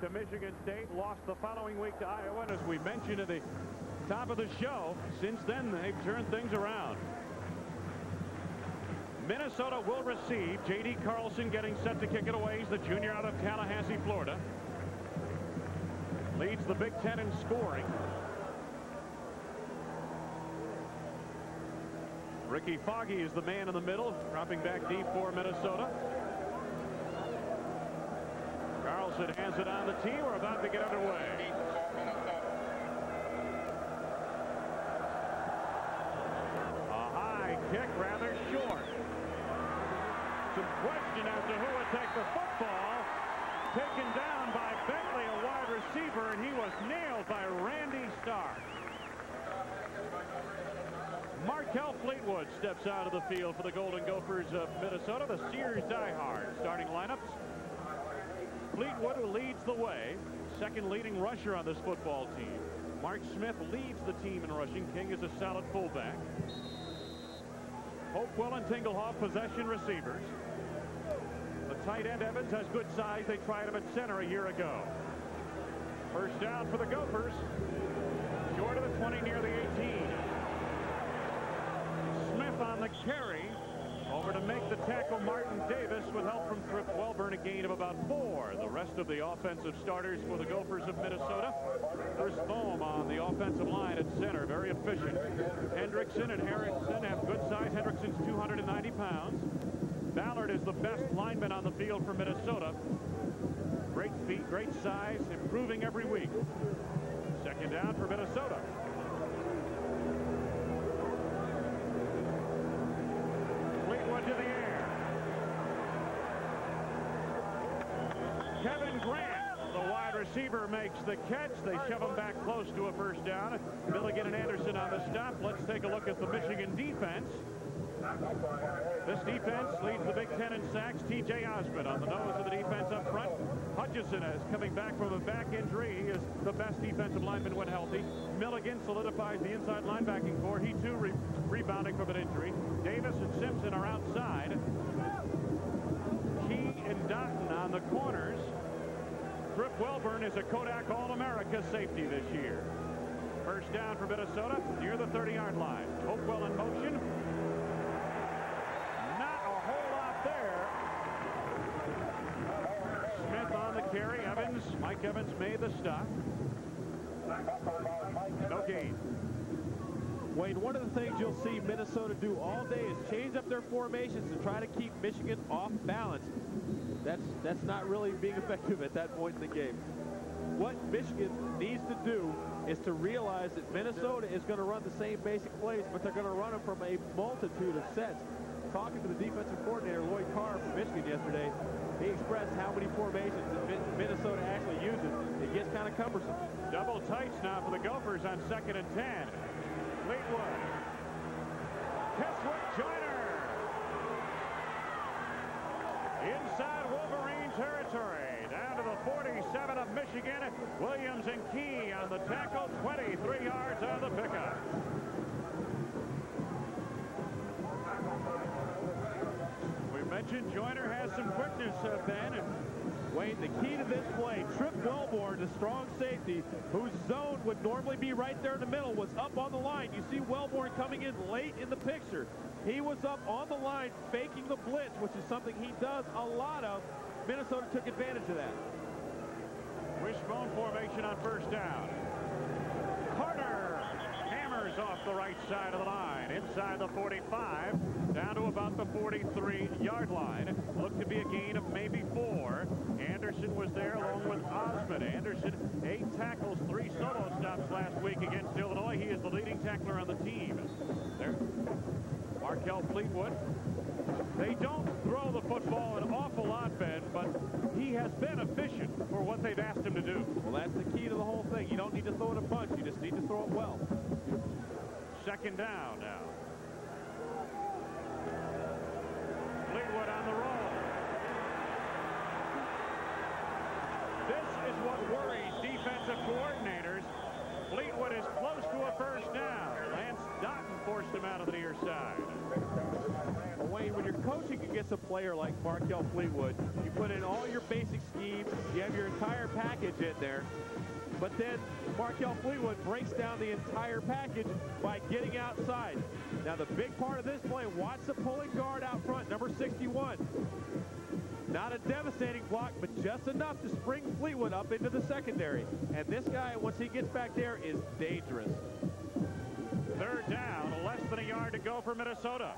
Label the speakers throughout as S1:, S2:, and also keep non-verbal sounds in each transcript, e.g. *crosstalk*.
S1: to Michigan State, lost the following week to Iowa. And as we mentioned at the top of the show, since then they've turned things around. Minnesota will receive J.D. Carlson getting set to kick it away. He's the junior out of Tallahassee, Florida. Leads the Big Ten in scoring. Ricky Foggie is the man in the middle, dropping back deep for Minnesota. Carlson hands it on the tee. We're about to get underway. A high kick, rather short. Some question as to who would take the football. Taken down by Bentley, a wide receiver, and he was nailed by Randy Stark. Marquel Fleetwood steps out of the field for the Golden Gophers of Minnesota. The Sears diehard starting lineups. Fleetwood who leads the way. Second leading rusher on this football team. Mark Smith leads the team in rushing. King is a solid fullback. Hopewell and Tingelhoff possession receivers. The tight end Evans has good size. They tried him at center a year ago. First down for the Gophers. Short of the 20 near the 18. Smith on the carry. Over to make the tackle Martin Davis with help from Tripp Welborne a gain of about four. The rest of the offensive starters for the Gophers of Minnesota. Chris Bohm on the offensive line at center. Very efficient. Hendrickson and Harrison have good size. Hendrickson's 290 pounds. Ballard is the best lineman on the field for Minnesota. Great feet, great size, improving every week. Second down for Minnesota. Fleetwood to the air. Kevin Grant, the wide receiver, makes the catch. They shove him back close to a first down. Milligan and Anderson on the stop. Let's take a look at the Michigan defense. This defense leads the Big Ten in sacks. T.J. Osman on the nose of the defense up front. Hutchinson is coming back from a back injury. He is the best defensive lineman when healthy. Milligan solidifies the inside linebacking corps. He too re rebounding from an injury. Davis and Simpson are outside. Key and Dottin on the corners. Tripp Welborne is a Kodak All-America safety this year. First down for Minnesota near the 30-yard line. Hopewell in motion. Not a whole lot there. Smith on the carry. Evans, Mike Evans made the stop. No gain.
S2: Wayne, one of the things you'll see Minnesota do all day is change up their formations to try to keep Michigan off balance. That's that's not really being effective at that point in the game. What Michigan needs to do is to realize that Minnesota is going to run the same basic plays, but they're going to run them from a multitude of sets. Talking to the defensive coordinator, Lloyd Carr from Michigan yesterday, he expressed how many formations that Minnesota actually uses. It gets kind of cumbersome.
S1: Double tights now for the Gophers on second and 10. Fleetwood. Keswick Joyner. Inside Wolverine territory. Down to the 47 of Michigan. Williams and Key on the tackle. 23 yards We Joyner has some quickness, uh, Ben. And
S2: Wayne, the key to this play, Tripp Welborne, the strong safety, whose zone would normally be right there in the middle, was up on the line. You see Welborne coming in late in the picture. He was up on the line faking the blitz, which is something he does a lot of. Minnesota took advantage of that.
S1: Wishbone formation on first down. Off the right side of the line. Inside the 45, down to about the 43-yard line. Looked to be a gain of maybe four. Anderson was there along with Osman. Anderson, eight tackles, three solo stops last week against Illinois. He is the leading tackler on the team. There, Marquel Fleetwood. They don't throw the football an awful lot, Ben, but he has been efficient for what they've asked him to do.
S2: Well, that's the key to the whole thing. You don't need to throw it a bunch. You just need to throw it well.
S1: Second down now. Fleetwood on the roll. This is what worries defensive coordinators. Fleetwood is close to a first down. Lance Dottin forced him out of the near side.
S2: Wayne, when you're coaching against a player like Marquel Fleetwood, you put in all your basic schemes, you have your entire package in there, but then Marquel Fleetwood breaks down the entire package by getting outside. Now the big part of this play, watch the pulling guard out front, number 61. Not a devastating block, but just enough to spring Fleetwood up into the secondary. And this guy, once he gets back there, is dangerous.
S1: Third down, less than a yard to go for Minnesota.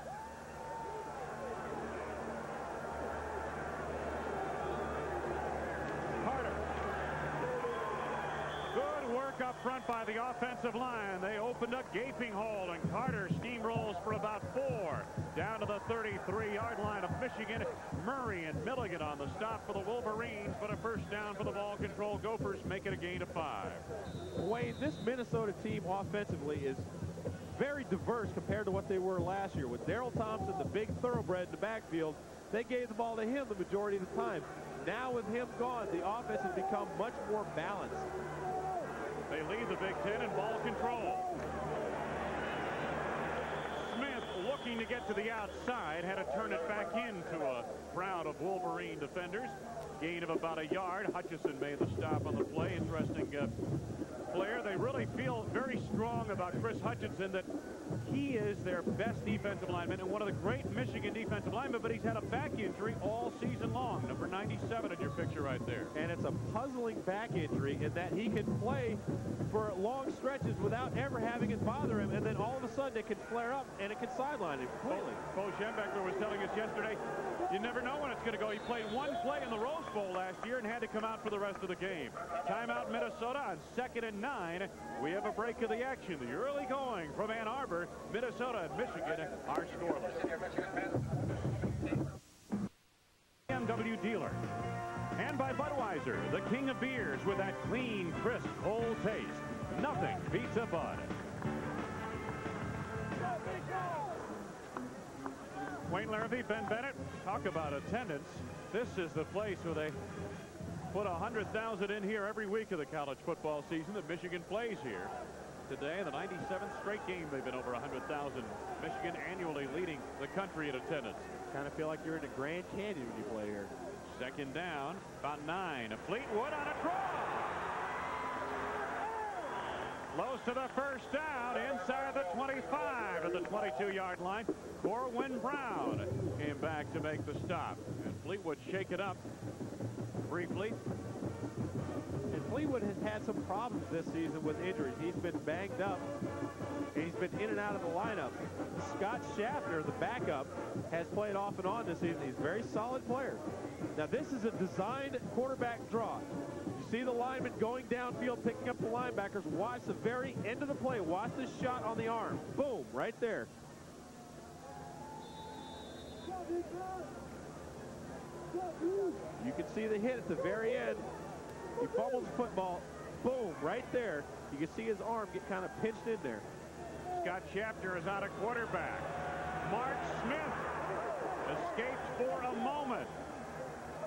S1: Work up front by the offensive line. They opened a gaping hole, and Carter steamrolls for about four. Down to the 33-yard line of Michigan. Murray and Milligan on the stop for the Wolverines, but a first down for the ball control Gophers, make it a gain of five.
S2: Wayne, this Minnesota team offensively is very diverse compared to what they were last year. With Daryl Thompson, the big thoroughbred in the backfield, they gave the ball to him the majority of the time. Now with him gone, the offense has become much more balanced.
S1: They lead the Big Ten in ball control. Smith looking to get to the outside, had to turn it back into a crowd of Wolverine defenders. Gain of about a yard. Hutchinson made the stop on the play. Interesting uh, player. They really feel very strong about Chris Hutchinson that he is their best defensive lineman and one of the great Michigan defensive linemen, but he's had a back injury all season long. Number 97 in your picture right there.
S2: And it's a puzzling back injury in that he can play for long stretches without ever having it bother him, and then all of a sudden it can flare up and it can sideline him completely.
S1: Bo Schembechler was telling us yesterday, you never know when it's going to go. He played one play in the Rose Bowl last year and had to come out for the rest of the game. Timeout Minnesota on second and nine. We have a break of the action. The early going from Ann Arbor. Minnesota and Michigan are scoreless. BMW dealer. And by Budweiser, the king of beers with that clean, crisp, cold taste. Nothing beats a Bud. Wayne Larrivee, Ben Bennett, talk about attendance. This is the place where they put 100,000 in here every week of the college football season that Michigan plays here. Today, the 97th straight game, they've been over 100,000. Michigan annually leading the country in attendance.
S2: Kind of feel like you're in the Grand Canyon when you play here.
S1: Second down, about nine. A Fleetwood on a draw. Close to the first down, inside of the 25 at the 22-yard line. Corwin Brown came back to make the stop. And Fleetwood shake it up briefly.
S2: And Fleetwood has had some problems this season with injuries. He's been banged up, he's been in and out of the lineup. Scott Schaffner, the backup, has played off and on this season. He's a very solid player. Now, this is a designed quarterback draw. See the lineman going downfield, picking up the linebackers. Watch the very end of the play. Watch the shot on the arm. Boom, right there. You can see the hit at the very end. He fumbles the football. Boom, right there. You can see his arm get kind of pinched in there.
S1: Scott Schaffner is out of quarterback. Mark Smith escapes for a moment.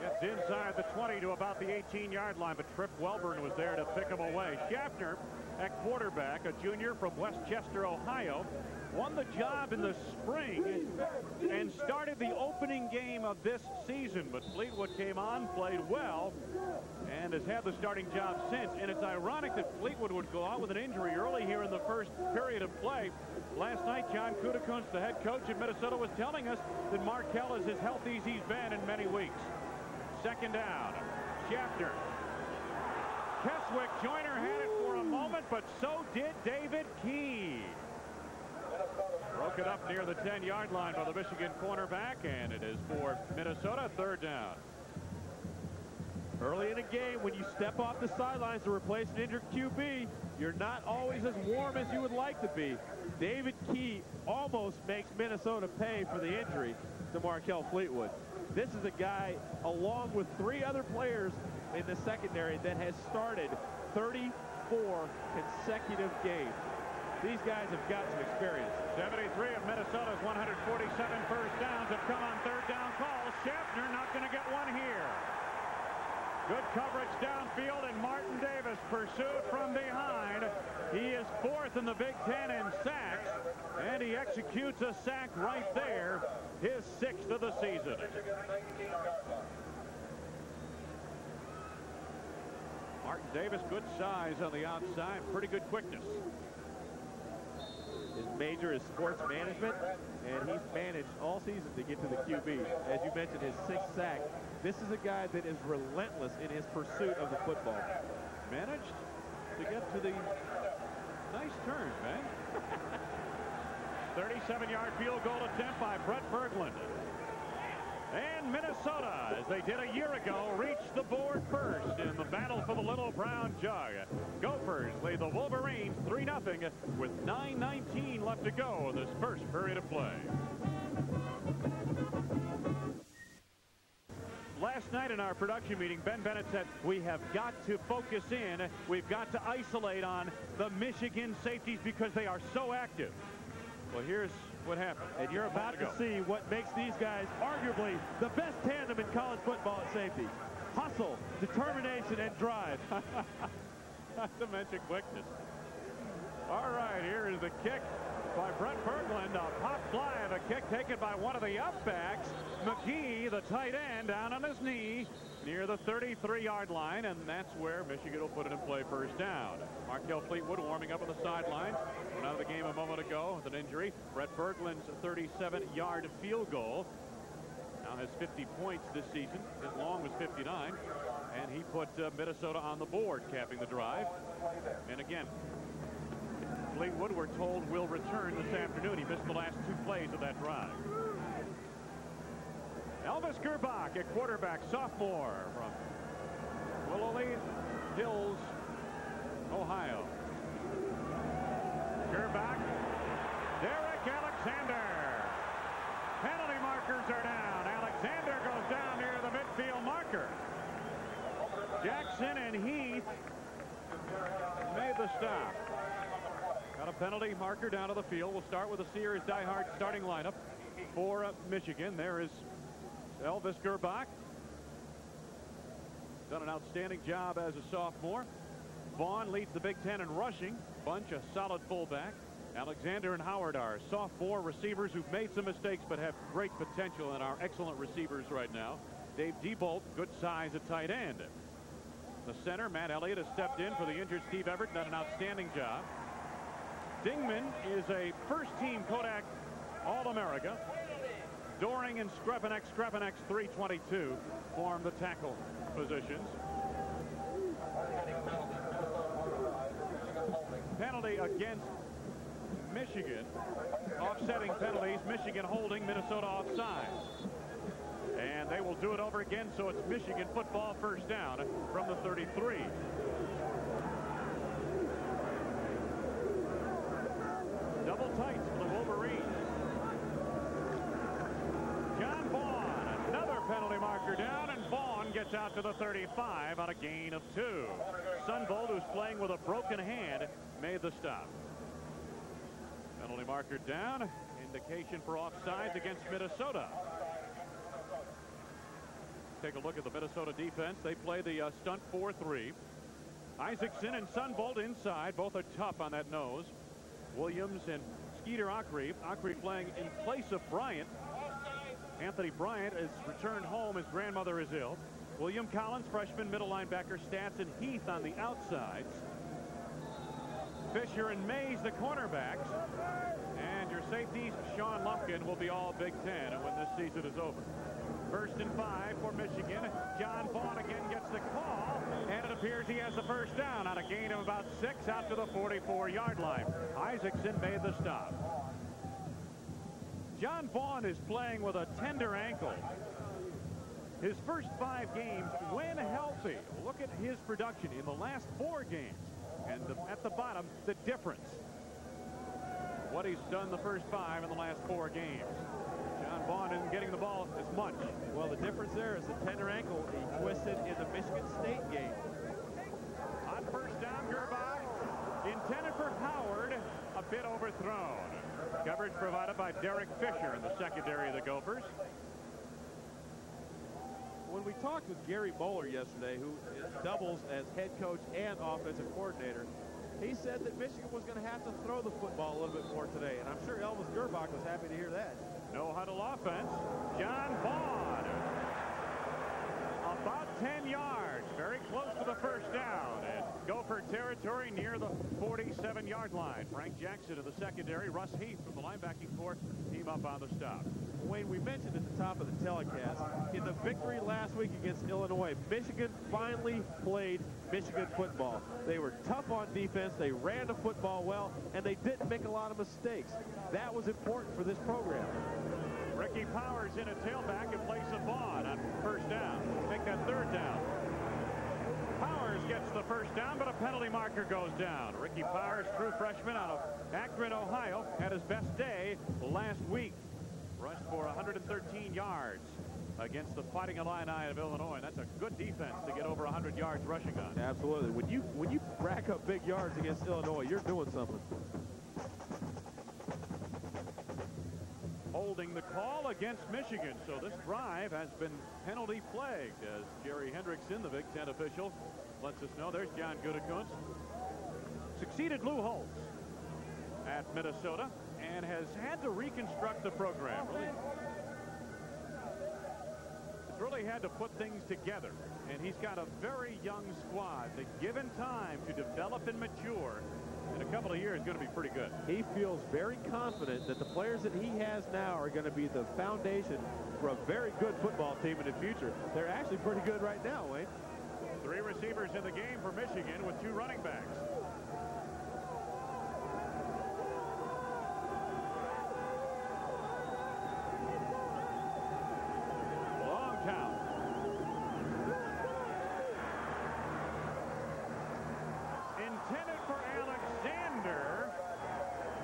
S1: Gets inside the 20 to about the 18-yard line, but Tripp Welborne was there to pick him away. Schaffner at quarterback, a junior from West Chester, Ohio, won the job in the spring and started the opening game of this season. But Fleetwood came on, played well, and has had the starting job since. And it's ironic that Fleetwood would go out with an injury early here in the first period of play. Last night, John Gutekunst, the head coach in Minnesota, was telling us that Marquel is as healthy as he's been in many weeks. Second down. Schaffner. Keswick Joyner had it for a moment, but so did David Key. Broke it up near the 10-yard line by the Michigan cornerback, and it is for Minnesota, third down.
S2: Early in a game, when you step off the sidelines to replace an injured QB, you're not always as warm as you would like to be. David Key almost makes Minnesota pay for the injury to Marquel Fleetwood. This is a guy, along with three other players in the secondary, that has started 34 consecutive games. These guys have got some experience.
S1: 73 of Minnesota's 147 first downs have come on third down calls. Schaffner not going to get one here. Good coverage downfield, and Martin Davis pursued from behind. He is fourth in the Big Ten in sacks, and he executes a sack right there, his sixth of the season. Martin Davis, good size on the outside, pretty good quickness.
S2: His major is sports management, and he's managed all season to get to the QB. As you mentioned, his sixth sack. This is a guy that is relentless in his pursuit of the football.
S1: Managed to get to the nice turn, man. *laughs* 37-yard field goal attempt by Brett Berglund. And Minnesota, as they did a year ago, reached the board first in the battle for the Little Brown Jug. Gophers lead the Wolverines 3-0 with 9.19 left to go in this first period of play. Last night in our production meeting, Ben Bennett said, we have got to focus in. We've got to isolate on the Michigan safeties because they are so active. Well, here's what happened.
S2: And you're about to see what makes these guys arguably the best tandem in college football at safety. Hustle, determination, and drive.
S1: Not to mention quickness. All right, here is the kick by Brett Berglund. A pop fly of a kick taken by one of the upbacks. McGee, the tight end, down on his knee near the 33-yard line, and that's where Michigan will put it in play first down. Marquel Fleetwood warming up on the sidelines. Went out of the game a moment ago with an injury. Brett Berglund's 37-yard field goal now has 50 points this season. His long was 59, and he put uh, Minnesota on the board, capping the drive. And again, Fleetwood, we're told, will return this afternoon. He missed the last two plays of that drive. Elvis Grbac at quarterback, sophomore from Willoughby Hills, Ohio. Grbac, Derrick Alexander. Penalty markers are down. Alexander goes down near the midfield marker. Jackson and Heath made the stop. A penalty marker down to the field. We'll start with the Sears diehard starting lineup for uh, Michigan. There is Elvis Grbac. Done an outstanding job as a sophomore. Vaughn leads the Big Ten in rushing. Bunch, a solid fullback. Alexander and Howard are sophomore receivers who've made some mistakes but have great potential and are excellent receivers right now. Dave Diebolt, good size at tight end. The center, Matt Elliott, has stepped in for the injured Steve Everitt, done an outstanding job. Dingman is a first-team Kodak All-America. Dohring and Skrepenak, Skrepenak 322 form the tackle positions. Penalty against Michigan. Offsetting penalties, Michigan holding, Minnesota offside. And they will do it over again, so it's Michigan football first down from the 33. Double tights for the Wolverines. John Vaughn, another penalty marker down, and Vaughn gets out to the 35 on a gain of two. Sunbolt, who's playing with a broken hand, made the stop. Penalty marker down. Indication for offsides against Minnesota. Take a look at the Minnesota defense. They play the uh, stunt 4-3. Isaacson and Sunbolt inside. Both are tough on that nose. Williams and Skeeter Ockrey. Ockrey playing in place of Bryant. Anthony Bryant has returned home. His grandmother is ill. William Collins, freshman middle linebacker. Stats and Heath on the outsides. Fisher and Mays, the cornerbacks. And your safeties, Sean Lumpkin, will be all Big Ten when this season is over. First and five for Michigan. John Vaughn again gets the call, and it appears he has the first down on a gain of about six out to the 44-yard line. Isaacson made the stop. John Vaughn is playing with a tender ankle. His first five games, when healthy, look at his production in the last four games. And the, at the bottom, the difference. What he's done the first five in the last four games. Vaughn isn't getting the ball as much.
S2: Well, the difference there is the tender ankle he twisted in the Michigan State game.
S1: On first down, Grbac. Intended for Howard. A bit overthrown. Coverage provided by Derek Fisher in the secondary of the Gophers.
S2: when we talked with Gary Moeller yesterday, who doubles as head coach and offensive coordinator, he said that Michigan was going to have to throw the football a little bit more today, and I'm sure Elvis Grbac was happy to hear that.
S1: No huddle offense. John Vaughn. About 10 yards. Very close to the first down. Gopher territory near the 47-yard line. Frank Jackson of the secondary. Russ Heath from the linebacking court. Team up on the stop.
S2: Wayne, we mentioned at the top of the telecast, in the victory last week against Illinois, Michigan finally played Michigan football. They were tough on defense, they ran the football well, and they didn't make a lot of mistakes. That was important for this program.
S1: Ricky Powers in a tailback and place of Vaughn on first down. Make that third down. Powers gets the first down, but a penalty marker goes down. Ricky Powers, true freshman out of Akron, Ohio, had his best day last week. Rushed for 113 yards against the Fighting Illini of Illinois. And that's a good defense to get over 100 yards rushing on.
S2: Absolutely. When you when you rack up big yards against Illinois, you're doing something.
S1: Holding the call against Michigan. So this drive has been penalty plagued as Jerry Hendrickson, the Big Ten official, lets us know. There's John Gutekunst. Succeeded Lou Holtz at Minnesota and has had to reconstruct the program. Really, it's really had to put things together. And he's got a very young squad that given time to develop and mature in a couple of years going to be pretty good.
S2: He feels very confident that the players that he has now are going to be the foundation for a very good football team in the future. They're actually pretty good right now, Wayne.
S1: Three receivers in the game for Michigan with two running backs. Long count. Intended for Alexander.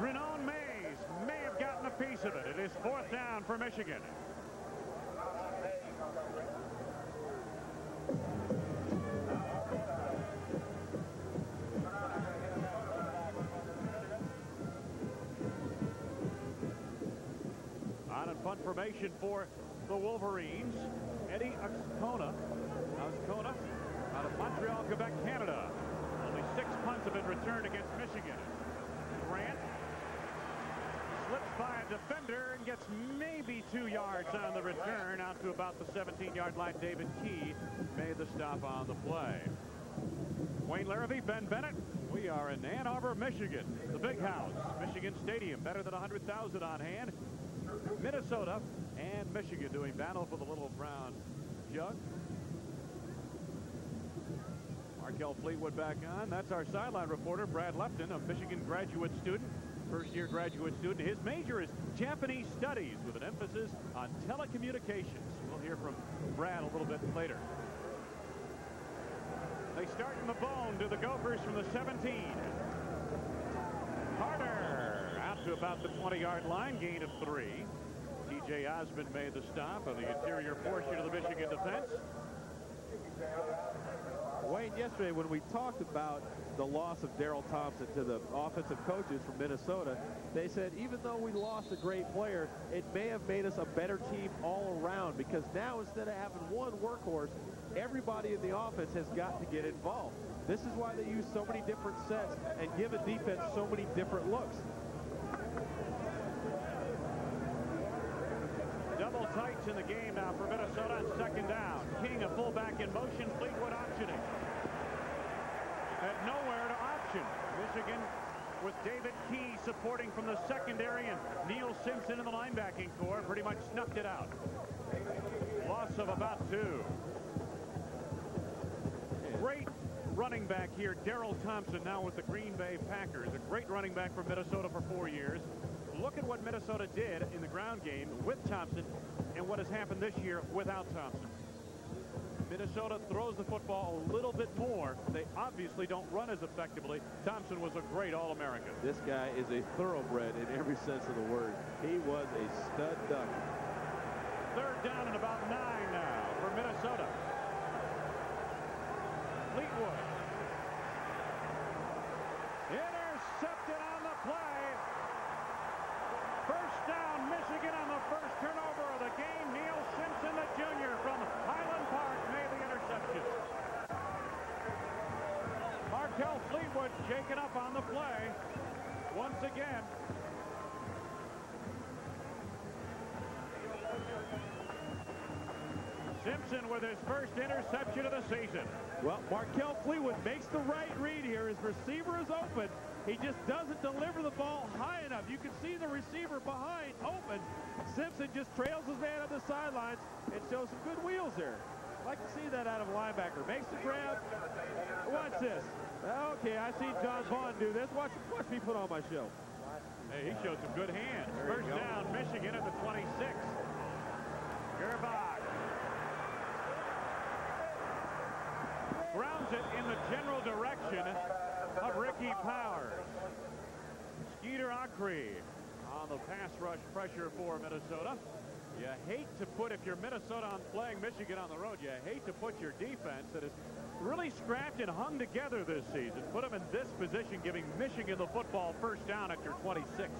S1: Renaud Mays may have gotten a piece of it. It is fourth down for Michigan. On and punt formation for the Wolverines. Eddie Azcona. Azcona out of Montreal, Quebec, Canada. Only six punts have been returned against Michigan. Grant slips by a defender and gets maybe two yards on the return out to about the 17-yard line. David Key made the stop on the play. Wayne Larrivee, Ben Bennett. We are in Ann Arbor, Michigan. The big house, Michigan Stadium, better than 100,000 on hand. Minnesota and Michigan doing battle for the little brown jug. Marquel Fleetwood back on. That's our sideline reporter, Brad Lefton, a Michigan graduate student, first-year graduate student. His major is Japanese studies with an emphasis on telecommunications. We'll hear from Brad a little bit later. They start in the bone to the Gophers from the 17. Carter to about the 20-yard line, gain of three. T.J. Osman made the stop on the interior portion of the Michigan defense.
S2: Wayne, yesterday when we talked about the loss of Daryl Thompson to the offensive coaches from Minnesota, they said even though we lost a great player, it may have made us a better team all around because now instead of having one workhorse, everybody in the offense has got to get involved. This is why they use so many different sets and give a defense so many different looks.
S1: Double tights in the game now for Minnesota on second down. King, a fullback in motion, Fleetwood optioning. At nowhere to option. Michigan with David Key supporting from the secondary and Neil Simpson in the linebacking corps pretty much snuffed it out. Loss of about two. Great running back here, Daryl Thompson, now with the Green Bay Packers. A great running back for Minnesota for four years. Look at what Minnesota did in the ground game with Thompson and what has happened this year without Thompson. Minnesota throws the football a little bit more. They obviously don't run as effectively. Thompson was a great All-American.
S2: This guy is a thoroughbred in every sense of the word. He was a stud duck.
S1: Third down and about nine now for Minnesota. Fleetwood. With his first interception of the season.
S2: Well, Marquel Fleetwood makes the right read here. His receiver is open. He just doesn't deliver the ball high enough. You can see the receiver behind open. Simpson just trails his man on the sidelines and shows some good wheels there. Like to see that out of a linebacker. Makes the grab. Watch this. Okay, I see John Vaughn do this. Watch, watch me put on my show.
S1: Hey, he showed some good hands. First down, Michigan at the 26. Grbac. Grounds it in the general direction of Ricky Powers. Skeeter Acree on the pass rush pressure for Minnesota. You hate to put, if you're Minnesota on playing Michigan on the road, you hate to put your defense that is really scrapped and hung together this season. Put them in this position, giving Michigan the football first down at your 26.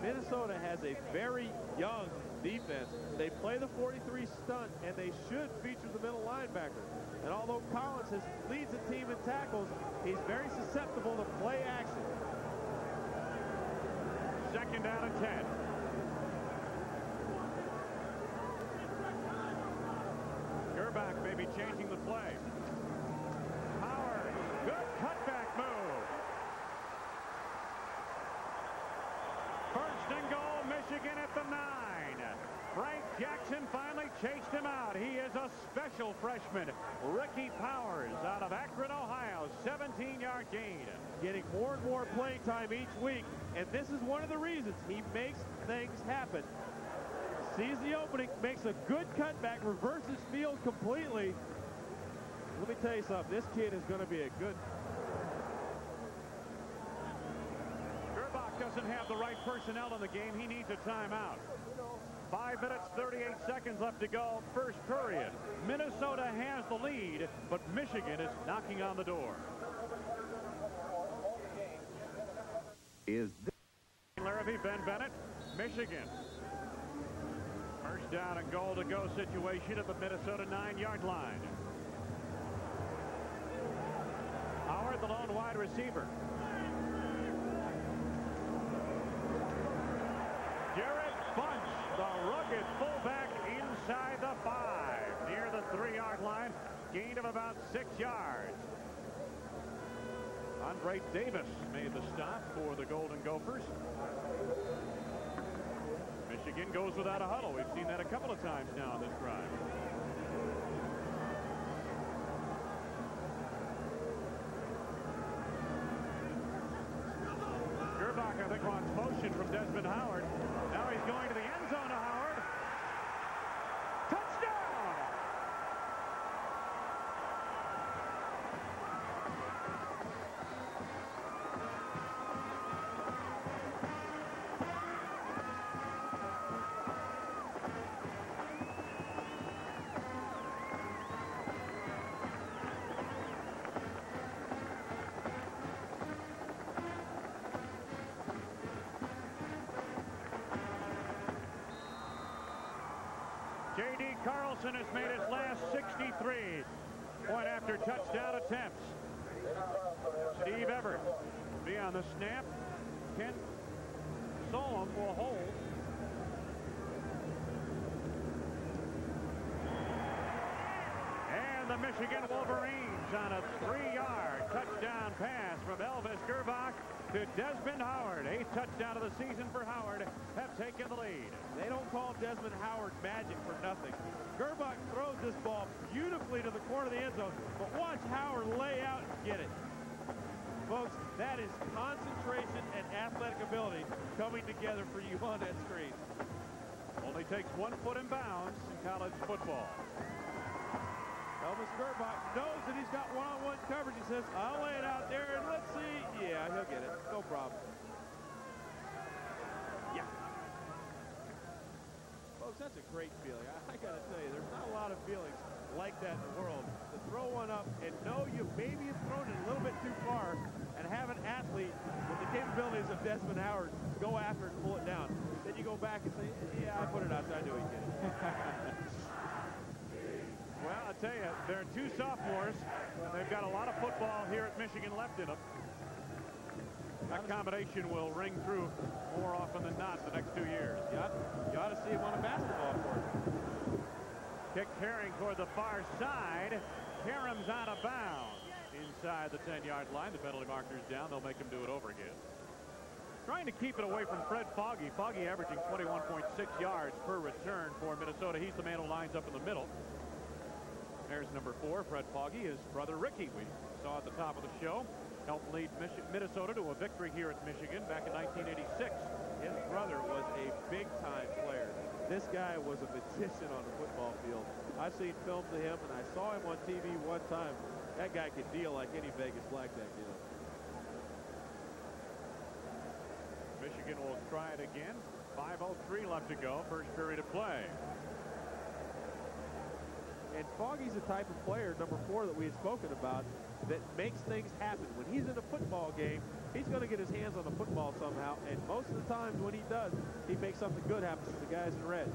S2: Minnesota has a very young defense. They play the 43 stunt, and they should feature the middle linebacker. And although Collins has, leads the team in tackles, he's very susceptible to play action.
S1: Second down and 10. Grbac may be changing the play. Powers, good cutback move. First and goal, Michigan at the nine. Frank Jackson finally chased him out. He is a special freshman. Ricky Powers out of Akron, Ohio. 17-yard gain.
S2: Getting more and more playing time each week, and this is one of the reasons he makes things happen. Sees the opening, makes a good cutback, reverses field completely. Let me tell you something. This kid is going to be a good
S1: doesn't have the right personnel in the game. He needs a timeout. Five minutes, 38 seconds left to go. First period. Minnesota has the lead, but Michigan is knocking on the door.
S3: Is
S1: Larrivee, Ben Bennett, Michigan. First down and goal to go situation at the Minnesota nine-yard line. Howard, the lone wide receiver. Jarrod Bunch, the rugged fullback inside the five, near the three-yard line, gain of about six yards. Andre Davis made the stop for the Golden Gophers. Michigan goes without a huddle. We've seen that a couple of times now in this drive. Grbac, I think, motion from Desmond Howard. Carlson has made his last 63 point after touchdown attempts. Steve Everitt will be on the snap. Kent Solom will hold. And the Michigan Wolverines on a three-yard touchdown pass from Elvis Grbac to Desmond Howard. Eighth touchdown of the season for Howard have taken the lead.
S2: They don't call Desmond Howard magic for nothing. Grbac throws this ball beautifully to the corner of the end zone, but watch Howard lay out and get it. Folks, that is concentration and athletic ability coming together for you on that screen.
S1: Only takes one foot in bounds in college football.
S2: Elvis Grbac knows that he's got one-on-one coverage. He says, I'll lay it out there and let's see. Yeah, he'll get it. No problem. Yeah. Folks, that's a great feeling. I, I got to tell you, there's not a lot of feelings like that in the world. To throw one up and know you maybe have thrown it a little bit too far and have an athlete with the capabilities of Desmond Howard go after it and pull it down. Then you go back and say, yeah, I put it out there. I knew he'd get it. *laughs*
S1: Well, I tell you, there are two sophomores. and They've got a lot of football here at Michigan left in them. That combination will ring through more often than not the next two years.
S2: You ought, you ought to see him on a basketball court.
S1: Kick carrying toward the far side. Karams out of bounds inside the 10-yard line. The penalty marker's down. They'll make him do it over again. Trying to keep it away from Fred Foggie. Foggie averaging 21.6 yards per return for Minnesota. He's the man who lines up in the middle. There's number four, Fred Foggie, his brother Ricky, we saw at the top of the show helped lead Minnesota to a victory here at Michigan back in 1986.
S2: His brother was a big-time player. This guy was a magician on the football field. I've seen films of him, and I saw him on TV one time. That guy could deal like any Vegas blackjack dealer.
S1: Michigan will try it again. 5.03 left to go. First period of play.
S2: And Foggie's the type of player, number four, that we had spoken about, that makes things happen. When he's in a football game, he's going to get his hands on the football somehow, and most of the times when he does, he makes something good happen to the guys in red.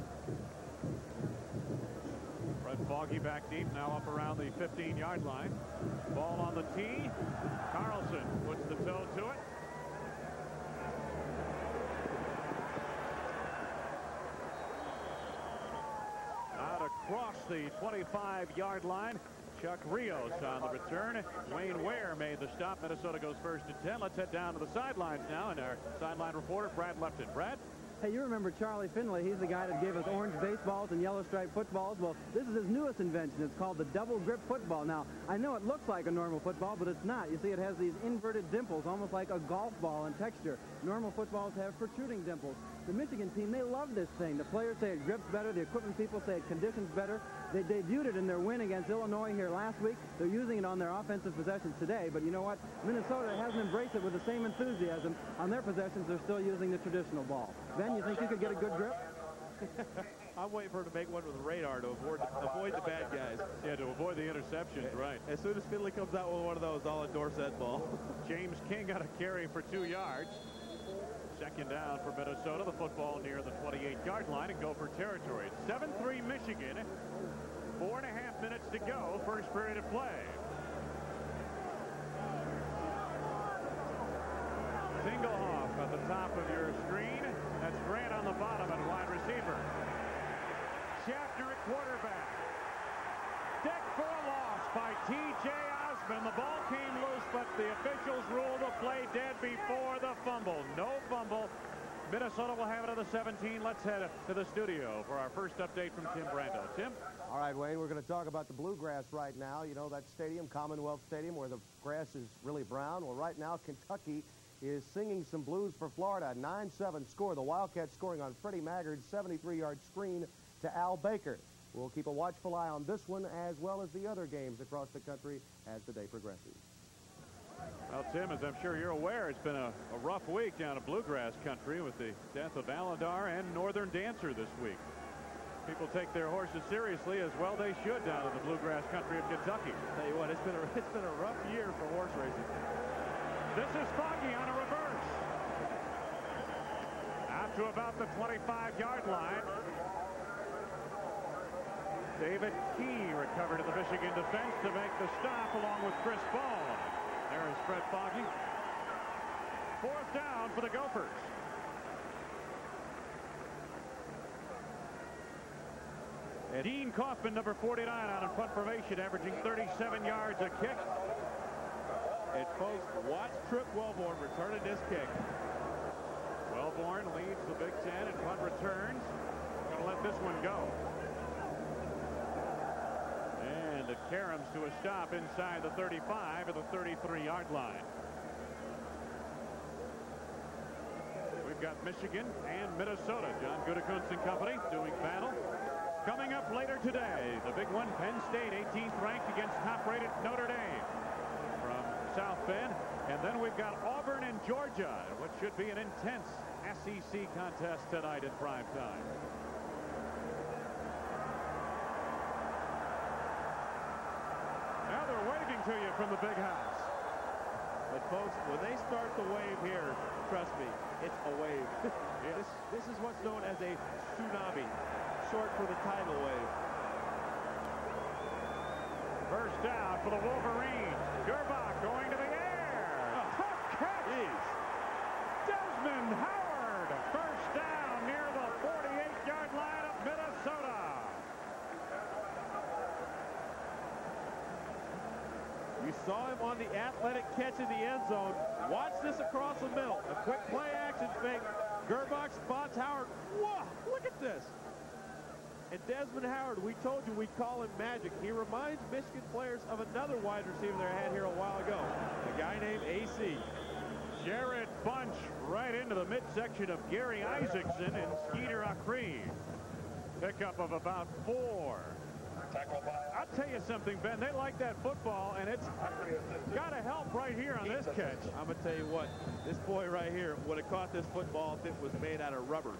S1: Fred Foggie back deep, now up around the 15-yard line. Ball on the tee. Carlson puts the toe to it. Out across the 25-yard line. Chuck Rios on the return. Wayne Ware made the stop. Minnesota goes first and 10. Let's head down to the sidelines now. And our sideline reporter, Brad Lefton. Brad?
S4: Hey, you remember Charlie Finley. He's the guy that gave us orange baseballs and yellow striped footballs. Well, this is his newest invention. It's called the double grip football. Now, I know it looks like a normal football, but it's not. You see, it has these inverted dimples, almost like a golf ball in texture. Normal footballs have protruding dimples. The Michigan team, they love this thing. The players say it grips better. The equipment people say it conditions better. They debuted it in their win against Illinois here last week. They're using it on their offensive possessions today. But you know what? Minnesota hasn't embraced it with the same enthusiasm. On their possessions, they're still using the traditional ball. Ben, you think you could get a good grip? *laughs*
S2: I'm waiting for her to make one with a radar to avoid, avoid the bad guys.
S1: Yeah, to avoid the interceptions, right.
S2: As soon as Finley comes out with one of those, I'll endorse that ball. *laughs*
S1: James King got a carry for two yards. Second down for Minnesota. The football near the 28-yard line and Gopher territory. 7-3 Michigan. Four and a half minutes to go. First period of play. Tingelhoff at the top of your screen. That's Grant on the bottom at wide receiver. Schaffner at quarterback. Deck for a loss by T.J. Osman. The ball came loose, but the officials ruled the play dead before the fumble. No fumble. Minnesota will have it at the 17. Let's head to the studio for our first update from Tim Brando. Tim?
S5: All right, Wayne, we're going to talk about the bluegrass right now. You know, that stadium, Commonwealth Stadium, where the grass is really brown. Well, right now, Kentucky is singing some blues for Florida. 9-7 score. The Wildcats scoring on Freddie Maggard's 73-yard screen to Al Baker. We'll keep a watchful eye on this one as well as the other games across the country as the day progresses.
S1: Well, Tim, as I'm sure you're aware, it's been a, a rough week down in bluegrass country with the death of Alydar and Northern Dancer this week. People take their horses seriously as well they should down in the bluegrass country of Kentucky.
S2: Tell you what, it's been a, *laughs* it's been a rough year for horse racing.
S1: This is Foggie on a reverse. Out to about the 25-yard line. David Key recovered in the Michigan defense to make the stop along with Chris Ball. There is Fred Foggie. Fourth down for the Gophers. And Dean Kaufman, number 49, out in punt formation, averaging 37 yards a kick.
S2: And folks, watch Tripp Welborne returning this kick.
S1: Welborne leads the Big Ten in punt returns. To let this one go. And the Karams to a stop inside the 35 of the 33-yard line. We've got Michigan and Minnesota. John Gutekunst and company doing battle. Coming up later today, the big one, Penn State, 18th ranked against top-rated Notre Dame from South Bend. And then we've got Auburn and Georgia, what should be an intense SEC contest tonight in prime time. Now they're waving to you from the big house.
S2: But folks, when they start the wave here, trust me, it's a wave. *laughs*
S1: Yes.
S2: this, this is what's known as a tsunami, short for the tidal wave.
S1: First down for the Wolverines. Grbac going to the air. A tough catch. Desmond Howard. First down near the 48-yard line of Minnesota.
S2: You saw him on the athletic catch in the end zone. Watch this across the middle. A quick play action fake. Grbac spots Howard. Whoa, look at this. And Desmond Howard, we told you we'd call him magic. He reminds Michigan players of another wide receiver they had here a while ago, a guy named AC.
S1: Jarrod Bunch right into the midsection of Gary Isaacson and Skeeter Acree. Pickup of about four. I'll tell you something, Ben. They like that football, and it's got to help right here on this catch.
S2: I'm going to tell you what, this boy right here would have caught this football if it was made out of rubber.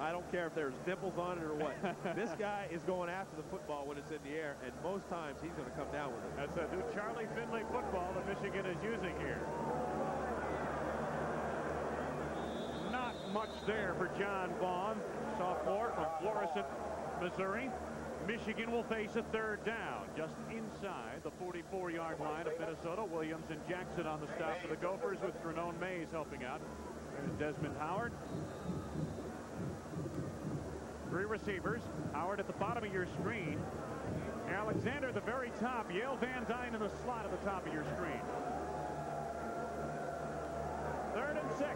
S2: I don't care if there's dimples on it or what. *laughs* this guy is going after the football when it's in the air, and most times he's going to come down with it.
S1: That's a new Charlie Finley football that Michigan is using here. Not much there for Jon Vaughn, sophomore from Florissant, Missouri. Michigan will face a third down just inside the 44-yard line of Minnesota. Williams and Jackson on the stop for the Gophers with Drenone Mays helping out. There's Desmond Howard. Three receivers. Howard at the bottom of your screen. Alexander at the very top. Yale Van Dyne in the slot at the top of your screen. Third and six.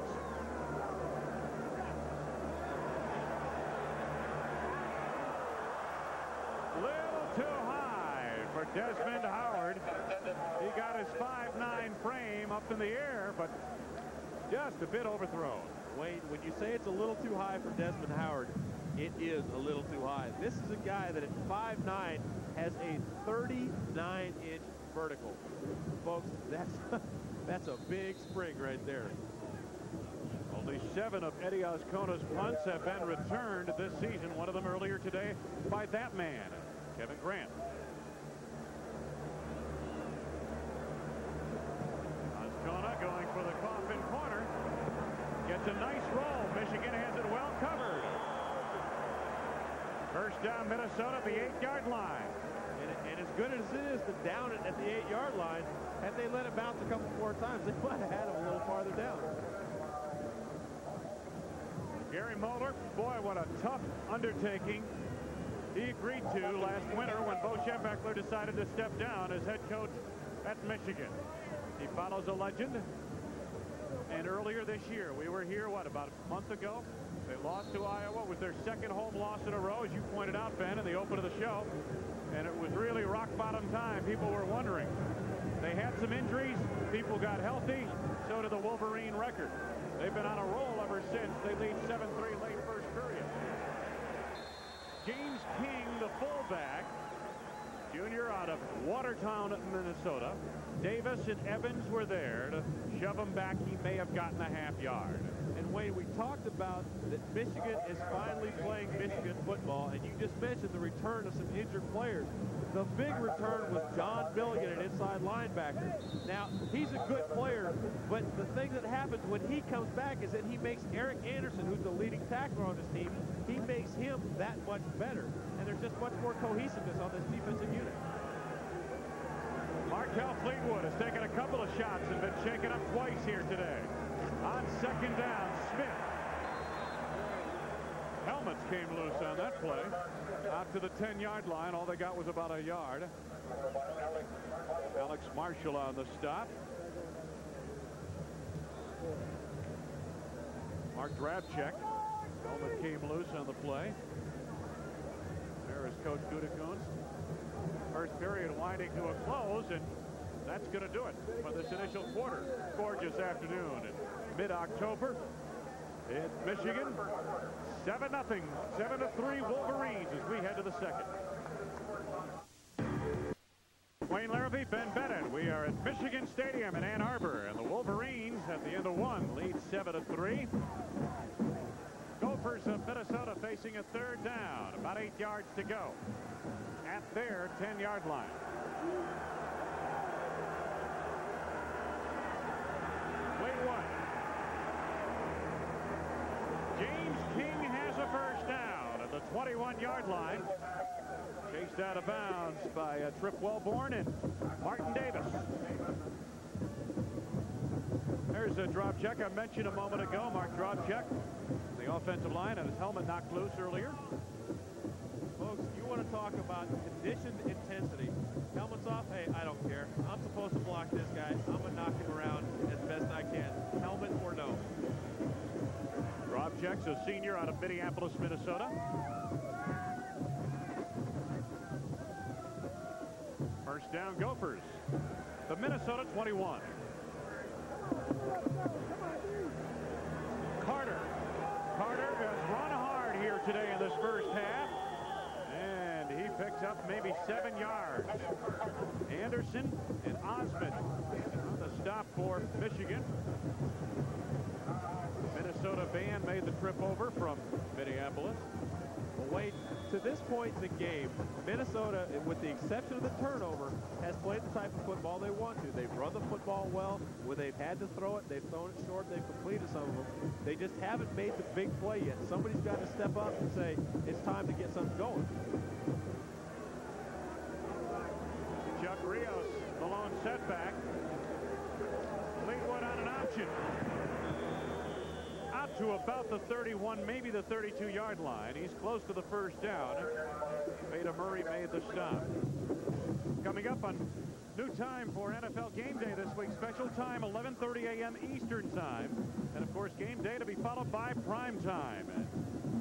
S1: Little too high for Desmond Howard. He got his 5'9 frame up in the air, but just a bit overthrown.
S2: Wayne, when you say it's a little too high for Desmond Howard, it is a little too high. This is a guy that at 5'9 has a 39-inch vertical. Folks, that's *laughs* that's a big spring right there.
S1: Only seven of Eddie Azcona's punts have been returned this season. One of them earlier today by that man, Kevin Grant. Azcona going for the coffin corner. Gets a nice roll. Michigan has it well covered. First down Minnesota, the eight-yard line.
S2: And, and, as good as it is to down it at the eight-yard line, had they let it bounce a couple more times, they *laughs* might have had him a little farther down.
S1: Gary Moeller, boy, what a tough undertaking he agreed to last winter when Bo Schembechler decided to step down as head coach at Michigan. He follows a legend. And earlier this year, we were here, what, about a month ago? They lost to Iowa. It was their second home loss in a row, as you pointed out, Ben, in the open of the show. And it was really rock bottom time. People were wondering. They had some injuries. People got healthy. So did the Wolverine record. They've been on a roll ever since. They lead 7-3 late first period. James King, the fullback, junior out of Watertown, Minnesota. Davis and Evans were there to shove him back. He may have gotten a half yard.
S2: Wayne, we talked about that Michigan is finally playing Michigan football, and you just mentioned the return of some injured players. The big return was John Milligan, an inside linebacker. Now, he's a good player, but the thing that happens when he comes back is that he makes Eric Anderson, who's the leading tackler on this team, he makes him that much better. And there's just much more cohesiveness on this defensive unit.
S1: Marquel Fleetwood has taken a couple of shots and been shaken up twice here today. On second down, Smith. Helmets came loose on that play. Out to the 10-yard line. All they got was about a yard. Alex Marshall on the stop. Mark Drabchek. Helmet came loose on the play. There is Coach Gutekunst. First period winding to a close, and that's going to do it for this initial quarter. Gorgeous afternoon mid-October in Michigan. 7 nothing, 7 to 3 Wolverines as we head to the second. Wayne Larrivee, Ben Bennett. We are at Michigan Stadium in Ann Arbor, and the Wolverines at the end of one lead 7 to 3. Gophers of Minnesota facing a third down, about eight yards to go at their 10-yard line. Play one. James King has a first down at the 21-yard line. Chased out of bounds by uh, Tripp Welborne and Martin Davis. There's a drop check I mentioned a moment ago. Mark Dropchak, the offensive line, had his helmet knocked loose earlier.
S2: Folks, you want to talk about conditioned intensity. Helmets off, hey, I don't care. I'm supposed to block this guy. I'm going to knock him around as best I can. Helmet or no.
S1: Rob Dropchak's a senior out of Minneapolis, Minnesota. First down, Gophers. The Minnesota 21. Carter. Carter has run hard here today in this first half. And he picks up maybe seven yards. Anderson and Osman on the stop for Michigan. Minnesota band made the trip over from Minneapolis.
S2: Wade, to this point in the game, Minnesota, with the exception of the turnover, has played the type of football they want to. They've run the football well. Where they've had to throw it, they've thrown it short. They've completed some of them. They just haven't made the big play yet. Somebody's got to step up and say, it's time to get something going.
S1: Chuck Rios, the lone setback. Fleetwood on an option. To about the 31, maybe the 32-yard line. He's close to the first down. Vada Murray made the stop. Coming up on new time for NFL Game Day this week. Special time, 11.30 a.m. Eastern Time. And, of course, Game Day to be followed by Prime Time.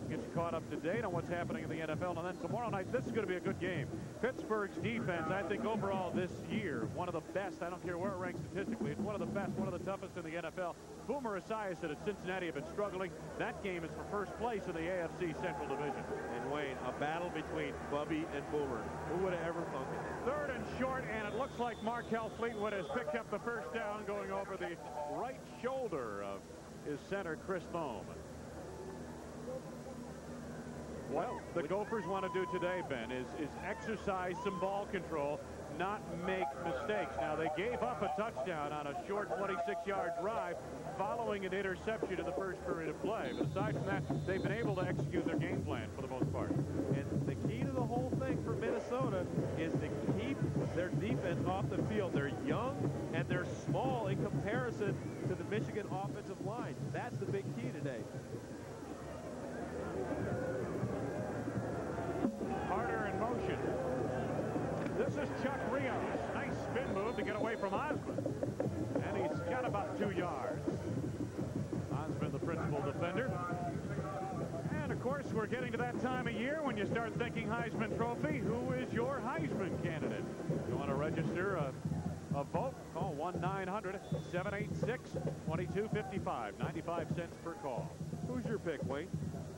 S1: Get you caught up to date on what's happening in the NFL. And then tomorrow night, this is going to be a good game. Pittsburgh's defense, I think overall this year, one of the best. I don't care where it ranks statistically. It's one of the best, one of the toughest in the NFL. Boomer Esiason at Cincinnati have been struggling. That game is for first place in the AFC Central Division.
S2: And Wayne, a battle between Bubby and Boomer. Who would have ever thunk it?
S1: Third and short, and it looks like Marquel Fleetwood has picked up the first down going over the right shoulder of his center, Chris Thome. What the Gophers want to do today, Ben, is, is exercise some ball control, not make mistakes. Now, they gave up a touchdown on a short 26-yard drive following an interception in the first period of play. But aside from that, they've been able to execute their game plan for the most part.
S2: And the key to the whole thing for Minnesota is to keep their defense off the field. They're young and they're small in comparison to the Michigan offensive line. That's the big key today.
S1: Is Chuck Rios. Nice spin move to get away from Osman. And he's got about two yards. Osman, the principal defender. And, of course, we're getting to that time of year when you start thinking Heisman Trophy. Who is your Heisman candidate? You want to register a, a vote, call 1-900-786-2255. 95 cents per call.
S2: Who's your pick, Wayne?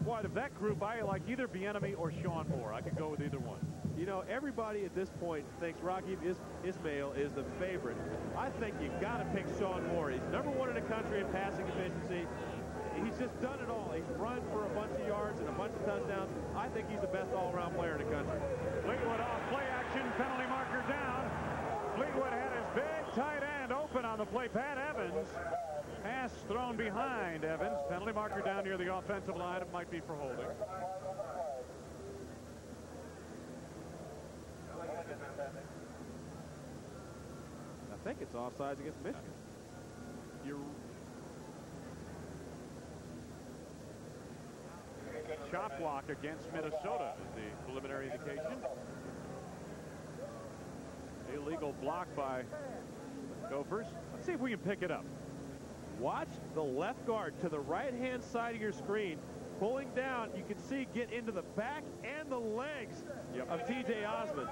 S1: Boy, of that group, I like either Bieniemy or Shawn Moore. I could go with either one.
S2: You know, everybody at this point thinks Rocky Is Ismail is the favorite. I think you got to pick Shawn Moore. He's number one in the country in passing efficiency. He's just done it all. He's run for a bunch of yards and a bunch of touchdowns. I think he's the best all-around player in the country.
S1: Fleetwood off play action, penalty marker down. Fleetwood had his big tight end open on the play. Pat Evans Pass thrown behind Evans. Penalty marker down near the offensive line. It might be for holding.
S2: I think it's offsides against Michigan.
S1: Chop block against Minnesota is the preliminary indication. Illegal block by Gophers. Let's see if we can pick it up.
S2: Watch the left guard to the right-hand side of your screen. Pulling down, you can see get into the back and the legs yep. of T.J. Osman.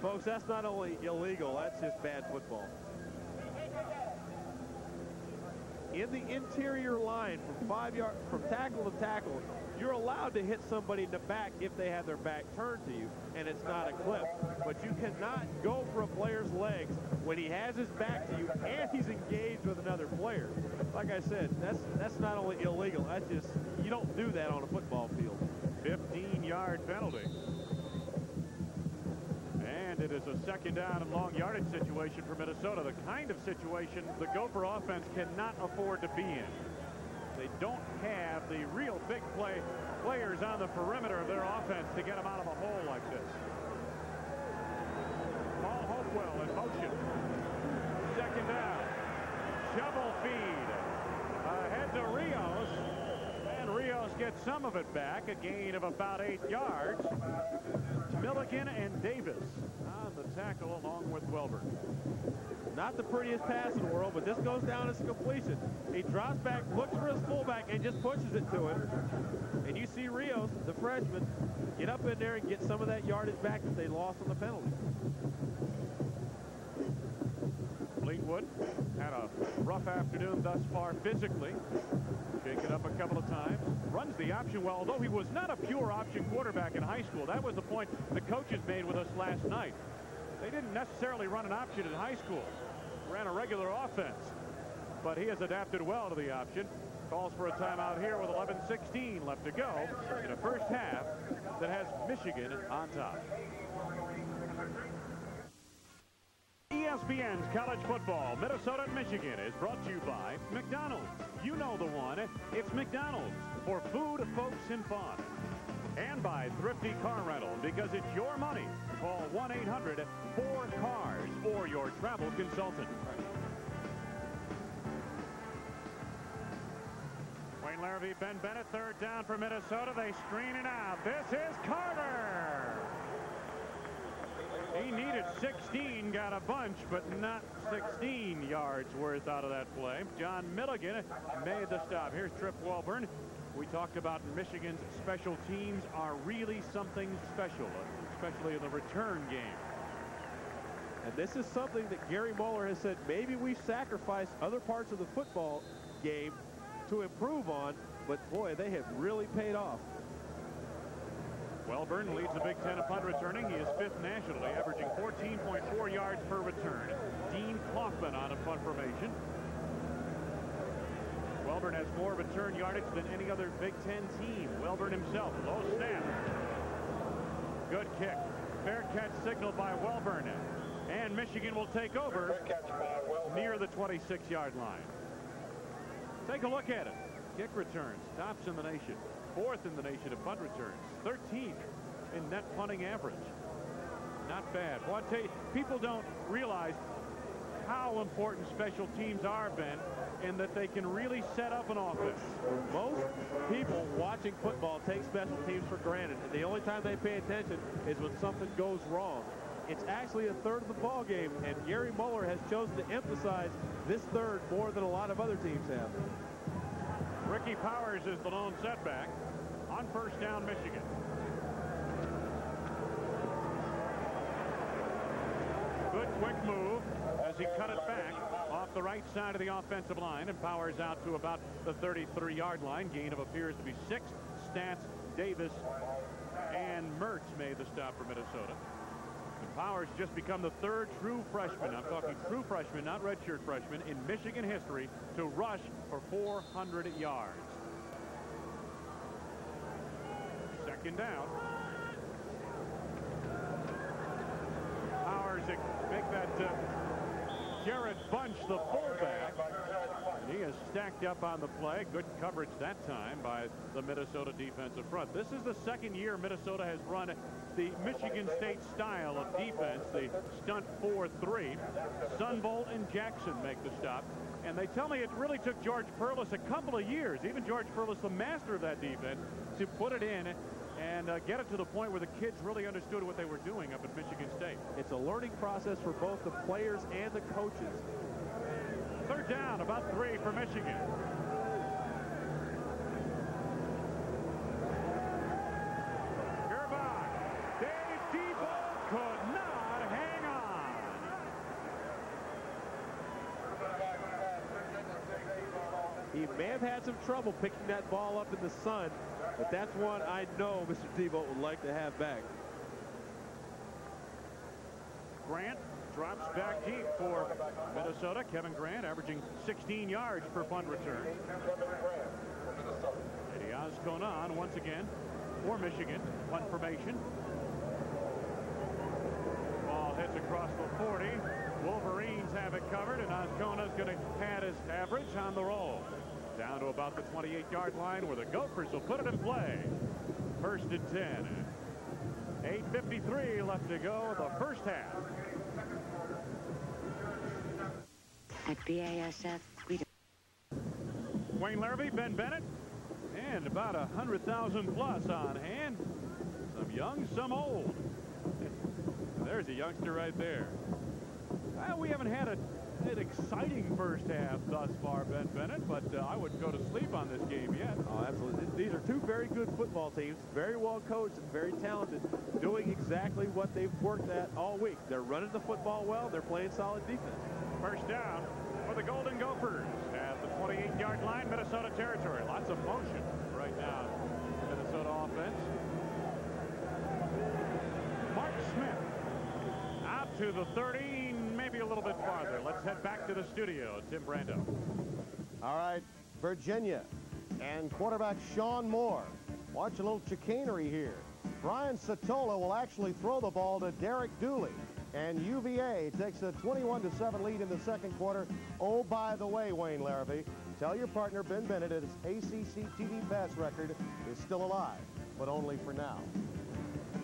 S2: Folks, that's not only illegal, that's just bad football. In the interior line from five yard from tackle to tackle, you're allowed to hit somebody in the back if they have their back turned to you, and it's not a clip. But you cannot go for a player's legs when he has his back to you and he's engaged with another player. Like I said, that's that's not only illegal, that's just, you don't do that on a football field.
S1: 15-yard penalty. And it is a second down and long yardage situation for Minnesota, the kind of situation the Gopher offense cannot afford to be in. Don't have the real big play players on the perimeter of their offense to get them out of a hole like this. Hartwell in motion. Second down. Shovel feed. Ahead to Rios. And Rios gets some of it back. A gain of about eight yards. Milligan and Davis on the tackle along with Welborne.
S2: Not the prettiest pass in the world, but this goes down as a completion. He drops back, looks for his fullback, and just pushes it to him. And you see Rios, the freshman, get up in there and get some of that yardage back that they lost on the penalty.
S1: Fleetwood had a rough afternoon thus far physically. Shaken up a couple of times. Runs the option well, although he was not a pure option quarterback in high school. That was the point the coaches made with us last night. They didn't necessarily run an option in high school. Ran a regular offense. But he has adapted well to the option. Calls for a timeout here with 11-16 left to go in a first half that has Michigan on top. ESPN's college football, Minnesota and Michigan, is brought to you by McDonald's. You know the one. It's McDonald's for food, folks, and fun. And by Thrifty Car Rental, because it's your money. Call 1-800-4CARS or your travel consultant. Wayne Larrivee, Ben Bennett, third down for Minnesota. They screen it out. This is Carter. He needed 16, got a bunch, but not 16 yards worth out of that play. John Milligan made the stop. Here's Tripp Welborne. We talked about Michigan's special teams are really something special, especially in the return game.
S2: And this is something that Gary Moeller has said maybe we sacrificed other parts of the football game to improve on, but boy, they have really paid off.
S1: Welborne leads the Big Ten punt returning. He is fifth nationally, averaging 14.4 yards per return. Dean Kaufman on a punt formation. Welborne has more return yardage than any other Big Ten team. Welborne himself, low snap. Good kick. Fair catch signaled by Welborne. And Michigan will take over near the 26-yard line. Take a look at it. Kick returns, tops in the nation. Fourth in the nation in punt returns. 13th in net punting average. Not bad. Well, I tell you, people don't realize how important special teams are, Ben, in that they can really set up an offense.
S2: Most people watching football take special teams for granted, and the only time they pay attention is when something goes wrong. It's actually a third of the ball game, and Gary Moeller has chosen to emphasize this third more than a lot of other teams have.
S1: Ricky Powers is the lone setback on first down Michigan. Good quick move he cut it back off the right side of the offensive line and Powers out to about the 33-yard line. Gain of appears to be six. Stats, Davis, and Mertz made the stop for Minnesota. And Powers just become the third true freshman, I'm talking true freshman, not redshirt freshman, in Michigan history to rush for 400 yards. Second down. Powers Jarrod Bunch the fullback. And he is stacked up on the play. Good coverage that time by the Minnesota defensive front. This is the second year Minnesota has run the Michigan State style of defense, the stunt 4-3. Sunvold and Jackson make the stop. And they tell me it really took George Perles a couple of years, even George Perles, the master of that defense, to put it in and uh, get it to the point where the kids really understood what they were doing up at Michigan State.
S2: It's a learning process for both the players and the coaches.
S1: Third down, about three for Michigan. Grbac. Dave Debo could not hang on.
S2: He may have had some trouble picking that ball up in the sun, but that's one I know Mr. Debo would like to have back.
S1: Grant drops back deep for Minnesota. Kevin Grant averaging 16 yards per punt return. Eddie Azcona once again for Michigan. Punt formation. Ball hits across the 40. Wolverines have it covered, and Azcona's going to pad his average on the roll. Down to about the 28-yard line where the Gophers will put it in play. First and 10. 8.53 left to go the first half.
S6: At BASF, we
S1: Wayne Larrivee, Ben Bennett, and about a 100,000 plus on hand. Some young, some old. *laughs* There's a youngster right there. Well, we haven't had a, an exciting first half thus far, Ben Bennett, but uh, I wouldn't go to sleep on this game yet.
S2: Oh, absolutely. These are two very good football teams, very well coached and very talented, doing exactly what they've worked at all week. They're running the football well. They're playing solid defense.
S1: First down for the Golden Gophers at the 28-yard line, Minnesota territory. Lots of motion right now, Minnesota offense. Mark Smith out to the 30, maybe a little bit farther. Let's head back to the studio. Tim Brando.
S5: All right, Virginia and quarterback Shawn Moore. Watch a little chicanery here. Brian Satola will actually throw the ball to Derek Dooley. And UVA takes a 21-7 lead in the second quarter. Oh, by the way, Wayne Larrivee, tell your partner Ben Bennett that his ACC TV pass record is still alive, but only for now.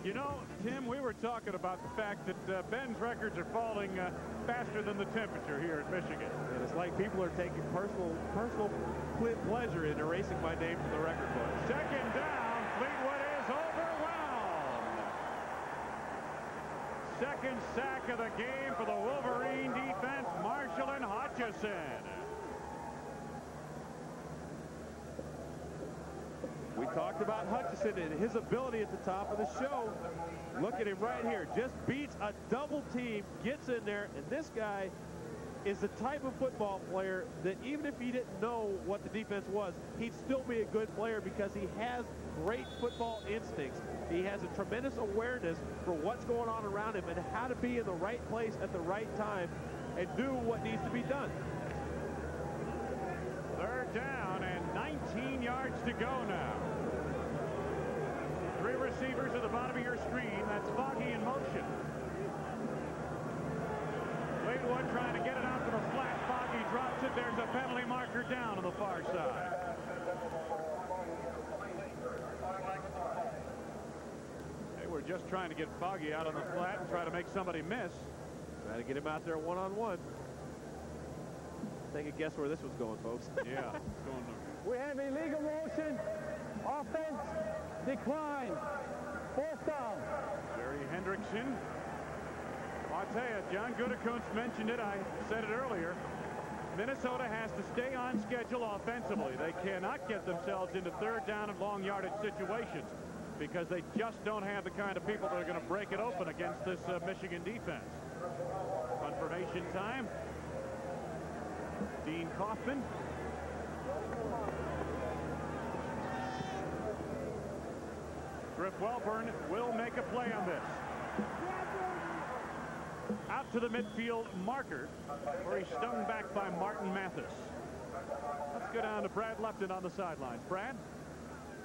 S1: You know, Tim, we were talking about the fact that uh, Ben's records are falling uh, faster than the temperature here in Michigan.
S2: And it's like people are taking personal personal ple- pleasure in erasing my name from the record book.
S1: Second down, Fleetwood is overwhelmed. Second sack of the game for the Wolverine defense, Marshall and Hutchinson.
S2: We talked about Hutchinson and his ability at the top of the show. Look at him right here. Just beats a double team, gets in there, and this guy is the type of football player that even if he didn't know what the defense was, he'd still be a good player because he has great football instincts. He has a tremendous awareness for what's going on around him and how to be in the right place at the right time and do what needs to be done.
S1: Third down and 19 yards to go now. Three receivers at the bottom of your screen. That's Foggie in motion. Fleetwood trying to get it out to the flat. Foggie drops it. There's a penalty marker down on the far side. They were just trying to get Foggie out on the flat and try to make somebody miss.
S2: Try to get him out there one-on-one. Take a guess where this was going, folks.
S1: Yeah. *laughs* going to-
S7: We have illegal motion. Offense decline. Fourth down.
S1: Jerry Hendrickson. I'll tell you, John Gutekunst mentioned it. I said it earlier. Minnesota has to stay on schedule offensively. They cannot get themselves into third down and long yardage situations because they just don't have the kind of people that are going to break it open against this uh, Michigan defense. Confirmation time. Dean Kaufman. Griff Welborne will make a play on this. Out to the midfield marker where he's stung back by Martin Mathis. Let's go down to Brad Lupton on the sideline. Brad?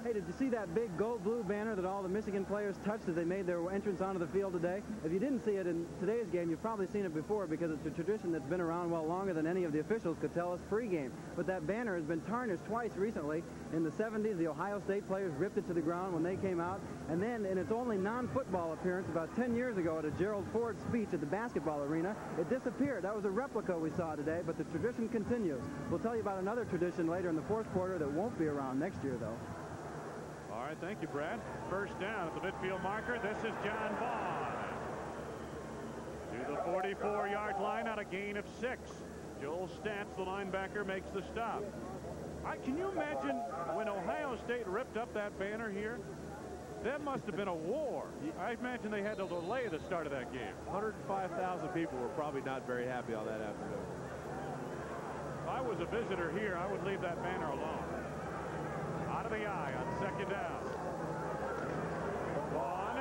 S4: Hey, did you see that big gold blue banner that all the Michigan players touched as they made their entrance onto the field today? If you didn't see it in today's game, you've probably seen it before because it's a tradition that's been around well longer than any of the officials could tell us pregame. But that banner has been tarnished twice recently. In the 70s, the Ohio State players ripped it to the ground when they came out. And then in its only non-football appearance about 10 years ago at a Gerald Ford speech at the basketball arena, it disappeared. That was a replica we saw today, but the tradition continues. We'll tell you about another tradition later in the fourth quarter that won't be around next year, though.
S1: Right, thank you, Brad. First down at the midfield marker. This is Jon Vaughn. To the 44-yard line on a gain of six. Joel Stantz, the linebacker, makes the stop. I, can you imagine when Ohio State ripped up that banner here? That must have been a war. I imagine they had to delay the start of that game.
S2: 105,000 people were probably not very happy on that afternoon.
S1: If I was a visitor here, I would leave that banner alone. Out of the eye on second down. Vaughn.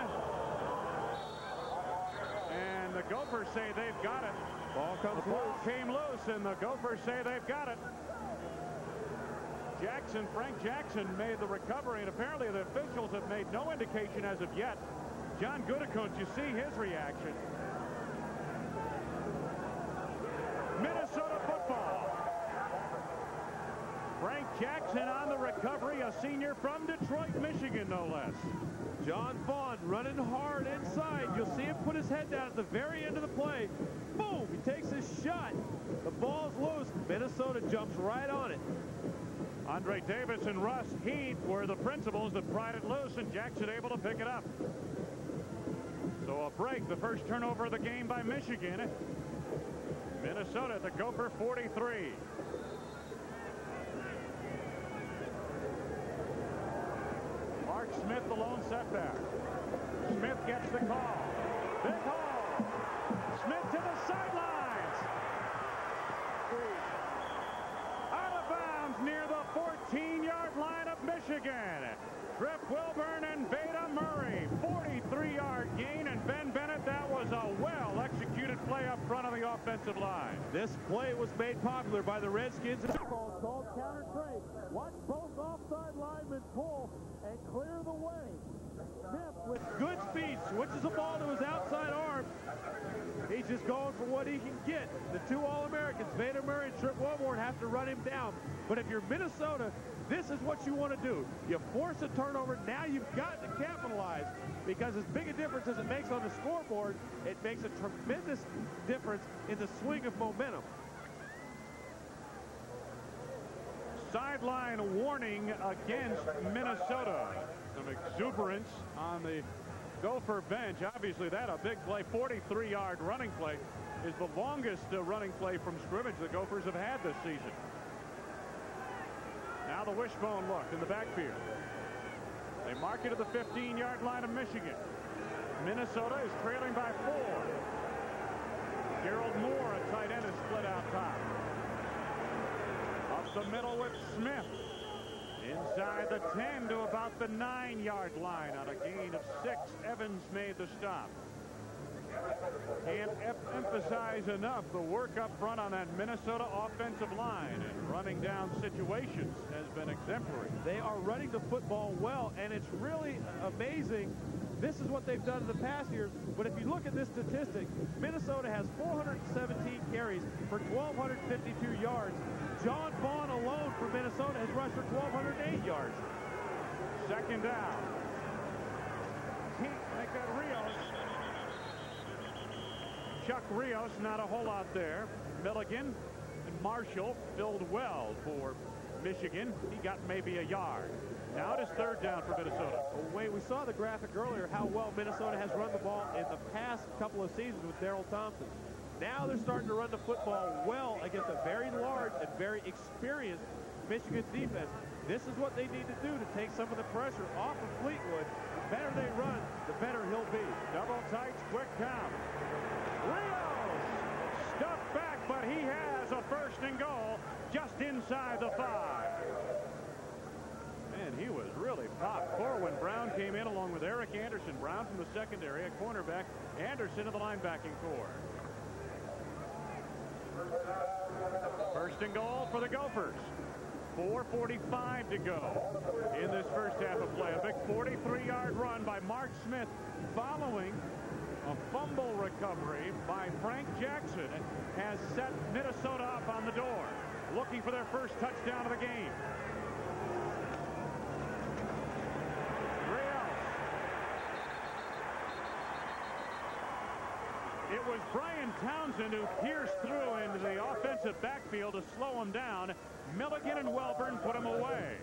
S1: And the Gophers say they've got it.
S2: Ball comes
S1: The ball
S2: loose.
S1: came loose, and the Gophers say they've got it. Jackson, Frank Jackson made the recovery, and apparently the officials have made no indication as of yet. John Gutekunst, you see his reaction. Minnesota football. Frank Jackson on the recovery, a senior from Detroit, Michigan, no less.
S2: Jon Vaughn running hard inside. You'll see him put his head down at the very end of the play. Boom! He takes his shot. The ball's loose. Minnesota jumps right on it.
S1: Andre Davis and Russ Heath were the principals that pried it loose, and Jackson able to pick it up. So a break, the first turnover of the game by Michigan. Minnesota the Gopher 43. Mark Smith, the lone setback. Smith gets the call. Big hole. Smith to the sidelines. Out of bounds near the 14-yard line of Michigan. Tripp Welborne and Vada Murray. 43-yard gain, and Ben Bennett, that was a well-executed play up front of the offensive line.
S2: This play was made popular by the Redskins. Called counter trade. Watch both offside linemen pull and clear the way. Smith with good speed switches the ball to his outside arm. He's just going for what he can get. The two All-Americans, Vada Murray and Tripp Welborne, have to run him down. But if you're Minnesota, this is what you want to do. You force a turnover. Now you've got to capitalize because as big a difference as it makes on the scoreboard, it makes a tremendous difference in the swing of momentum.
S1: Sideline warning against Minnesota. Some exuberance on the Gopher bench. Obviously, that a big play, 43-yard running play, is the longest uh, running play from scrimmage the Gophers have had this season. Now the wishbone look in the backfield. They mark it to the 15-yard line of Michigan. Minnesota is trailing by four. Gerald Moore, a tight end, is split out top. The middle with Smith. Inside the 10 to about the 9-yard line on a gain of six. Evans made the stop. Can't emphasize enough the work up front on that Minnesota offensive line and running down situations has been exemplary.
S2: They are running the football well, and it's really amazing. This is what they've done in the past years, but if you look at this statistic, Minnesota has 417 carries for 1,252 yards. Jon Vaughn alone for Minnesota has rushed for 1,208 yards.
S1: Second down. Make that Rios. Chuck Rios, not a whole lot there. Milligan and Marshall filled well for Michigan. He got maybe a yard. Now it is third down for Minnesota.
S2: Wait, we saw the graphic earlier how well Minnesota has run the ball in the past couple of seasons with Darrell Thompson. Now they're starting to run the football well against a very large and very experienced Michigan defense. This is what they need to do to take some of the pressure off of Fleetwood. The better they run, the better he'll be.
S1: Double tights, quick count. Rios stuffed back, but he has a first and goal just inside the five. Man, he was really popped for when Brown came in along with Eric Anderson. Brown from the secondary, a cornerback. Anderson of the linebacking corps. First and goal for the Gophers. 4.45 to go in this first half of play. A big 43-yard run by Mark Smith following a fumble recovery by Frank Jackson has set Minnesota up on the door, looking for their first touchdown of the game. It was Brian Townsend who pierced through into the offensive backfield to slow him down. Milligan and Welborne put him away.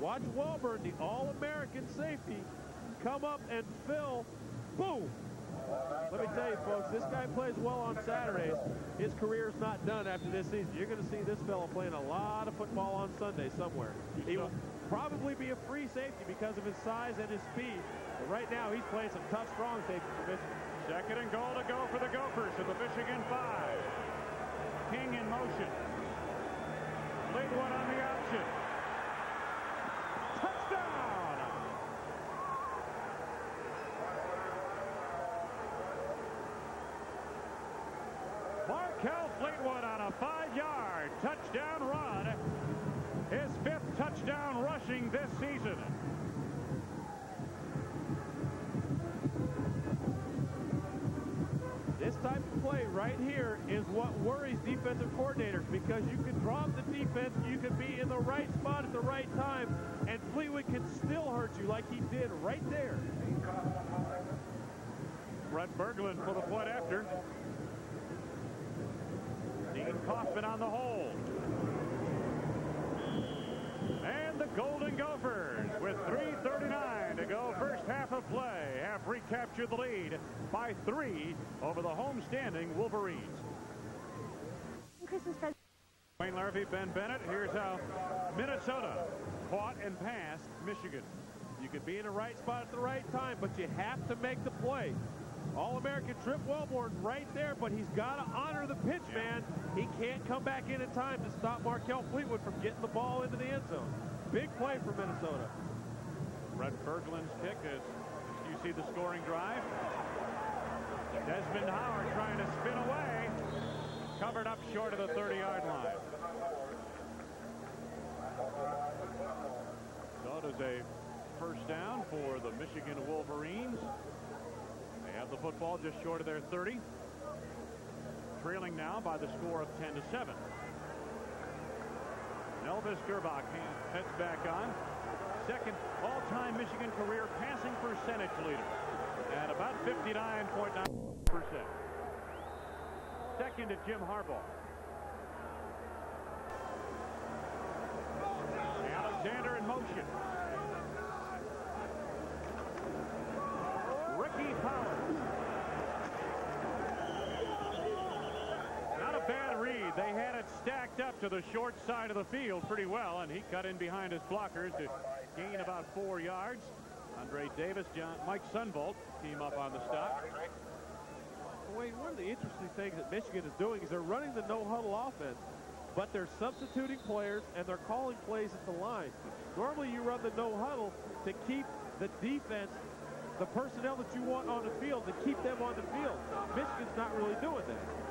S2: Watch Welborne, the All-American safety, come up and fill. Boom! Let me tell you, folks, this guy plays well on Saturdays. His career's not done after this season. You're going to see this fellow playing a lot of football on Sunday somewhere. He will probably be a free safety because of his size and his speed. But right now, he's playing some tough, strong safety for Michigan.
S1: Second and goal to go for the Gophers at the Michigan 5. King in motion. Fleetwood on the option.
S2: Because you can drop the defense, you can be in the right spot at the right time, and Fleetwood can still hurt you like he did right there.
S1: Brett Berglund for the point after. Dean Kaufman on the hold. And the Golden Gophers, with 3.39 to go, first half of play, have recaptured the lead by three over the home-standing Wolverines.
S6: Christmas present.
S1: Wayne Larrivee, Ben Bennett. Here's how Minnesota caught and passed Michigan.
S2: You could be in the right spot at the right time, but you have to make the play. All-American Tripp Welborne right there, but he's got to honor the pitch, man. He can't come back in in time to stop Marquel Fleetwood from getting the ball into the end zone. Big play for Minnesota.
S1: Brett Berglund's kick is, you see the scoring drive. Desmond Howard trying to spin away. Covered up short of the 30-yard line. So a first down for the Michigan Wolverines. They have the football just short of their 30. Trailing now by the score of 10 to 7. Elvis Grbac heads back on. Second all-time Michigan career passing percentage leader at about 59.9%. Second to Jim Harbaugh. Alexander in motion. Ricky Powers. Not a bad read. They had it stacked up to the short side of the field pretty well, and he cut in behind his blockers to gain about four yards. Andre Davis, John, Mike Sunvold team up on the stop.
S2: Wayne, one of the interesting things that Michigan is doing is they're running the no-huddle offense, but they're substituting players and they're calling plays at the line. Normally you run the no-huddle to keep the defense, the personnel that you want on the field, to keep them on the field. Michigan's not really doing that.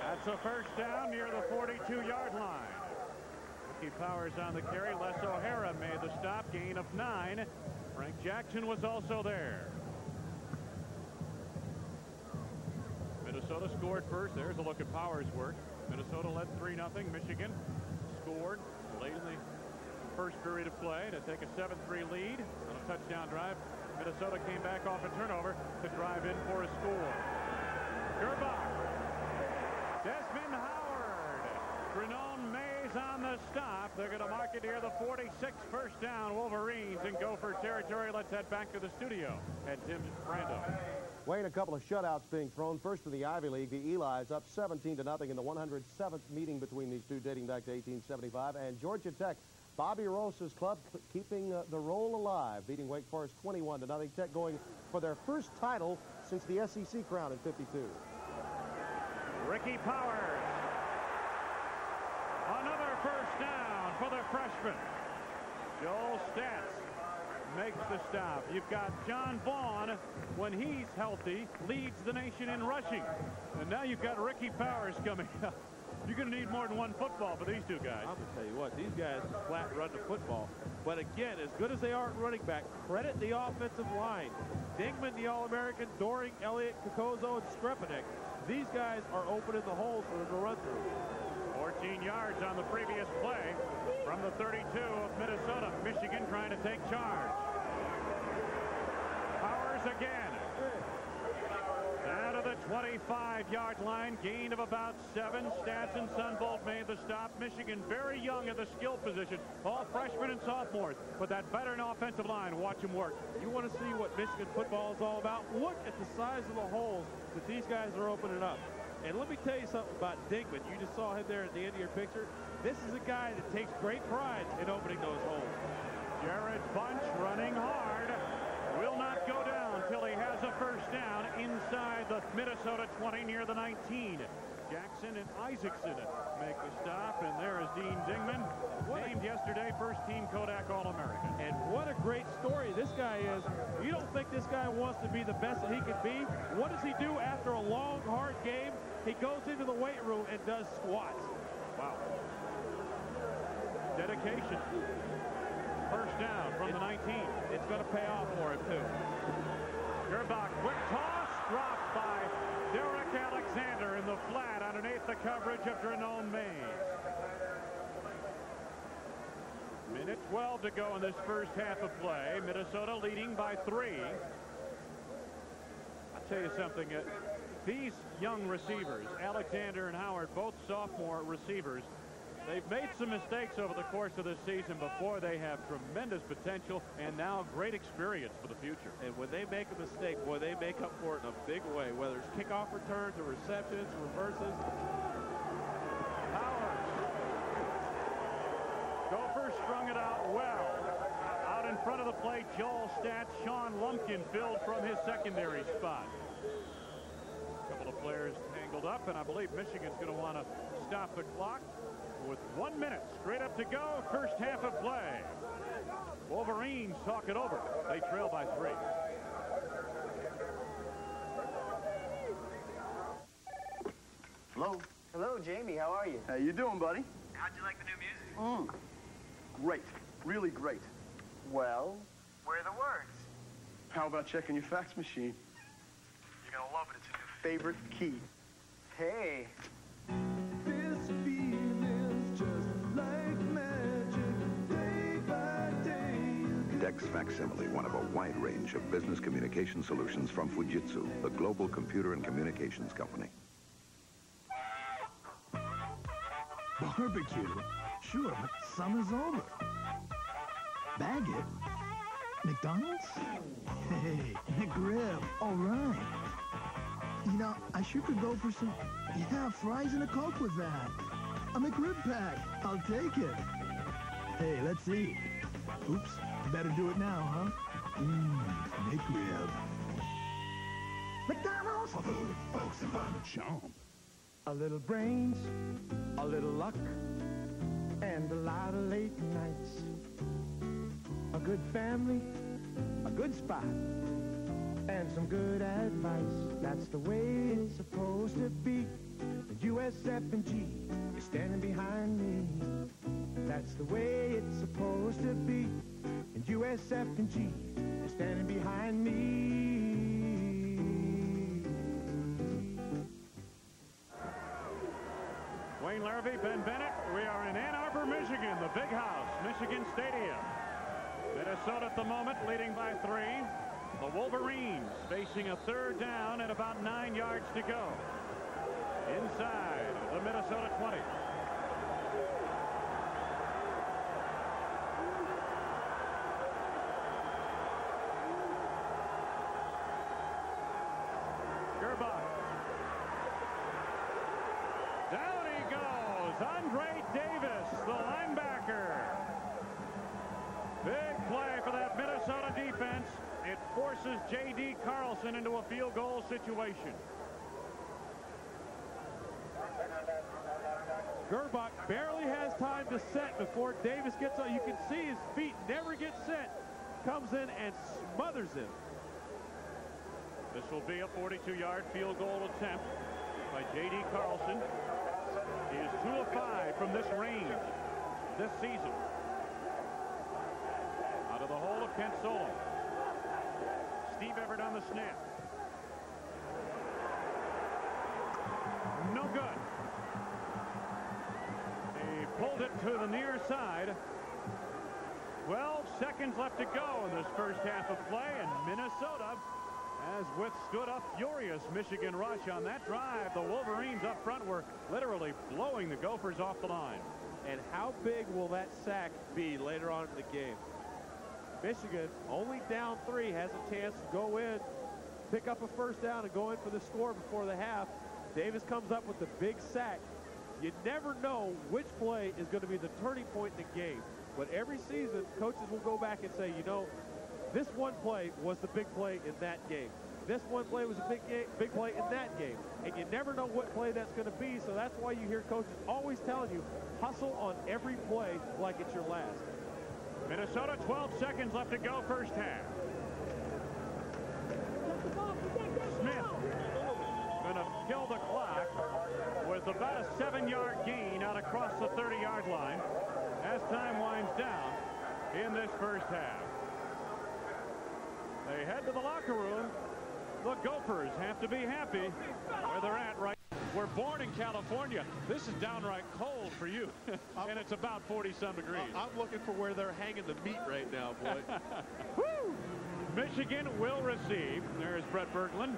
S1: That's a first down near the 42-yard line. Ricky Powers on the carry. Les O'Hara made the stop. Gain of nine. Frank Jackson was also there. Minnesota scored first. There's a look at Powers' work. Minnesota led 3-0. Michigan scored late in the first period of play to take a 7-3 lead on a touchdown drive. Minnesota came back off a turnover to drive in for a score. Grbac. Desmond Howard. Drenone On the stop. They're going to mark it near the 46 first down Wolverines in Gopher territory. Let's head back to the studio and Tim Brando.
S5: Wayne, a couple of shutouts being thrown. First in the Ivy League, the Eli's up 17 to nothing in the 107th meeting between these two dating back to 1875. And Georgia Tech, Bobby Ross's club keeping uh, the roll alive, beating Wake Forest 21 to nothing. Tech going for their first title since the SEC crown in 52.
S1: Ricky Powers. Another first down for the freshman. Joel Stats makes the stop. You've got Jon Vaughn, when he's healthy, leads the nation in rushing. And now you've got Ricky Powers coming up. You're going to need more than one football for these two guys.
S2: Going to tell you what, these guys flat run the football. But again, as good as they are at running back, credit the offensive line. Dingman, the All-American, Dohring, Elliott, Cocozzo, and Skrepenak. These guys are opening the holes for them to run through.
S1: 14 yards on the previous play from the 32 of Minnesota. Michigan trying to take charge. Powers again. Out of the 25-yard line. Gain of about seven. Stats Sunvold made the stop. Michigan very young at the skill position. All freshmen and sophomores. But that veteran offensive line, watch them work.
S2: You want to see what Michigan football is all about? Look at the size of the holes that these guys are opening up. And let me tell you something about Dingman. You just saw him there at the end of your picture. This is a guy that takes great pride in opening those holes.
S1: Jarrod Bunch running hard. Will not go down until he has a first down inside the Minnesota 20 near the 19. Jackson and Isaacson make the stop, and there is Dean Dingman, named yesterday first team Kodak All-American.
S2: And what a great story this guy is. You don't think this guy wants to be the best that he can be? What does he do after a long, hard game? He goes into the weight room and does squats.
S1: Wow. Dedication. First down from the 19.
S2: It's going to pay off for him, too.
S1: Grbac, quick toss, dropped by Derrick Alexander in the flat underneath the coverage of Drenone Mays. Minute 12 to go in this first half of play. Minnesota leading by three. I'll tell you something. Uh, these young receivers, Alexander and Howard, both sophomore receivers, they've made some mistakes over the course of this season before. They have tremendous potential and now great experience for the future.
S2: And when they make a mistake, boy, they make up for it in a big way, whether it's kickoff returns or receptions, reverses.
S1: Powers. Gophers strung it out well. Out in front of the plate, Joel Stats, Sean Lumpkin filled from his secondary spot. A couple of players tangled up, and I believe Michigan's going to want to stop the clock with one minute straight up to go. First half of play. Wolverines talk it over. They trail by three.
S8: Hello.
S9: Hello, Jamie. How are you?
S8: How you doing, buddy?
S9: How'd you like the new music?
S8: Mm. Great. Really great.
S9: Well, where are the words?
S8: How about checking your fax machine?
S9: You're gonna love it. It's a new
S8: Favorite key.
S9: Hey.
S10: Day.
S3: Dex Facsimile, one of a wide range of business communication solutions from Fujitsu, the global computer and communications company.
S10: Barbecue? Sure, but summer's over. Baggett? McDonald's? Hey, McRib. All right. You know, I sure could go for some, yeah, fries and a Coke with that. A McRib pack. I'll take it. Hey, let's eat. Oops, better do it now, huh? Mmm, McRib. McDonald's? folks about the chomp. A little brains, a little luck, and a lot of late nights. A good family, a good spot, and some good advice. That's the way it's supposed to be. The USF&G is standing behind me. That's the way it's supposed to be. And USF&G is standing behind me.
S1: Wayne Larrivee, Ben Bennett. We are in Ann Arbor, Michigan, the big house, Michigan Stadium. Minnesota at the moment leading by three. The Wolverines facing a third down and about nine yards to go. Inside the Minnesota 20. Grbac. Down he goes. Andre Davis, the linebacker. Big play for that Minnesota defense. It forces J.D. Carlson into a field goal situation.
S2: Grbac barely has time to before Davis gets on. You can see his feet never get set. Comes in and smothers him.
S1: This will be a 42-yard field goal attempt by J.D. Carlson. He is 2 of 5 from this range this season. Out of the hole of Kent Solon. Steve Everitt on the snap. No good. Pulled it to the near side. 12 seconds left to go in this first half of play, and Minnesota has withstood a furious Michigan rush on that drive. The Wolverines up front were literally blowing the Gophers off the line.
S2: And how big will that sack be later on in the game? Michigan, only down three, has a chance to go in, pick up a first down, and go in for the score before the half. Davis comes up with the big sack. You never know which play is going to be the turning point in the game. But every season, coaches will go back and say, you know, this one play was the big play in that game. This one play was a big big play in that game. And you never know what play that's going to be, so that's why you hear coaches always telling you, hustle on every play like it's your last.
S1: Minnesota, 12 seconds left to go first half. Smith going to kill the clock with about a seven-yard gain out across the 30-yard line. As time winds down, in this first half. They head to the locker room. The Gophers have to be happy where they're at right. We're born in California. This is downright cold for you, *laughs* and it's about 40 some degrees.
S2: I'm looking for where they're hanging the meat right now, boy. *laughs*
S1: Michigan will receive. There's Brett Berglund,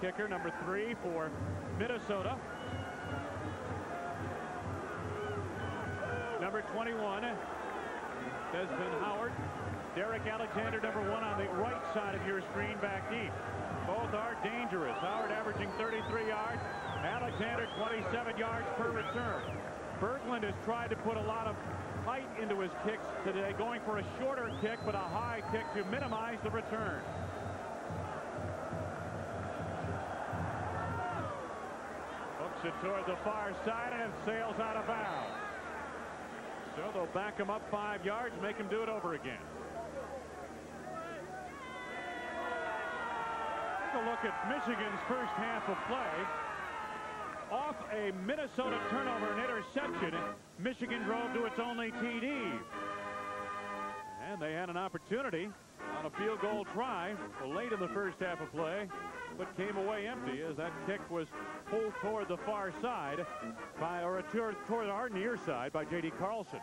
S1: kicker number three for Minnesota. 21, Desmond Howard. Derrick Alexander, number one on the right side of your screen back deep. Both are dangerous. Howard averaging 33 yards. Alexander 27 yards per return. Berglund has tried to put a lot of height into his kicks today, going for a shorter kick, but a high kick to minimize the return. Hooks it toward the far side, and sails out of bounds. So they'll back him up five yards, make him do it over again. Take a look at Michigan's first half of play. Off a Minnesota turnover and interception, Michigan drove to its only TD. And they had an opportunity on a field goal try late in the first half of play, but came away empty as that kick was pulled toward the far side by, or toward, toward our near side by J.D. Carlson.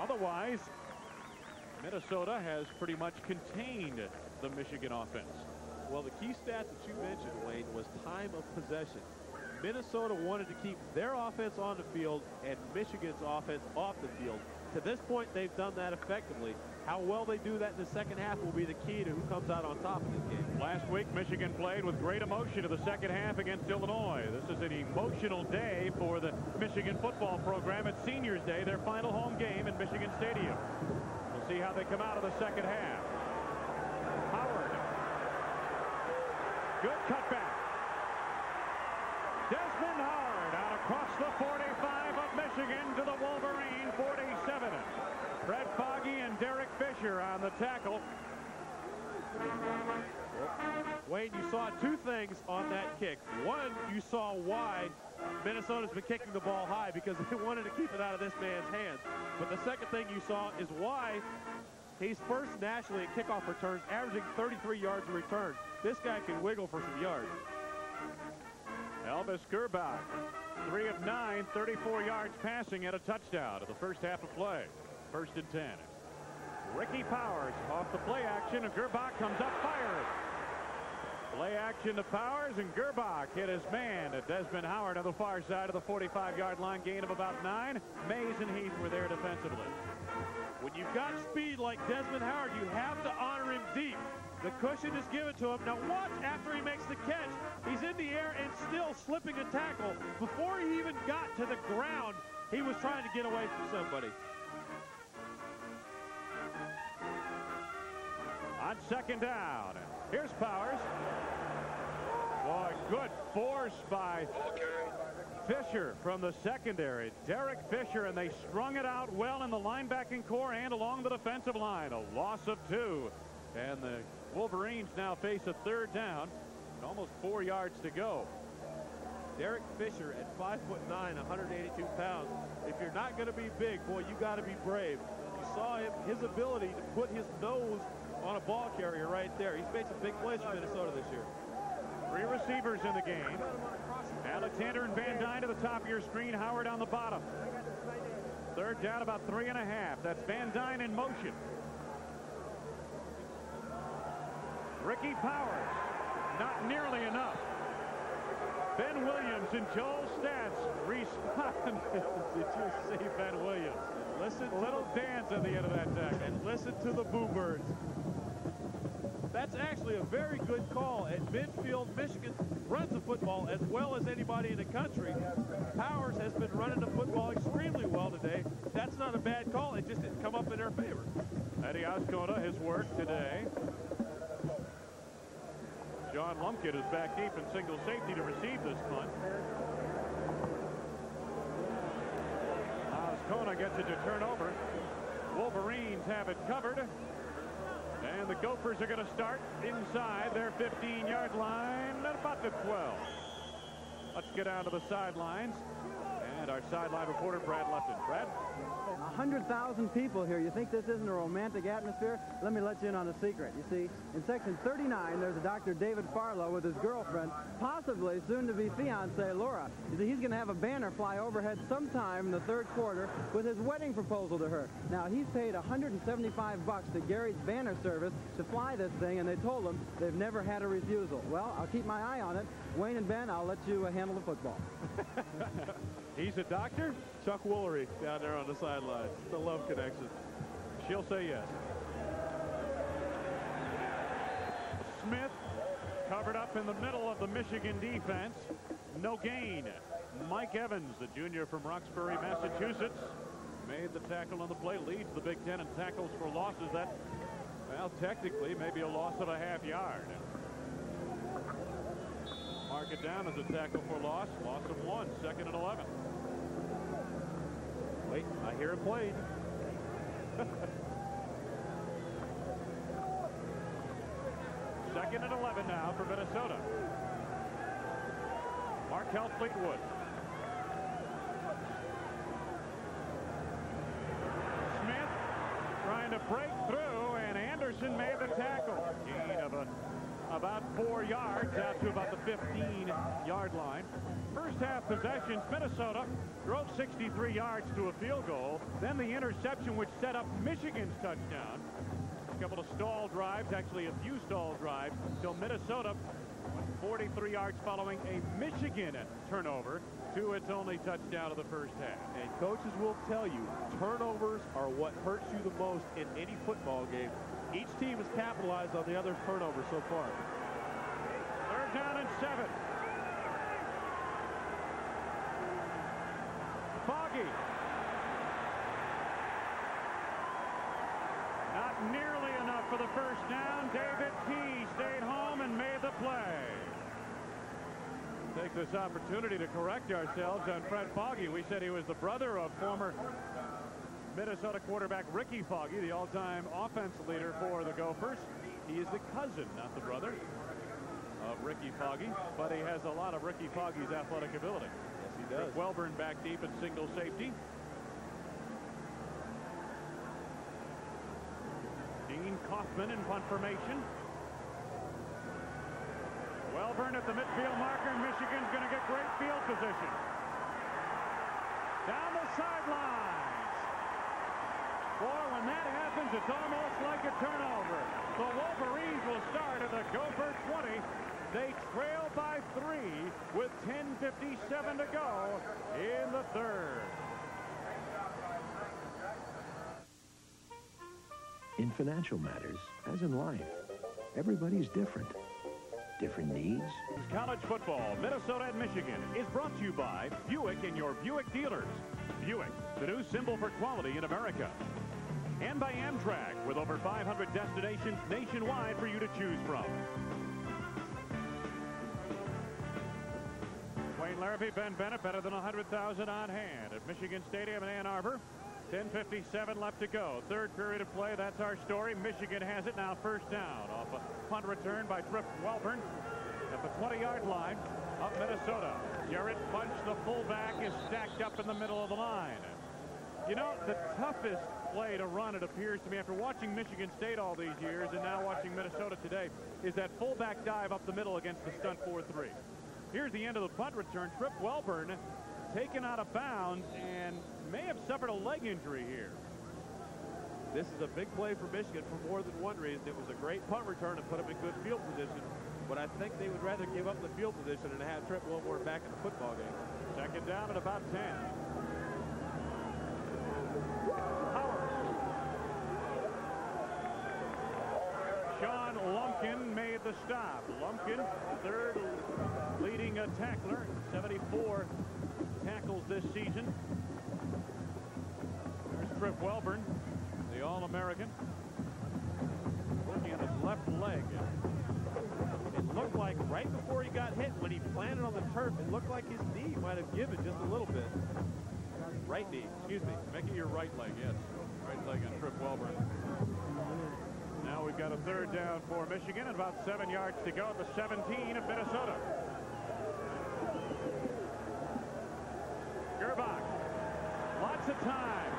S1: Otherwise, Minnesota has pretty much contained the Michigan offense.
S2: Well, the key stat that you mentioned, Wayne, was time of possession. Minnesota wanted to keep their offense on the field and Michigan's offense off the field. To this point, they've done that effectively. How well they do that in the second half will be the key to who comes out on top of this game.
S1: Last week, Michigan played with great emotion in the second half against Illinois. This is an emotional day for the Michigan football program. It's Seniors Day, their final home game in Michigan Stadium. We'll see how they come out of the second half. Howard. Good cutback. Desmond Howard out across the 45 of Michigan to the Wolverine 47. Brett Foggie and Derek On the tackle.
S2: Wayne, you saw two things on that kick. One, you saw why Minnesota's been kicking the ball high because they *laughs* wanted to keep it out of this man's hands. But the second thing you saw is why he's first nationally at kickoff returns, averaging 33 yards a return. This guy can wiggle for some yards.
S1: Elvis Grbac, three of nine, 34 yards passing at a touchdown to the first half of play. First and 10. Ricky Powers off the play action, and Grbac comes up fired. Play action to Powers, and Grbac hit his man at Desmond Howard on the far side of the 45-yard line, gain of about nine. Mays and Heath were there defensively.
S2: When you've got speed like Desmond Howard, you have to honor him deep. The cushion is given to him. Now watch after he makes the catch. He's in the air and still slipping a tackle. Before he even got to the ground, he was trying to get away from somebody.
S1: On second down, here's Powers. Boy, good force by Fisher from the secondary. Derek Fisher, and they strung it out well in the linebacking corps and along the defensive line. A loss of two. And the Wolverines now face a third down and almost four yards to go.
S2: Derek Fisher at 5 foot 9, 182 pounds. If you're not going to be big, boy, you got to be brave. You saw him, his ability to put his nose on a ball carrier right there. He's made some big plays for Minnesota this year.
S1: Three receivers in the game. Alexander and Van Dyne to the top of your screen. Howard on the bottom. Third down about three and a half. That's Van Dyne in motion. Ricky Powers. Not nearly enough. Ben Williams and Joel Stats respond. *laughs* Did you see Ben Williams?
S2: Listen
S1: little dance at the end of that deck,
S2: And listen to the Boo Birds. That's actually a very good call at midfield. Michigan runs the football as well as anybody in the country. Powers has been running the football extremely well today. That's not a bad call. It just didn't come up in their favor.
S1: Eddie Azcona, has worked today. John Lumpkin is back deep in single safety to receive this punt. Azcona gets it to turnover. Wolverines have it covered. And the Gophers are going to start inside their 15-yard line at about the 12. Let's get down to the sidelines. And our sideline reporter, Brad Lupton. Brad?
S4: 100,000 people here. You think this isn't a romantic atmosphere? Let me let you in on a secret. You see, in section 39, there's a Dr. David Farlow with his girlfriend, possibly soon-to-be fiancee Laura. You see, he's going to have a banner fly overhead sometime in the third quarter with his wedding proposal to her. Now, he's paid 175 bucks to Gary's banner service to fly this thing, and they told him they've never had a refusal. Well, I'll keep my eye on it. Wayne and Ben, I'll let you uh, handle the football. *laughs*
S1: He's a doctor?
S2: Chuck Woolery down there on the sidelines. The love connection.
S1: She'll say yes. Smith covered up in the middle of the Michigan defense. No gain. Mike Evans, the junior from Roxbury, Massachusetts, made the tackle on the play, leads the Big Ten in tackles for losses. That, well, technically, maybe a loss of a half yard. Mark it down as a tackle for loss. Loss of one, second and 11.
S2: Wait, I hear it played. *laughs*
S1: Second and 11 now for Minnesota. Marquel Fleetwood. Smith trying to break through, and Anderson made the tackle. About four yards out to about the 15-yard line. First half possession, Minnesota drove 63 yards to a field goal. Then the interception which set up Michigan's touchdown. A couple of stall drives, actually a few stall drives, till Minnesota went 43 yards following a Michigan turnover to its only touchdown of the first half.
S2: And coaches will tell you, turnovers are what hurts you the most in any football game. Each team has capitalized on the other's turnover so far.
S1: Third down and seven. Foggie. Not nearly enough for the first down. David Key stayed home and made the play. Take this opportunity to correct ourselves on Fred Foggie. We said he was the brother of former Minnesota quarterback Ricky Foggie, the all-time offense leader for the Gophers. He is the cousin, not the brother, of Ricky Foggie, but he has a lot of Ricky Foggie's athletic ability.
S2: Yes, he does.
S1: Rick Welborne back deep in single safety. Dean Kaufman in punt formation. Welborne at the midfield marker. Michigan's going to get great field position. Down the sidelines. Boy, when that happens, it's almost like a turnover. The Wolverines will start at the Gopher 20. They trail by three with 10.57 to go in the third.
S11: In financial matters, as in life, everybody's different. Different needs.
S1: College football, Minnesota and Michigan, is brought to you by Buick and your Buick dealers. Buick, the new symbol for quality in America. And by Amtrak, with over 500 destinations nationwide for you to choose from. Wayne Larrivee, Ben Bennett, better than 100,000 on hand at Michigan Stadium in Ann Arbor. 10.57 left to go. Third period of play. That's our story. Michigan has it now first down off a punt return by Tripp Welborne at the 20-yard line of Minnesota. Jarrod Bunch, the fullback, is stacked up in the middle of the line. You know, the toughest play to run, it appears to me, after watching Michigan State all these years and now watching Minnesota today, is that fullback dive up the middle against the stunt 4-3. Here's the end of the punt return. Tripp Welborne taken out of bounds and may have suffered a leg injury here.
S2: This is a big play for Michigan for more than one reason. It was a great punt return and put them in good field position, but I think they would rather give up the field position and have Tripp Welborne back in the football game.
S1: Second down at about 10. Howard. Sean Lumpkin made the stop. Lumpkin, third leading tackler, 74 tackles this season. There's Tripp Welborne, the All-American, working on his left leg.
S2: It looked like right before he got hit, when he planted on the turf, it looked like his knee might have given just a little bit. Right knee, excuse me.
S1: Make it your right leg, yes. Right leg on Tripp Welborne. Now we've got a third down for Michigan and about seven yards to go at the 17 of Minnesota. Grbac. Lots of time.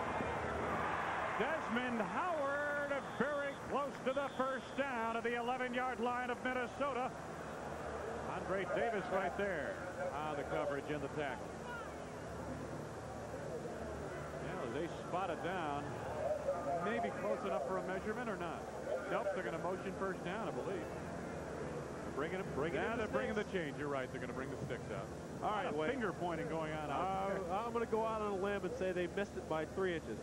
S1: Desmond Howard very close to the first down at the 11-yard line of Minnesota. Andre Davis right there. Ah, the coverage and the tackle. Yeah, they spotted down. Maybe close enough for a measurement or not? Nope, they're going to motion first down, I believe. They're bringing it, bringing yeah, they're bringing the change. You're right. They're going to bring the sticks out. All right, wait. finger pointing going on.
S2: Uh, I'm going to go out on a limb and say they missed it by three inches.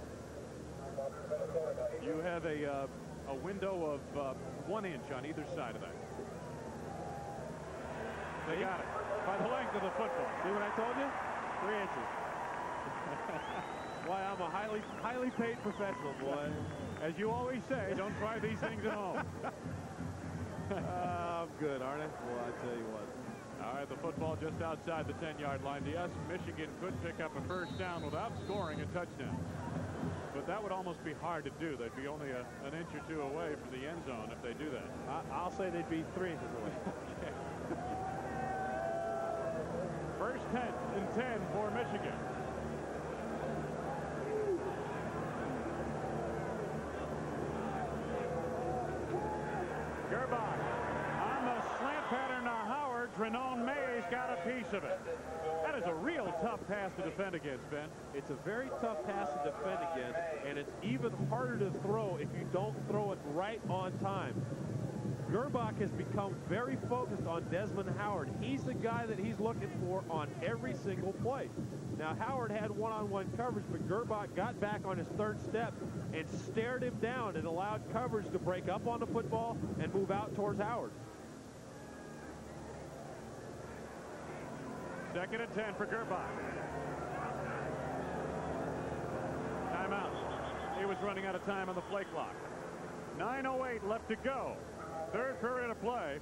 S1: You have a uh, a window of uh, one inch on either side of that. They got it by the length of the football.
S2: See what I told you? Three inches. *laughs* Why I'm a highly highly paid professional, boy.
S1: As you always say, don't try these things at home.
S2: uh, *laughs* I'm good, aren't I? Well, I tell you what.
S1: All right, the football just outside the 10-yard line. Yes, Michigan could pick up a first down without scoring a touchdown. But that would almost be hard to do. They'd be only a, an inch or two away from the end zone if they do that.
S2: I, will say they'd be three inches away. *laughs*
S1: okay. First 10 and 10 for Michigan. Grbac on the slant pattern to Drenone Mays got a piece of it. That is a real tough pass to defend against, Ben.
S2: It's a very tough pass to defend against, and it's even harder to throw if you don't throw it right on time. Grbac has become very focused on Desmond Howard. He's the guy that he's looking for on every single play. Now, Howard had one-on-one -on -one coverage, but Grbac got back on his third step and stared him down and allowed coverage to break up on the football and move out towards Howard.
S1: Second and 10 for Grbac. Timeout. He was running out of time on the play clock. 9.08 left to go. Third period of play.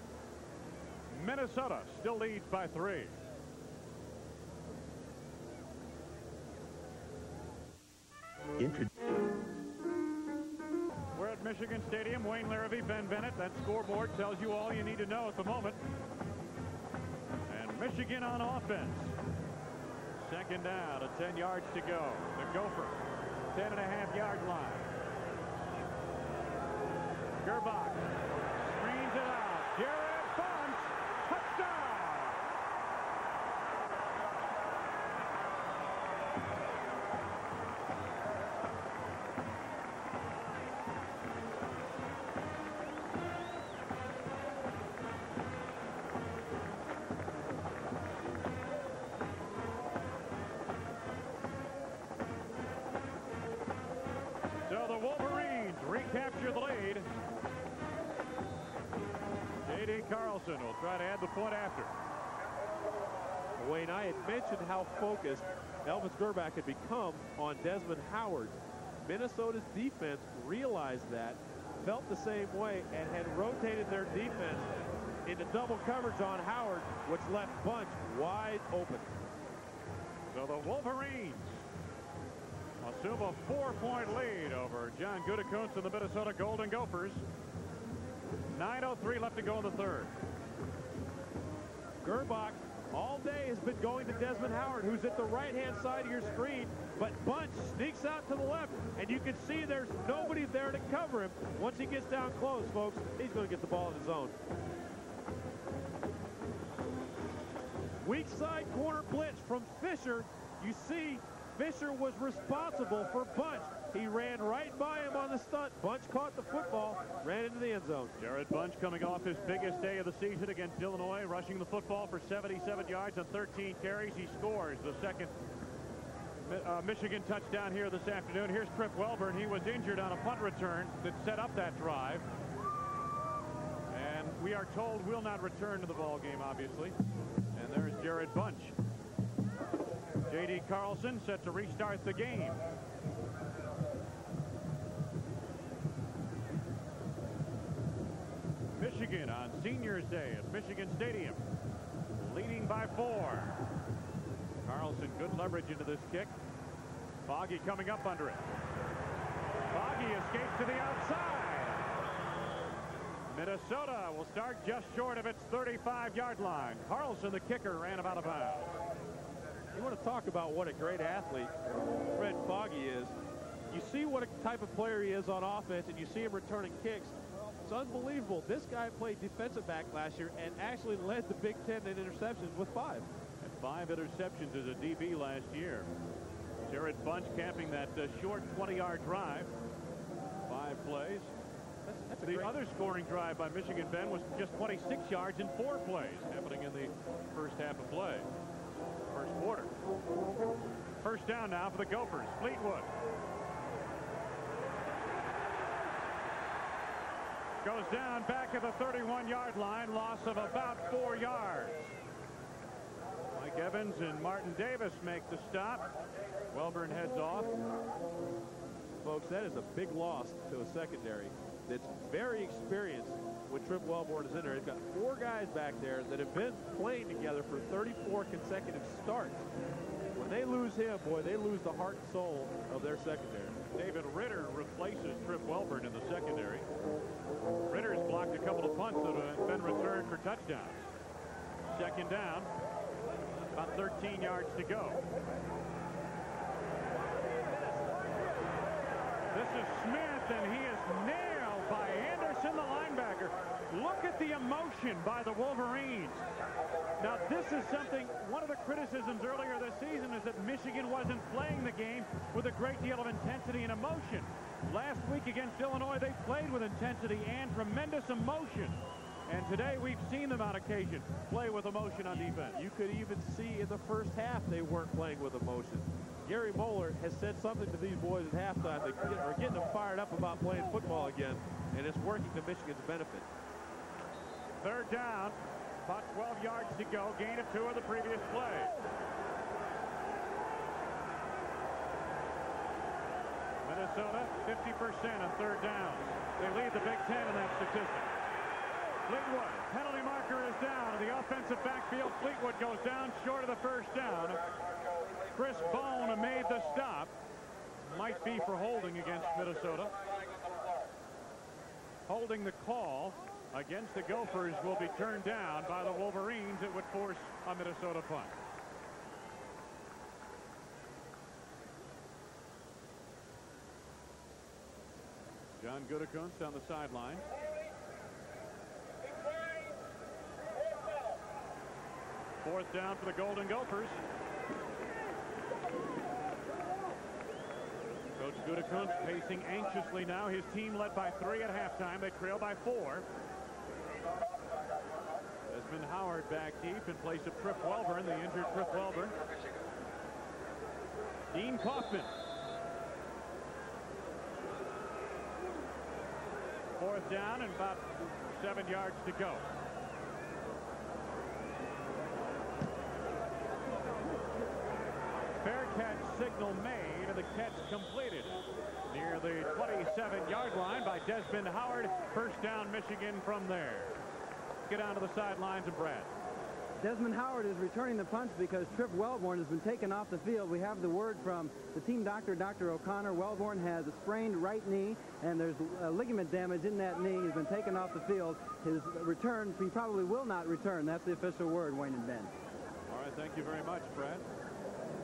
S1: Minnesota still leads by three. We're at Michigan Stadium. Wayne Larrivee, Ben Bennett. That scoreboard tells you all you need to know at the moment. Michigan on offense. Second down, at 10 yards to go. The Gopher, 10 and a half yard line. Grbac screens it out. Jarrod Carlson will try to add the point after.
S2: Wayne, I had mentioned how focused Elvis Grbac had become on Desmond Howard. Minnesota's defense realized that, felt the same way, and had rotated their defense into double coverage on Howard, which left Bunch wide open.
S1: So the Wolverines assume a four-point lead over John Gutekunst and the Minnesota Golden Gophers. 9.03 left to go in the third.
S2: Grbac all day has been going to Desmond Howard, who's at the right-hand side of your screen, but Bunch sneaks out to the left, and you can see there's nobody there to cover him. Once he gets down close, folks, he's going to get the ball in his own. Weak side corner blitz from Fisher. You see Fisher was responsible for Bunch. He ran right by him on the stunt. Bunch caught the football, ran into the end zone.
S1: Jarrod Bunch coming off his biggest day of the season against Illinois, rushing the football for 77 yards and 13 carries. He scores the second uh, Michigan touchdown here this afternoon. Here's Tripp Welborne. He was injured on a punt return that set up that drive. And we are told will not return to the ball game, obviously. And there's Jarrod Bunch. J.D. Carlson set to restart the game. Michigan on Seniors Day at Michigan Stadium. Leading by four. Carlson good leverage into this kick. Foggie coming up under it. Foggie escapes to the outside. Minnesota will start just short of its 35-yard line. Carlson, the kicker, ran about a bounds.
S2: you want to talk about what a great athlete Fred Foggie is. You see what a type of player he is on offense, and you see him returning kicks. It's unbelievable. This guy played defensive back last year and actually led the Big Ten in interceptions with five.
S1: And five interceptions as a DB last year. Jarrod Bunch camping that uh, short 20-yard drive. Five plays.
S2: That's, that's
S1: the other scoring drive by Michigan Ben was just 26 yards in four plays happening in the first half of play. First quarter. First down now for the Gophers. Fleetwood. Goes down back at the 31-yard line. Loss of about four yards. Mike Evans and Martin Davis make the stop. Welborne heads off.
S2: Folks, that is a big loss to a secondary that's very experienced when Tripp Welborne is in there. He's got four guys back there that have been playing together for 34 consecutive starts. When they lose him, boy, they lose the heart and soul of their secondary.
S1: David Ritter replaces Tripp Welborne in the secondary. Ritter's blocked a couple of punts that have been returned for touchdowns. Second down, about 13 yards to go. This is Smith, and he is nailed by Anderson, the linebacker. Look at the emotion by the Wolverines. Now, this is something, one of the criticisms earlier this season is that Michigan wasn't playing the game with a great deal of intensity and emotion. Last week against Illinois, they played with intensity and tremendous emotion. And today we've seen them on occasion play with emotion on defense.
S2: You could even see in the first half they weren't playing with emotion. Gary Moeller has said something to these boys at halftime. They are getting them fired up about playing football again, and it's working to Michigan's benefit.
S1: Third down, about 12 yards to go. Gain of two of the previous play. Minnesota, 50% on third down. They lead the Big Ten in that statistic. Fleetwood, penalty marker is down. The offensive backfield, Fleetwood goes down short of the first down. Chris Bone made the stop. Might be for holding against Minnesota. Holding the call against the Gophers will be turned down by the Wolverines. It would force a Minnesota punt. John Gutekunst on the sideline. Fourth down for the Golden Gophers. Coach Gutekunst pacing anxiously now. His team led by three at halftime. They trail by four. Howard back deep in place of Tripp Welborne, the injured Tripp Welborne. Dean Kaufman. Fourth down and about seven yards to go. Fair catch signal made and the catch completed near the 27-yard line by Desmond Howard. First down Michigan from there. Get down to the sidelines and Brad.
S4: Desmond Howard is returning the punts because Tripp Welborne has been taken off the field. We have the word from the team doctor, Dr. O'Connor. Welborne has a sprained right knee, and there's ligament damage in that knee. He's been taken off the field. His return, he probably will not return. That's the official word, Wayne and Ben.
S2: All right, thank you very much, Brad.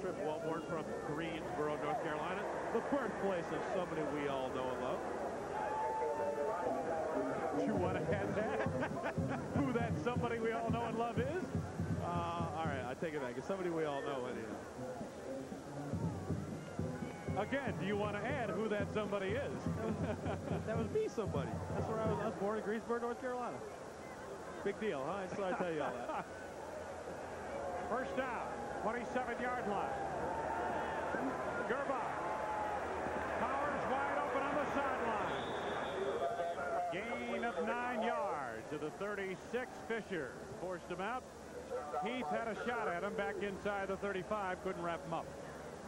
S2: Tripp Welborne from Greensboro, North Carolina, the birthplace of somebody we all know and love.
S1: You want to add that? *laughs* Who that somebody we all know and love is?
S2: Uh, all right, I take it back. It's somebody we all know it is.
S1: Again, do you want to add who that somebody is?
S2: that was *laughs* me somebody. That's where I was. I was born in Greensboro, North Carolina. Big deal, huh? I saw I tell you all that. *laughs*
S1: First down. 27-yard line. Grbac. Powers wide open on the sideline. Gain of nine yards to the 36. Fisher forced him out. Heath had a shot at him back inside the 35. Couldn't wrap him up.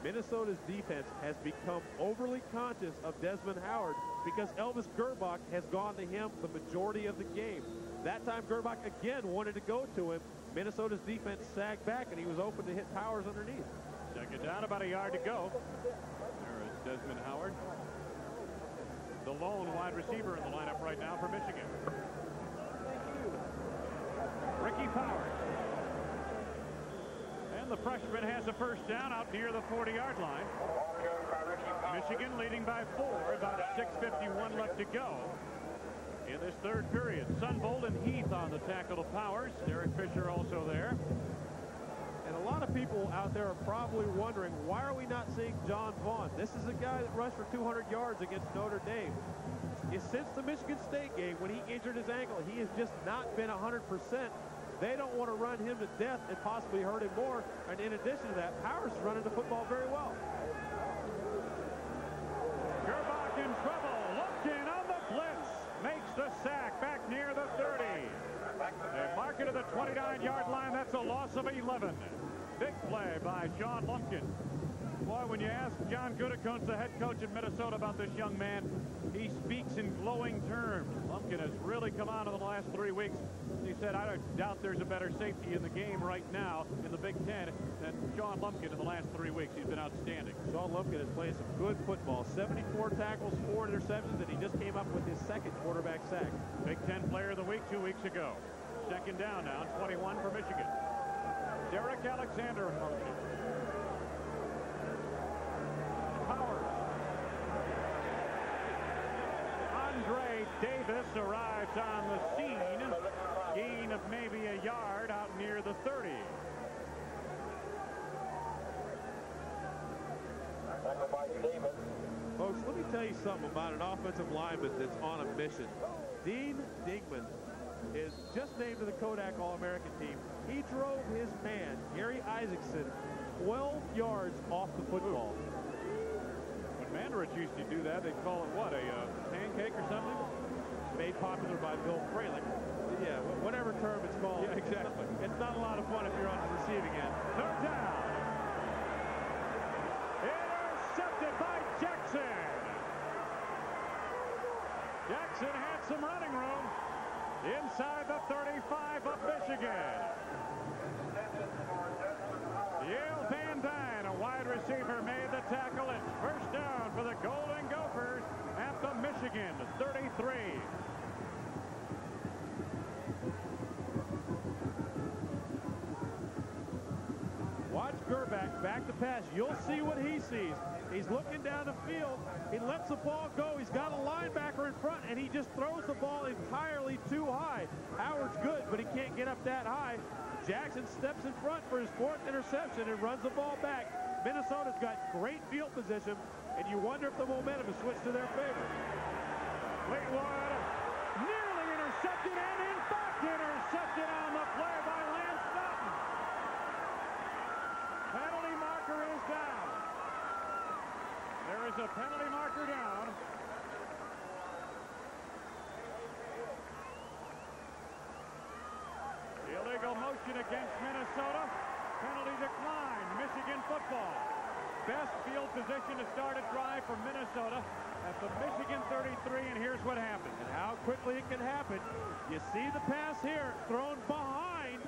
S2: Minnesota's defense has become overly conscious of Desmond Howard because Elvis Grbac has gone to him the majority of the game. That time Grbac again wanted to go to him, Minnesota's defense sagged back, and he was open to hit Powers underneath.
S1: Second down, about a yard to go. There is Desmond Howard. The lone wide receiver in the lineup right now for Michigan. Ricky Powers. And the freshman has a first down out near the 40-yard line. Michigan leading by four, about 6.51 left to go in this third period. Sunvold and Heath on the tackle to Powers. Derek Fisher also there.
S2: And a lot of people out there are probably wondering, why are we not seeing Jon Vaughn? This is a guy that rushed for 200 yards against Notre Dame. Since the Michigan State game, when he injured his ankle, he has just not been 100%. They don't want to run him to death and possibly hurt him more. And in addition to that, Powers is running the football very well.
S1: Grbac in trouble. Lumpkin on the blitz. Makes the sack back near the 30. They mark it to the 29-yard line. That's a loss of 11. Big play by John Lumpkin. Boy, when you ask John Gutekunst, the head coach in Minnesota, about this young man, he speaks in glowing terms. Lumpkin has really come on in the last three weeks. He said, I don't doubt there's a better safety in the game right now in the Big Ten than Sean Lumpkin in the last three weeks. He's been outstanding.
S2: Sean Lumpkin is playing some good football. 74 tackles, four interceptions, and he just came up with his second quarterback sack.
S1: Big Ten Player of the Week two weeks ago. Second down now, 21 for Michigan. Derrick Alexander motion. Powers. Andre Davis arrives on the scene. Gain of maybe a yard out near the 30.
S2: Folks, let me tell you something about an offensive lineman that's on a mission. Dean Dingman is just named to the Kodak All-American team. He drove his man, Gary Isaacson, 12 yards off the football.
S1: When Mandarich used to do that, they'd call it what, a uh, pancake or something?
S2: Made popular by Bill Fralic. Yeah, whatever term it's called.
S1: Yeah, exactly. *laughs*
S2: It's not a lot of fun if you're on the receiving end.
S1: Third down. Intercepted by Jackson. Jackson had some running room inside the 35 of Michigan. Yale Van Dyne, a wide receiver, made the tackle.
S2: Back to pass. You'll see what he sees. He's looking down the field. He lets the ball go. He's got a linebacker in front, and he just throws the ball entirely too high. Howard's good, but he can't get up that high. Jackson steps in front for his fourth interception and runs the ball back. Minnesota's got great field position, and you wonder if the momentum has switched to their favor.
S1: Nearly intercepted, and in fact intercepted on the play by Lance Naughton. Penalty marker is down. There is a penalty marker down. Illegal motion against Minnesota. Penalty decline. Michigan football. Best field position to start a drive for Minnesota at the Michigan 33, and here's what happened.
S2: And how quickly it can happen. You see the pass here, thrown behind.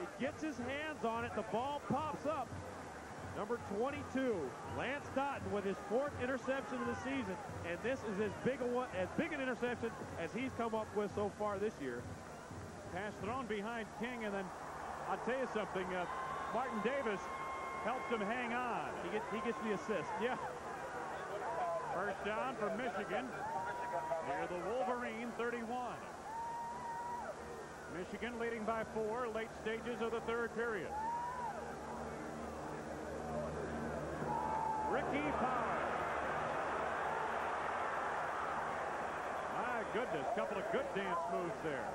S2: He gets his hands on it. The ball pops up. Number 22, Lance Naughton with his fourth interception of the season. And this is as big, a one, as big an interception as he's come up with so far this year.
S1: Pass thrown behind King, and then I'll tell you something. Uh, Martin Davis helps him hang on.
S2: He gets, he gets the assist.
S1: Yeah. First down for Michigan near the Wolverine 31. Michigan leading by four, late stages of the third period. Ricky Powers. My goodness, couple of good dance moves there.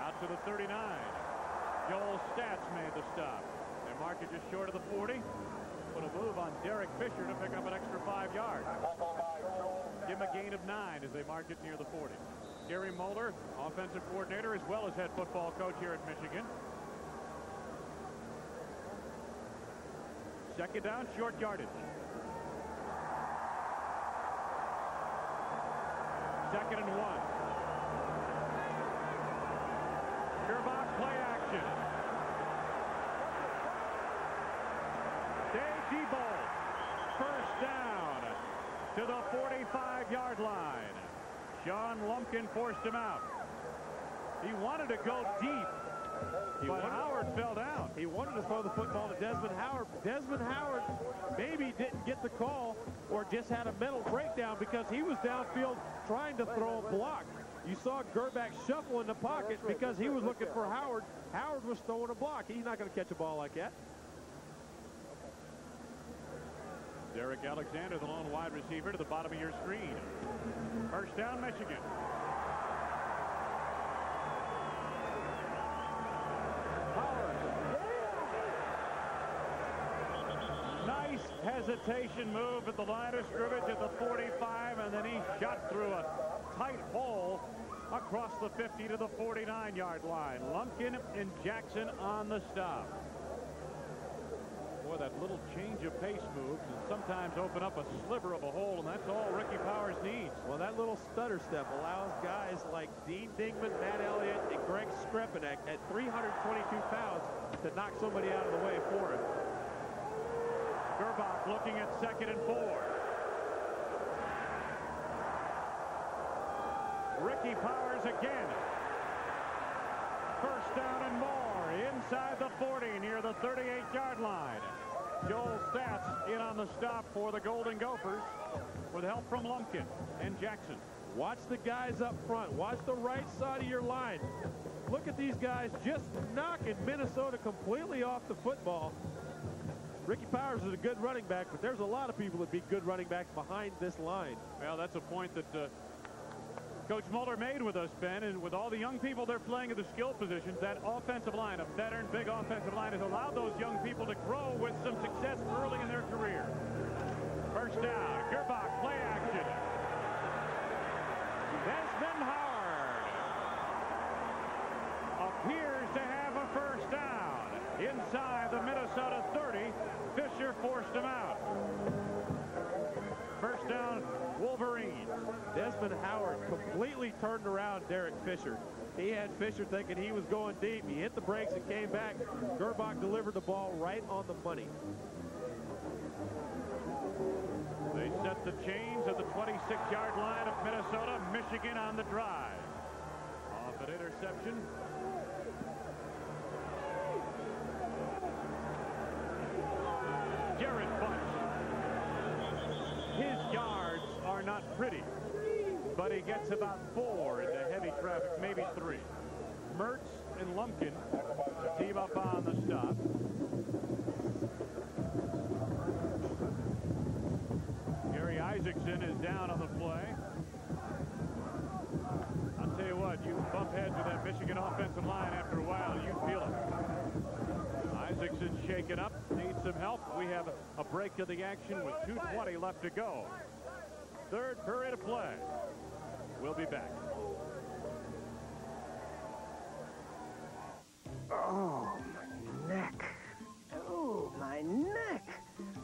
S1: Out to the 39. Joel Stats made the stop. Mark it just short of the 40. Put a move on Derek Fisher to pick up an extra five yards. Give him a gain of nine as they mark it near the 40. Gary Moeller, offensive coordinator as well as head football coach here at Michigan. Second down, short yardage. Second and one. Grbac play action. Dave Diebold, first down to the 45-yard line. Sean Lumpkin forced him out. He wanted to go deep,
S2: He
S1: but
S2: wanted-
S1: Howard fell down.
S2: He wanted to throw the football to Desmond Howard. Desmond Howard maybe didn't get the call or just had a mental breakdown because he was downfield trying to throw a block. You saw Grbac shuffle in the pocket because he was looking for Howard. Howard was throwing a block. He's not going to catch a ball like that.
S1: Derrick Alexander, the lone wide receiver, to the bottom of your screen. First down, Michigan. Nice hesitation move at the line of scrimmage at the 45, and then he shot through a tight hole across the 50 to the 49-yard line. Lumpkin and Jackson on the stop. Boy, that little change of pace moves and sometimes open up a sliver of a hole, and that's all Ricky Powers needs.
S2: Well, that little stutter step allows guys like Dean Dingman, Matt Elliott, and Greg Skrepenak at 322 pounds to knock somebody out of the way for him.
S1: Grbac looking at second and four. Ricky Powers again. First down and more inside the 40 near the 38-yard line. Joel Stats in on the stop for the Golden Gophers with help from Lumpkin and Jackson.
S2: Watch the guys up front. Watch the right side of your line. Look at these guys just knocking Minnesota completely off the football. Ricky Powers is a good running back, but there's a lot of people that be good running backs behind this line.
S1: Well, that's a point that uh, Coach Moeller made with us, Ben, and with all the young people they're playing at the skill positions, that offensive line, a veteran, big offensive line, has allowed those young people to grow with some success early in their career. First down,
S2: turned around Derek Fisher. He had Fisher thinking he was going deep. He hit the brakes and came back. Grbac delivered the ball right on the money.
S1: They set the chains at the 26-yard line of Minnesota. Michigan on the drive. Off an interception. Jarrod Butts. His yards are not pretty, but he gets about four into heavy traffic, maybe three. Mertz and Lumpkin team up on the stop. Gary Isaacson is down on the play. I'll tell you what, you bump heads with that Michigan offensive line after a while, you feel it. Isaacson shaken up, needs some help. We have a break to the action with 2.20 left to go. Third period of play. We'll be back.
S12: Oh, my neck. Oh, my neck.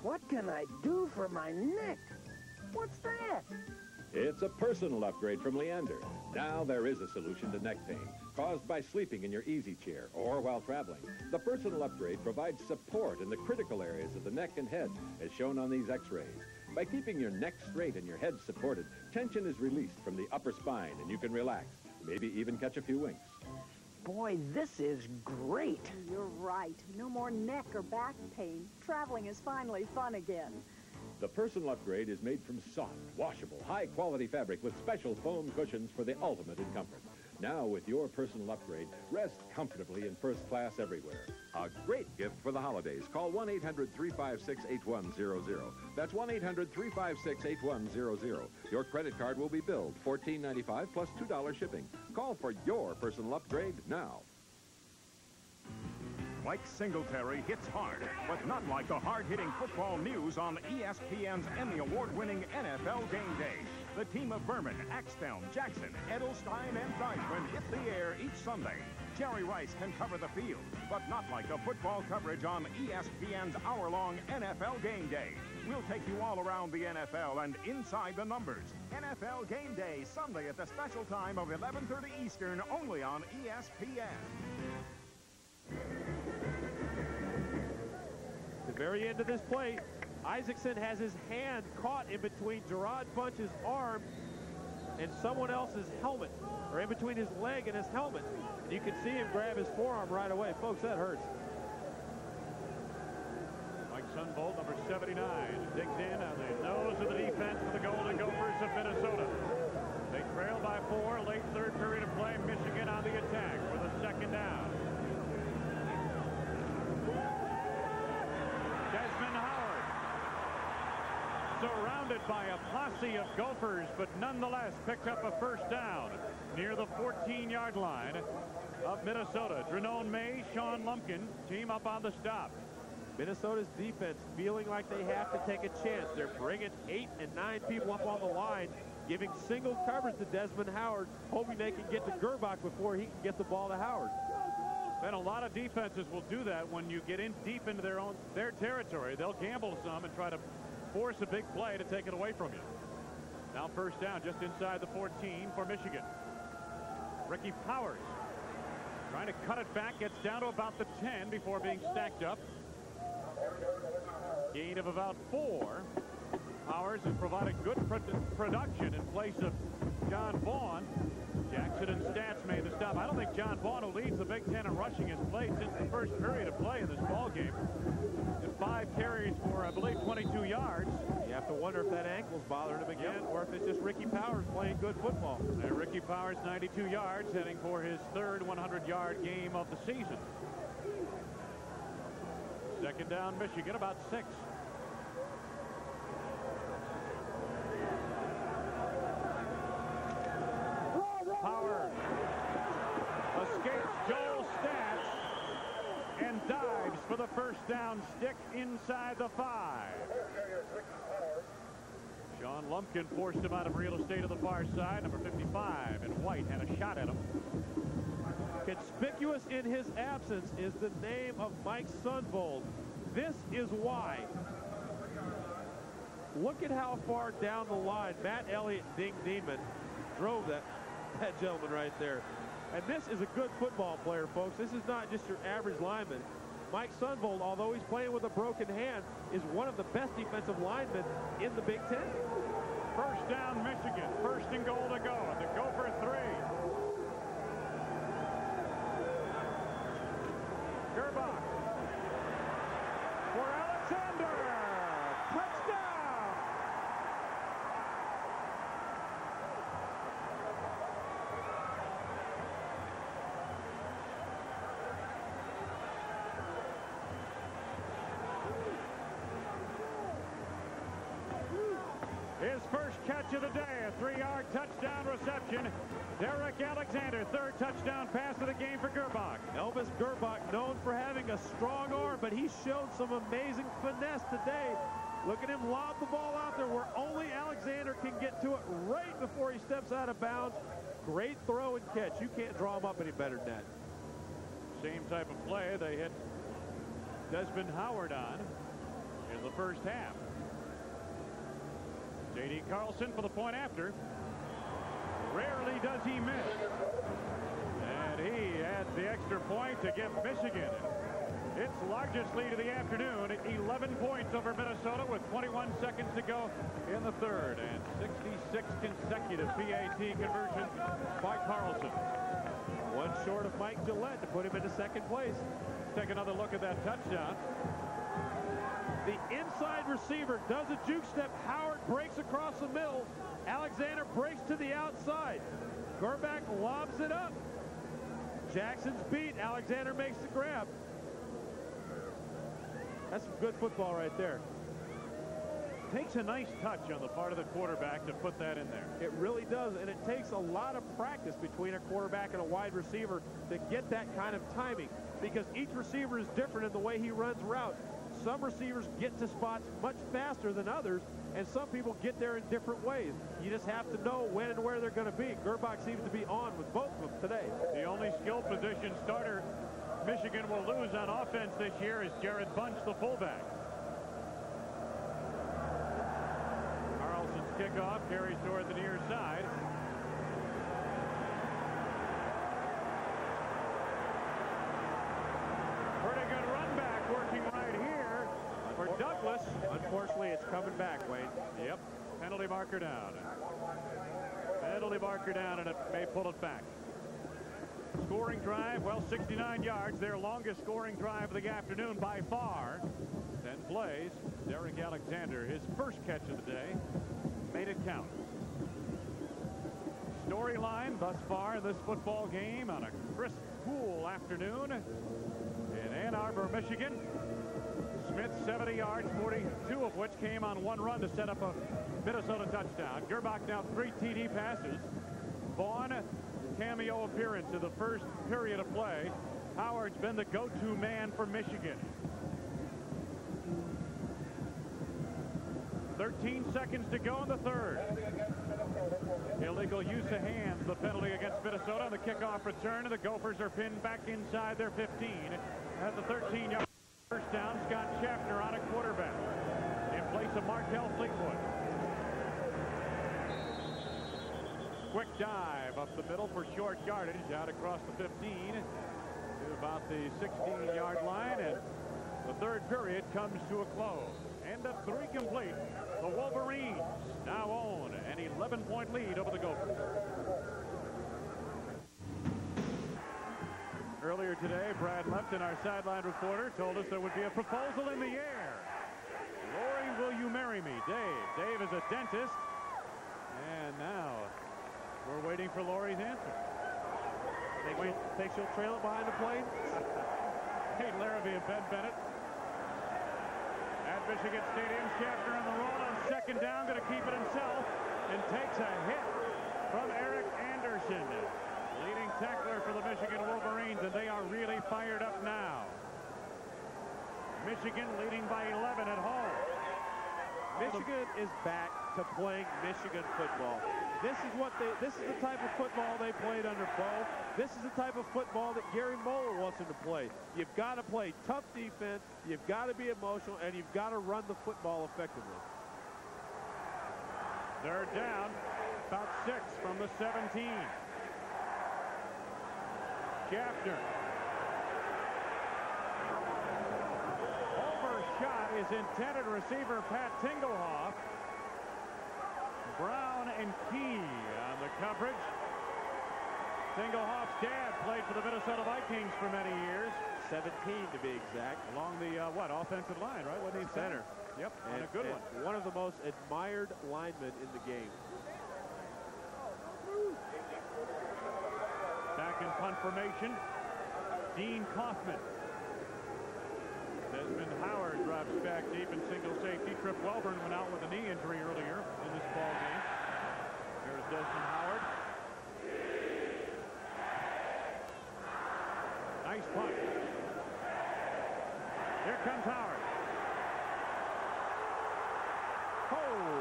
S12: What can I do for my neck? What's that?
S11: It's a personal upgrade from Leander. Now there is a solution to neck pain caused by sleeping in your easy chair or while traveling. The personal upgrade provides support in the critical areas of the neck and head, as shown on these x-rays. By keeping your neck straight and your head supported, tension is released from the upper spine and you can relax, maybe even catch a few winks.
S12: Boy, this is great.
S13: You're right. No more neck or back pain. Traveling is finally fun again.
S11: The personal upgrade is made from soft, washable, high-quality fabric with special foam cushions for the ultimate in comfort. Now, with your personal upgrade, rest comfortably in first class everywhere. A great gift for the holidays. Call 1-800-356-8100. That's 1-800-356-8100. Your credit card will be billed $14.95 plus $2 shipping. Call for your personal upgrade now.
S14: Mike Singletary hits hard, but not like the hard-hitting football news on ESPN's Emmy Award-winning NFL Game Day. The team of Berman, Axthelm, Jackson, Edelstein, and Theismann hit the air each Sunday. Jerry Rice can cover the field, but not like the football coverage on ESPN's hour-long NFL Game Day. We'll take you all around the NFL and inside the numbers. NFL Game Day, Sunday at the special time of 11.30 Eastern, only on ESPN.
S2: The very end of this play, Isaacson has his hand caught in between Jarrod Bunch's arm and someone else's helmet, or in between his leg and his helmet. And you can see him grab his forearm right away. Folks, that hurts.
S1: Mike Sunvold, number 79, digs in on the nose of the defense for the Golden Gophers of Minnesota. They trail by four, late third period of play. Michigan on the attack with a second down. Desmond Howard surrounded by a posse of Gophers, but nonetheless picked up a first down near the 14-yard line of Minnesota. Drenone May, Sean Lumpkin team up on the stop.
S2: Minnesota's defense feeling like they have to take a chance. They're bringing eight and nine people up on the line, giving single coverage to Desmond Howard, hoping they can get to Grbac before he can get the ball to Howard.
S1: And a lot of defenses will do that when you get in deep into their own their territory. They'll gamble some and try to force a big play to take it away from you. Now first down just inside the 14 for Michigan. Ricky Powers trying to cut it back, gets down to about the 10 before being stacked up. Gain of about four. Powers has provided good pro production in place of Jon Vaughn. Jackson and Stats made the stop. I don't think Jon Vaughn, leads the Big Ten in rushing, has played since the first period of play in this ball game. And five carries for, I believe, 22 yards.
S2: You have to wonder if that ankle's bothering him again or if it's just Ricky Powers playing good football.
S1: And Ricky Powers, 92 yards, heading for his third 100-yard game of the season. Second down, Michigan, about six. Power escapes Joel Stats and dives for the first down stick inside the five. Sean Lumpkin forced him out of real estate to the far side. Number 55 and White had a shot at him.
S2: Conspicuous in his absence is the name of Mike Sunvold. This is why. Look at how far down the line Matt Elliott Ding Demon drove that, *laughs* that gentleman right there. And this is a good football player, folks. This is not just your average lineman. Mike Sunvold, although he's playing with a broken hand, is one of the best defensive linemen in the Big Ten.
S1: First down, Michigan. First and goal to go. The Gopher three. Grbac. For Alexander. Touchdown. His first catch of the day, a three-yard touchdown reception. Derrick Alexander, third touchdown pass of the game for Grbac.
S2: Elvis Grbac, known for having a strong arm, but he showed some amazing finesse today. Look at him lob the ball out there where only Alexander can get to it right before he steps out of bounds. Great throw and catch. You can't draw him up any better than that.
S1: Same type of play they hit Desmond Howard on in the first half. J.D. Carlson for the point after. Rarely does he miss. And he adds the extra point to give Michigan its largest lead of the afternoon, 11 points over Minnesota with 21 seconds to go in the third. And 66 consecutive PAT conversions by Carlson.
S2: One short of Mike Gillette to put him into second place.
S1: Take another look at that touchdown.
S2: The inside receiver does a juke step. Howard breaks across the middle. Alexander breaks to the outside. Grbac lobs it up. Jackson's beat. Alexander makes the grab. That's some good football right there.
S1: Takes a nice touch on the part of the quarterback to put that in there.
S2: It really does, and it takes a lot of practice between a quarterback and a wide receiver to get that kind of timing because each receiver is different in the way he runs routes. Some receivers get to spots much faster than others, and some people get there in different ways. You just have to know when and where they're going to be. Grbac seems to be on with both of them today.
S1: The only skill position starter Michigan will lose on offense this year is Jarrod Bunch, the fullback. Carlson's kickoff carries toward the near side. Pretty good run back working right here for Douglas.
S2: Unfortunately, it's coming back, Wayne.
S1: Yep. Penalty marker down. Penalty marker down, and it may pull it back. Scoring drive, well, 69 yards, their longest scoring drive of the afternoon by far. 10 plays. Derrick Alexander, his first catch of the day, made it count. Storyline thus far in this football game on a crisp, cool afternoon in Ann Arbor, Michigan. Smith 70 yards, 42 of which came on one run to set up a Minnesota touchdown. Grbac now three TD passes. Vaughn cameo appearance in the first period of play. Howard's been the go-to man for Michigan. 13 seconds to go in the third. Illegal use of hands, the penalty against Minnesota on the kickoff return, the Gophers are pinned back inside their 15 at the 13-yard first down. Scott Schaffner on a quarterback in place of Marquel Fleetwood. Quick dive up the middle for short yardage out across the 15 to about the 16-yard line, and the third period comes to a close. End of three complete. The Wolverines now own an 11-point lead over the Gophers. Earlier today, Brad Lefton, our sideline reporter, told us there would be a proposal in the air. Lori, will you marry me? Dave. Dave is a dentist. And now we're waiting for Lori's answer.
S2: Think, Wait. think she'll trail it behind the plane?
S1: Kate *laughs* Larrivee and Ben Bennett. At Michigan Stadium, Schaffner on the roll on second down, going to keep it himself, and takes a hit from Eric Anderson tackler for the Michigan Wolverines, and they are really fired up now. Michigan leading by 11 at home.
S2: Michigan is back to playing Michigan football. This is what they this is the type of football they played under Bo. This is the type of football that Gary Moeller wants them to play. You've got to play tough defense, you've got to be emotional, and you've got to run the football effectively.
S1: They're down about six from the 17. Schaffner. Overshot is intended receiver Pat Tingelhoff. Brown and Key on the coverage. Tingelhoff's dad played for the Minnesota Vikings for many years.
S2: 17 to be exact.
S1: Along the, uh, what, offensive line, right? Wasn't he
S2: center?
S1: Yep, and,
S2: and
S1: a good
S2: and
S1: one.
S2: One of the most admired linemen in the game.
S1: Back in punt formation, Dean Kaufman. Desmond Howard drops back deep in single safety. Tripp Welborne went out with a knee injury earlier in this ball game. Here's Desmond Howard. Nice punt. Here comes Howard. Oh!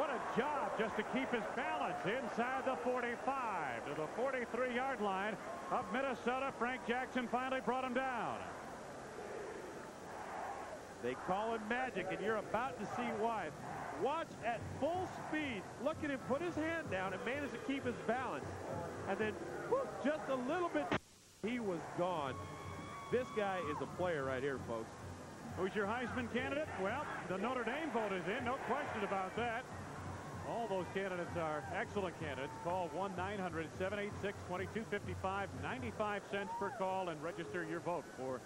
S1: What a job just to keep his balance inside the 45 to the 43-yard line of Minnesota. Frank Jackson finally brought him down.
S2: They call him magic, and you're about to see why. Watch at full speed. Look at him put his hand down and manage to keep his balance. And then whoop, just a little bit, he was gone. This guy is a player right here, folks.
S1: Who's your Heisman candidate? Well, the Notre Dame vote is in. No question about that. All those candidates are excellent candidates. Call 1-900-786-2255, 95 cents per call, and register your vote for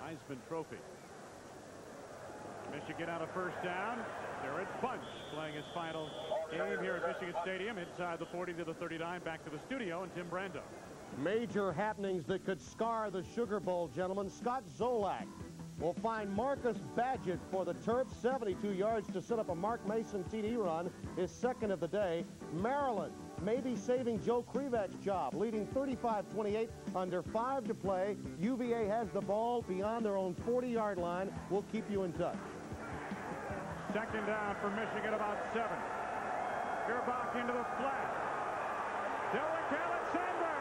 S1: Heisman Trophy. Michigan out of first down. Jarrod Bunch playing his final game here at Michigan Stadium inside the 40 to the 39. Back to the studio and Tim Brando.
S5: Major happenings that could scar the Sugar Bowl, gentlemen. Scott Zolak will find Marcus Badgett for the Terps, 72 yards to set up a Mark Mason TD run, his second of the day. Maryland maybe saving Joe Krivac's job, leading 35-28 under five to play. UVA has the ball beyond their own 40-yard line. We'll keep you in touch.
S1: Second down for Michigan, about seven. Grbac into the flat. Derrick Alexander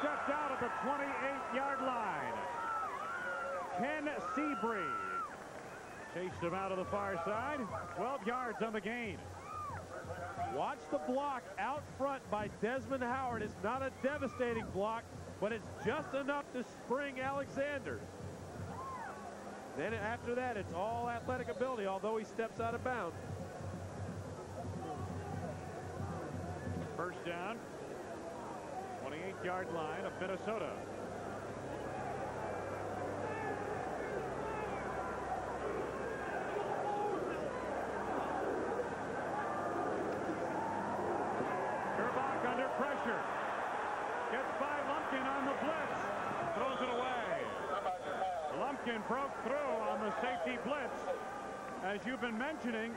S1: stepped out at the 28-yard line. Ken Seabree chased him out of the far side. 12 yards on the gain.
S2: Watch the block out front by Desmond Howard. It's not a devastating block, but it's just enough to spring Alexander. Then after that, it's all athletic ability, although he steps out of bounds.
S1: First down. 28-yard line of Minnesota. Grbac under pressure. Gets by Lumpkin on the blitz. Throws it away. Lumpkin broke through on the safety blitz. As you've been mentioning,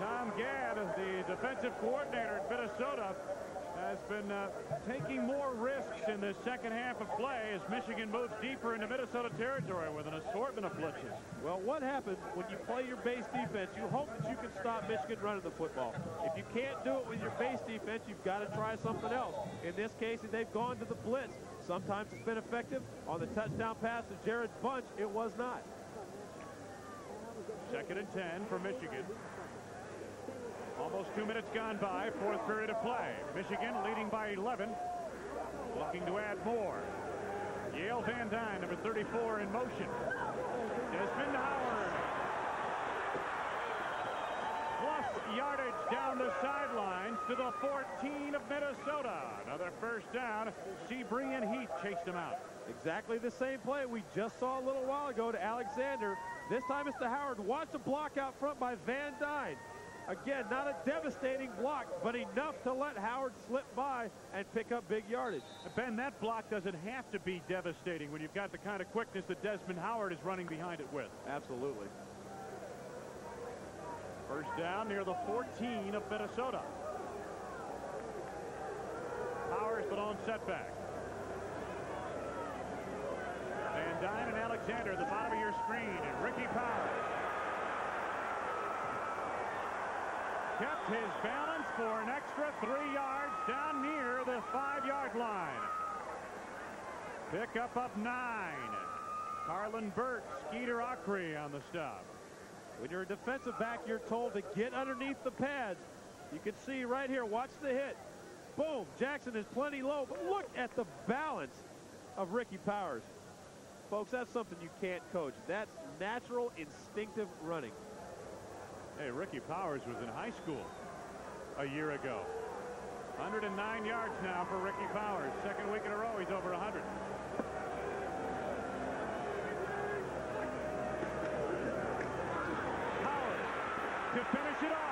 S1: Tom Gadd, the defensive coordinator at Minnesota, has been uh, taking more risks in the second half of play as Michigan moves deeper into Minnesota territory with an assortment of blitzes.
S2: Well, what happens when you play your base defense? You hope that you can stop Michigan running the football. If you can't do it with your base defense, you've got to try something else. In this case, they've gone to the blitz. Sometimes it's been effective. On the touchdown pass to Jarrod Bunch, it was not.
S1: Second and 10 for Michigan. Almost two minutes gone by, fourth period of play. Michigan leading by 11, looking to add more. Yale Van Dyne, number 34 in motion. Desmond Howard. Plus yardage down the sidelines to the 14 of Minnesota. Another first down. Seabree and Heat chased him out.
S2: Exactly the same play we just saw a little while ago to Alexander. This time it's to Howard. Watch the block out front by Van Dyne. Again, not a devastating block, but enough to let Howard slip by and pick up big yardage.
S1: Ben, that block doesn't have to be devastating when you've got the kind of quickness that Desmond Howard is running behind it with.
S2: Absolutely.
S1: First down near the 14 of Minnesota. Powers but on setback. Van Dyne and Alexander at the bottom screen and Ricky Powers. kept his balance for an extra three yards down near the five-yard line. Pick up up nine. Carlin Burt, Skeeter Acree on the stop.
S2: When you're a defensive back, you're told to get underneath the pads. You can see right here, watch the hit. Boom, Jackson is plenty low, but look at the balance of Ricky Powers. Folks, that's something you can't coach. That's natural, instinctive running.
S1: Hey, Ricky Powers was in high school a year ago. 109 yards now for Ricky Powers. Second week in a row, he's over 100. Powers to finish it off.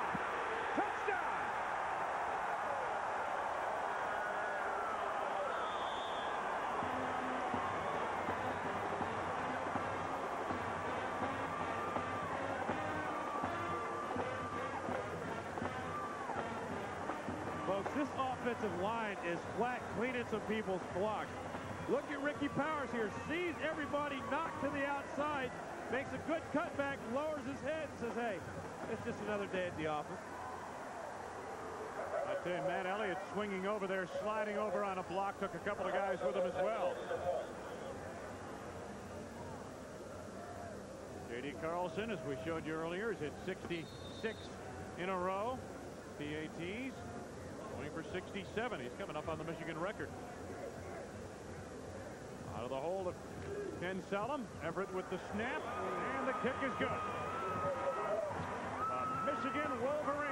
S2: Is flat cleaning some people's blocks. Look at Ricky Powers here. Sees everybody knocked to the outside. Makes a good cutback, lowers his head, and says, hey, it's just another day at the office.
S1: I tell you, Matt Elliott swinging over there, sliding over on a block, took a couple of guys with him as well. J.D. Carlson, as we showed you earlier, is at 66 in a row. PATs, going for 67. He's coming up on the Michigan record. Out of the hold of Ken Salem. Everitt with the snap, and the kick is good. Michigan Wolverine,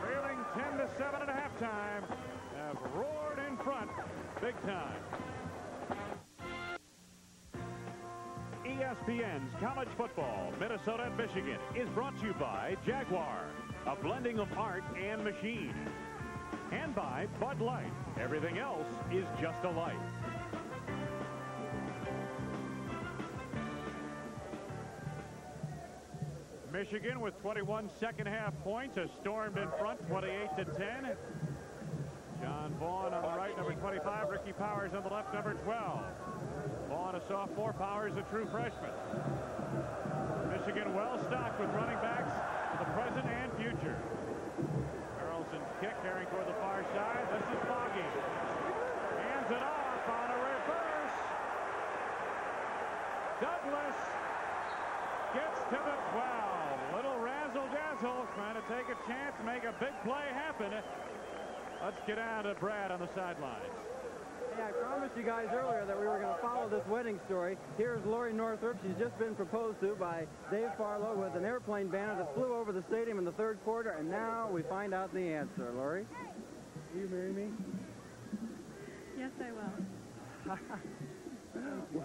S1: trailing 10 to 7 at halftime, have roared in front big time. ESPN's College Football, Minnesota and Michigan, is brought to you by Jaguar, a blending of art and machine. And by Bud Light. Everything else is just a light. Michigan with 21 second half points has stormed in front 28 to 10. Jon Vaughn on the right, number 25. Ricky Powers on the left, number 12. Vaughn, a sophomore. Powers, a true freshman. Michigan well stocked with running backs for the present and future. Carlson's kick carrying toward the far side. This is Foggie. Hands it off on a reverse. Douglas gets to the 12. Little razzle-dazzle trying to take a chance, make a big play happen. Let's get out of Brad on the sidelines.
S4: Hey, I promised you guys earlier that we were going to follow this wedding story. Here's Lori Northrup. She's just been proposed to by Dave Farlow with an airplane banner that flew over the stadium in the third quarter, and now we find out the answer, Lori.
S7: Will you marry me?
S13: Yes, I will. *laughs*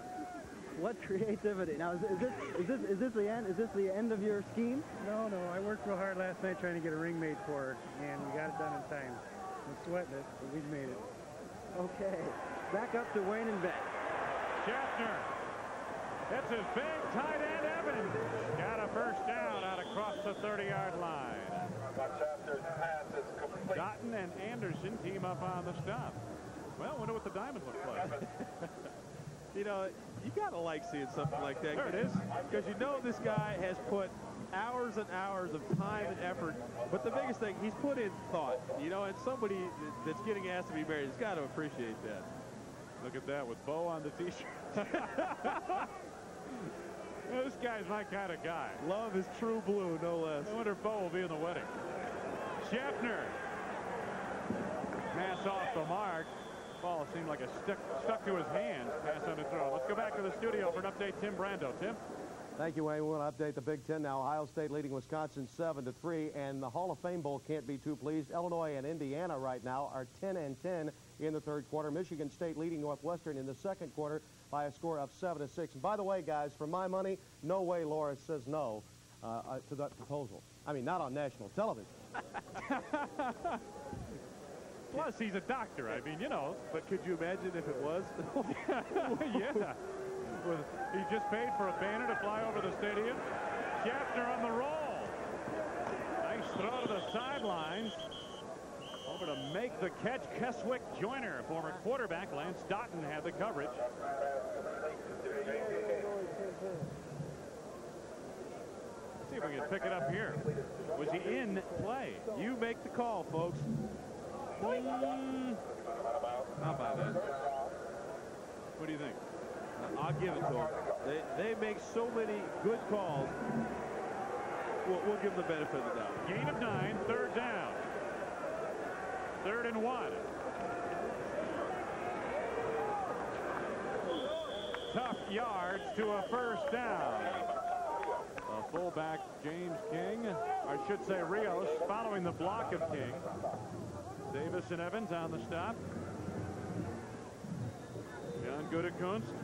S4: what creativity. Now, is, is, this, is, this, is this the end? Is this the end of your scheme?
S7: No, no. I worked real hard last night trying to get a ring made for her, and we got it done in time. I'm sweating it, but we've made it.
S4: Okay. Back up to Wayne and Beck.
S1: Schaffner. It's his big tight end, Evans. Got a first down out across the 30-yard line. Dottin and Anderson team up on the stop. Well, wonder what the diamond looks like. *laughs*
S2: you know, you got to like seeing something like that.
S1: There it is.
S2: Because you know this guy has put hours and hours of time and effort. But the biggest thing, he's put in thought. You know, and somebody that's getting asked to be married has got to appreciate that.
S1: Look at that with Bo on the t-shirt. *laughs* this guy's my kind of guy.
S2: Love is true blue, no less.
S1: I wonder if Bo will be in the wedding. Schaffner. Pass off the mark. Ball seemed like a stick stuck to his hand. Pass on the throw. Let's go back to the studio for an update. Tim Brando. Tim.
S5: Thank you, Wayne. We'll update the Big Ten now. Ohio State leading Wisconsin 7 to 3, and the Hall of Fame Bowl can't be too pleased. Illinois and Indiana right now are 10 and 10 in the third quarter. Michigan State leading Northwestern in the second quarter by a score of 7 to 6. And by the way, guys, for my money, no way Laura says no uh, uh, to that proposal. I mean, not on national television. *laughs*
S1: Plus, he's a doctor. I mean, you know.
S2: But could you imagine if it was? *laughs*
S1: yeah. With, he just paid for a banner to fly over the stadium. Schaffner on the roll. Nice throw to the sidelines. Over to make the catch, Keswick Joyner, former quarterback. Lance Dottin had the coverage. See if we can pick it up here. Was he in play?
S2: You make the call, folks.
S1: How about that? What do you think?
S2: I'll give it to them. They, they make so many good calls. We'll, we'll give them the benefit of the doubt.
S1: Gain of nine, third down. Third and one. Tough yards to a first down. A fullback, James King, I should say Rios, following the block of King. Davis and Evans on the stop. John Gutekunst.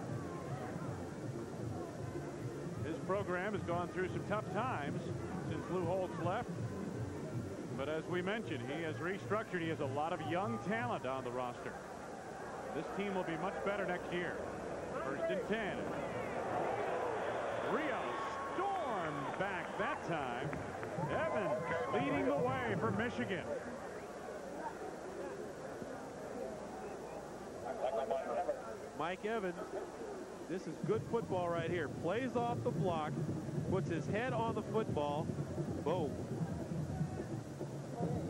S1: Program has gone through some tough times since Lou Holtz left. But as we mentioned, he has restructured. He has a lot of young talent on the roster. This team will be much better next year. First and 10. Rios stormed back that time. Evans leading the way for Michigan.
S2: Mike Evans, this is good football right here. Plays off the block, puts his head on the football, boom.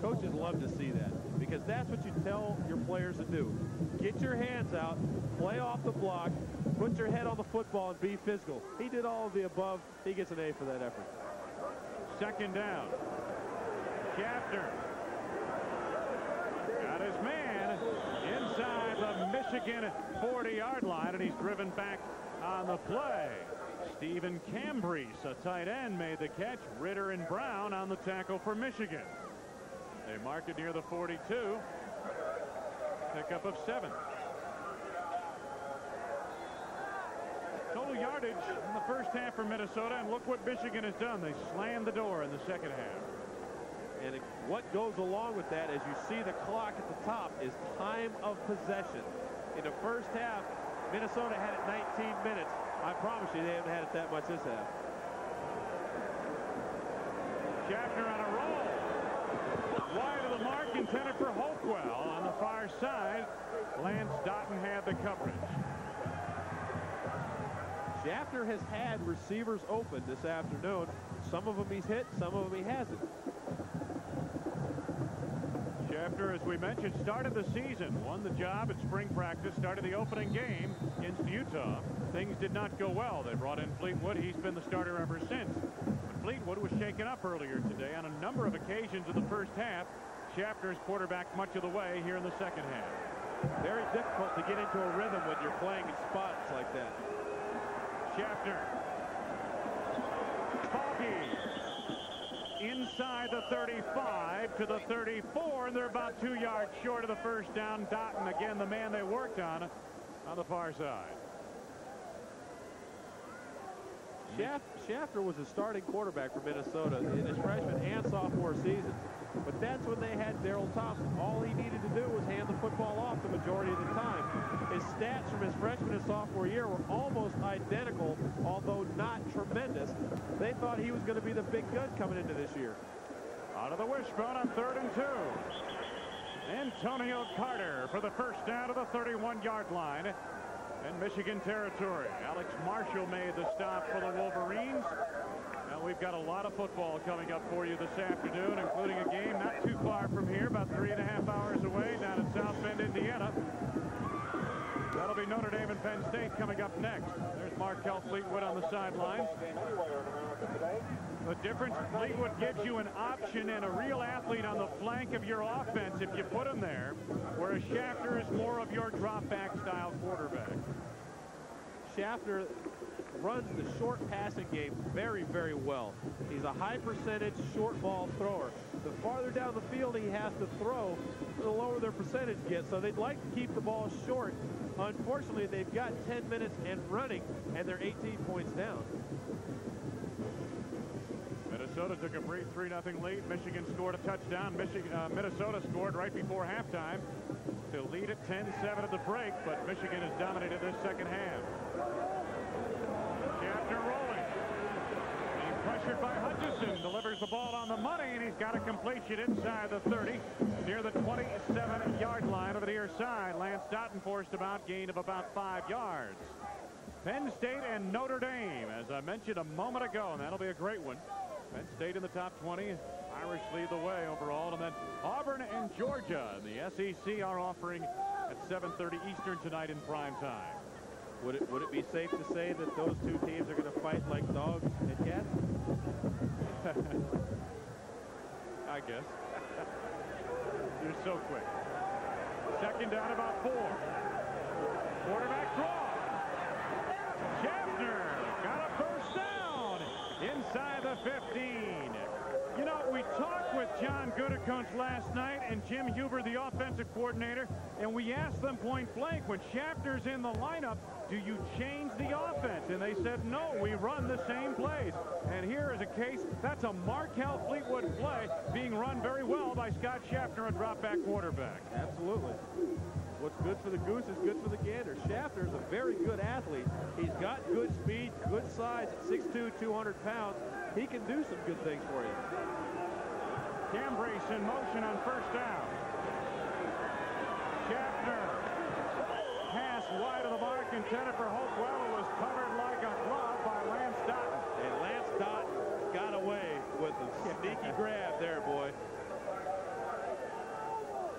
S2: Coaches love to see that because that's what you tell your players to do. Get your hands out, play off the block, put your head on the football, and be physical. He did all of the above. He gets an A for that effort.
S1: Second down. Schaffner. Got his man Michigan 40-yard line, and he's driven back on the play. Stephen Cambrise, a tight end, made the catch. Ritter and Brown on the tackle for Michigan. They mark it near the 42. Pickup of seven. Total yardage in the first half for Minnesota, and look what Michigan has done. They slammed the door in the second half.
S2: And what goes along with that, as you see the clock at the top, is time of possession. In the first half, Minnesota had it 19 minutes. I promise you they haven't had it that much this half.
S1: Schaffner on a roll. Wide of the mark, intended for Hopewell. On the far side, Lance Dottin had the coverage.
S2: Schaffner has had receivers open this afternoon. Some of them he's hit, some of them he hasn't.
S1: Schaffner, as we mentioned, started the season, won the job at spring practice, started the opening game against Utah. Things did not go well. They brought in Fleetwood. He's been the starter ever since. But Fleetwood was shaken up earlier today on a number of occasions in the first half. Schaffner's quarterback much of the way here in the second half.
S2: Very difficult to get into a rhythm when you're playing in spots like that.
S1: Schaffner. Foggie. Inside the 35 to the 34, and they're about two yards short of the first down. Dottin, again, the man they worked on, on the far side.
S2: Schaff, Shafter was a starting quarterback for Minnesota in his freshman and sophomore season. But that's when they had Darrell Thompson. All he needed to do was hand the football off the majority of the time. His stats from his freshman and sophomore year were almost identical, although not tremendous. They thought he was going to be the big gun coming into this year.
S1: Out of the wishbone on third and two. Antonio Carter for the first down to the 31-yard line in Michigan territory. Alex Marshall made the stop for the Wolverines. We've got a lot of football coming up for you this afternoon, including a game not too far from here, about three and a half hours away down in South Bend, Indiana. That'll be Notre Dame and Penn State coming up next. There's Marquel Fleetwood on the sidelines. The difference, Fleetwood gives you an option and a real athlete on the flank of your offense if you put him there, whereas Shafter is more of your drop-back style quarterback.
S2: Shafter runs the short passing game very, very well. He's a high percentage short ball thrower. The farther down the field he has to throw, the lower their percentage gets. So they'd like to keep the ball short. Unfortunately, they've got 10 minutes and running, and they're 18 points down.
S1: Minnesota took a brief 3-0 lead. Michigan scored a touchdown. Michigan, uh, Minnesota scored right before halftime to lead at 10-7 at the break, but Michigan has dominated this second half. Shafter rolling. Being pressured by Hutchinson. Delivers the ball on the money, and he's got a completion inside the 30, near the 27-yard line of the near side. Lance Dottin forced about gain of about five yards. Penn State and Notre Dame, as I mentioned a moment ago, and that'll be a great one. Penn State in the top 20. Irish lead the way overall. And then Auburn and Georgia in the SEC are offering at 7.30 Eastern tonight in prime time.
S2: Would it, would it be safe to say that those two teams are going to fight like dogs and cats? *laughs*
S1: I guess. *laughs* You're so quick. Second down about four. Quarterback draw. Shafter got a first down inside the 15. We talked with John Gutekunst last night and Jim Huber, the offensive coordinator, and we asked them point blank, when Shafter's in the lineup, do you change the offense? And they said, no, we run the same plays. And here is a case, that's a Marquel Fleetwood play being run very well by Scott Shafter, a drop-back quarterback.
S2: Absolutely. What's good for the goose is good for the gander. Shafter is a very good athlete. He's got good speed, good size at 6'2", 200 pounds. He can do some good things for you.
S1: Cam Brace in motion on first down. Shafter. Pass wide of the mark intended for Hopewell. It was covered like a glove by Lance Dottin.
S2: And Lance Dottin got away with a sneaky *laughs* grab there, boy.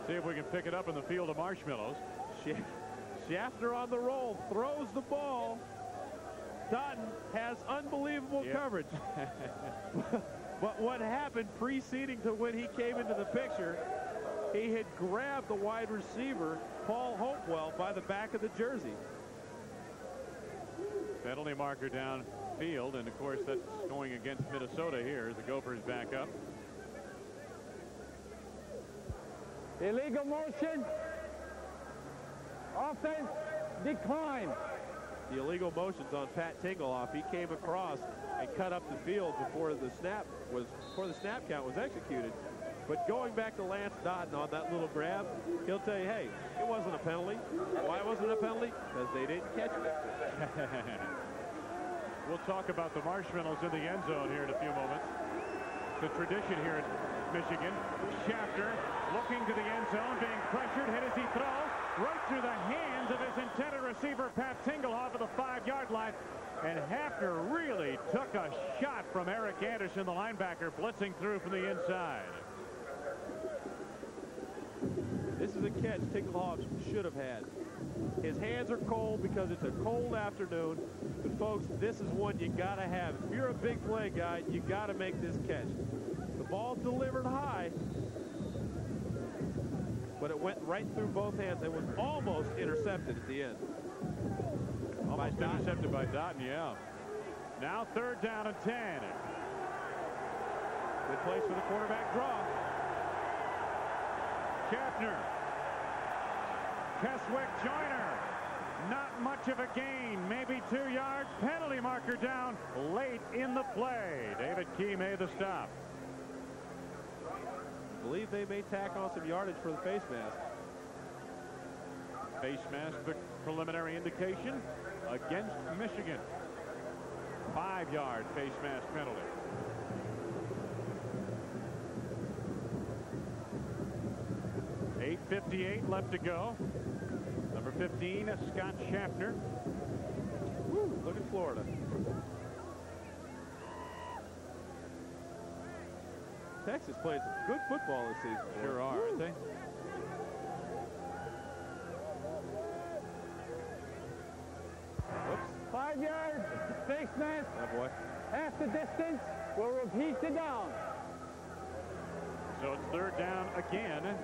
S1: See if we can pick it up in the field of marshmallows.
S2: Shafter on the roll, throws the ball. Dottin has unbelievable
S1: Yep.
S2: coverage. *laughs* but what happened preceding to when he came into the picture, he had grabbed the wide receiver, Paul Hopewell, by the back of the jersey.
S1: Penalty marker downfield, and of course that's going against Minnesota here as the Gophers back up.
S15: Illegal motion. Offense decline.
S2: The illegal motions on Pat Tingelhoff. He came across and cut up the field before the snap was before the snap count was executed. But going back to Lance Dottin on that little grab, he'll tell you, hey, it wasn't a penalty. Why wasn't it a penalty? Because they didn't catch it. *laughs*
S1: We'll talk about the marshmallows in the end zone here in a few moments. The tradition here at Michigan. Shafter looking to the end zone, being pressured. Hit as he throws. Right through the hands of his intended receiver, Pat Tingelhoff, at the five-yard line. And Hafter really took a shot from Eric Anderson, the linebacker, blitzing through from the inside.
S2: This is a catch Tingelhoff should have had. His hands are cold because it's a cold afternoon. But folks, this is one you got to have. If you're a big play guy, you got to make this catch. The ball delivered high, but it went right through both hands. It was almost intercepted at the end.
S1: Almost intercepted by Dottin, yeah. Now third down and 10.
S2: Good place for the quarterback draw.
S1: Schaffner. Keswick Joyner. Not much of a gain, maybe two yards. Penalty marker down late in the play. David Key made the stop.
S2: Believe they may tack on some yardage for the face mask.
S1: Face mask, the preliminary indication against Michigan. Five-yard face mask penalty. Eight fifty-eight left to go. Number 15, Scott Schaffner.
S2: Woo, look at Florida. Texas plays good football this season.
S1: Sure are, aren't they?
S15: Oops. Five yards, face mask.
S2: Oh boy.
S15: Half the distance. We'll repeat the down.
S1: So it's third down again.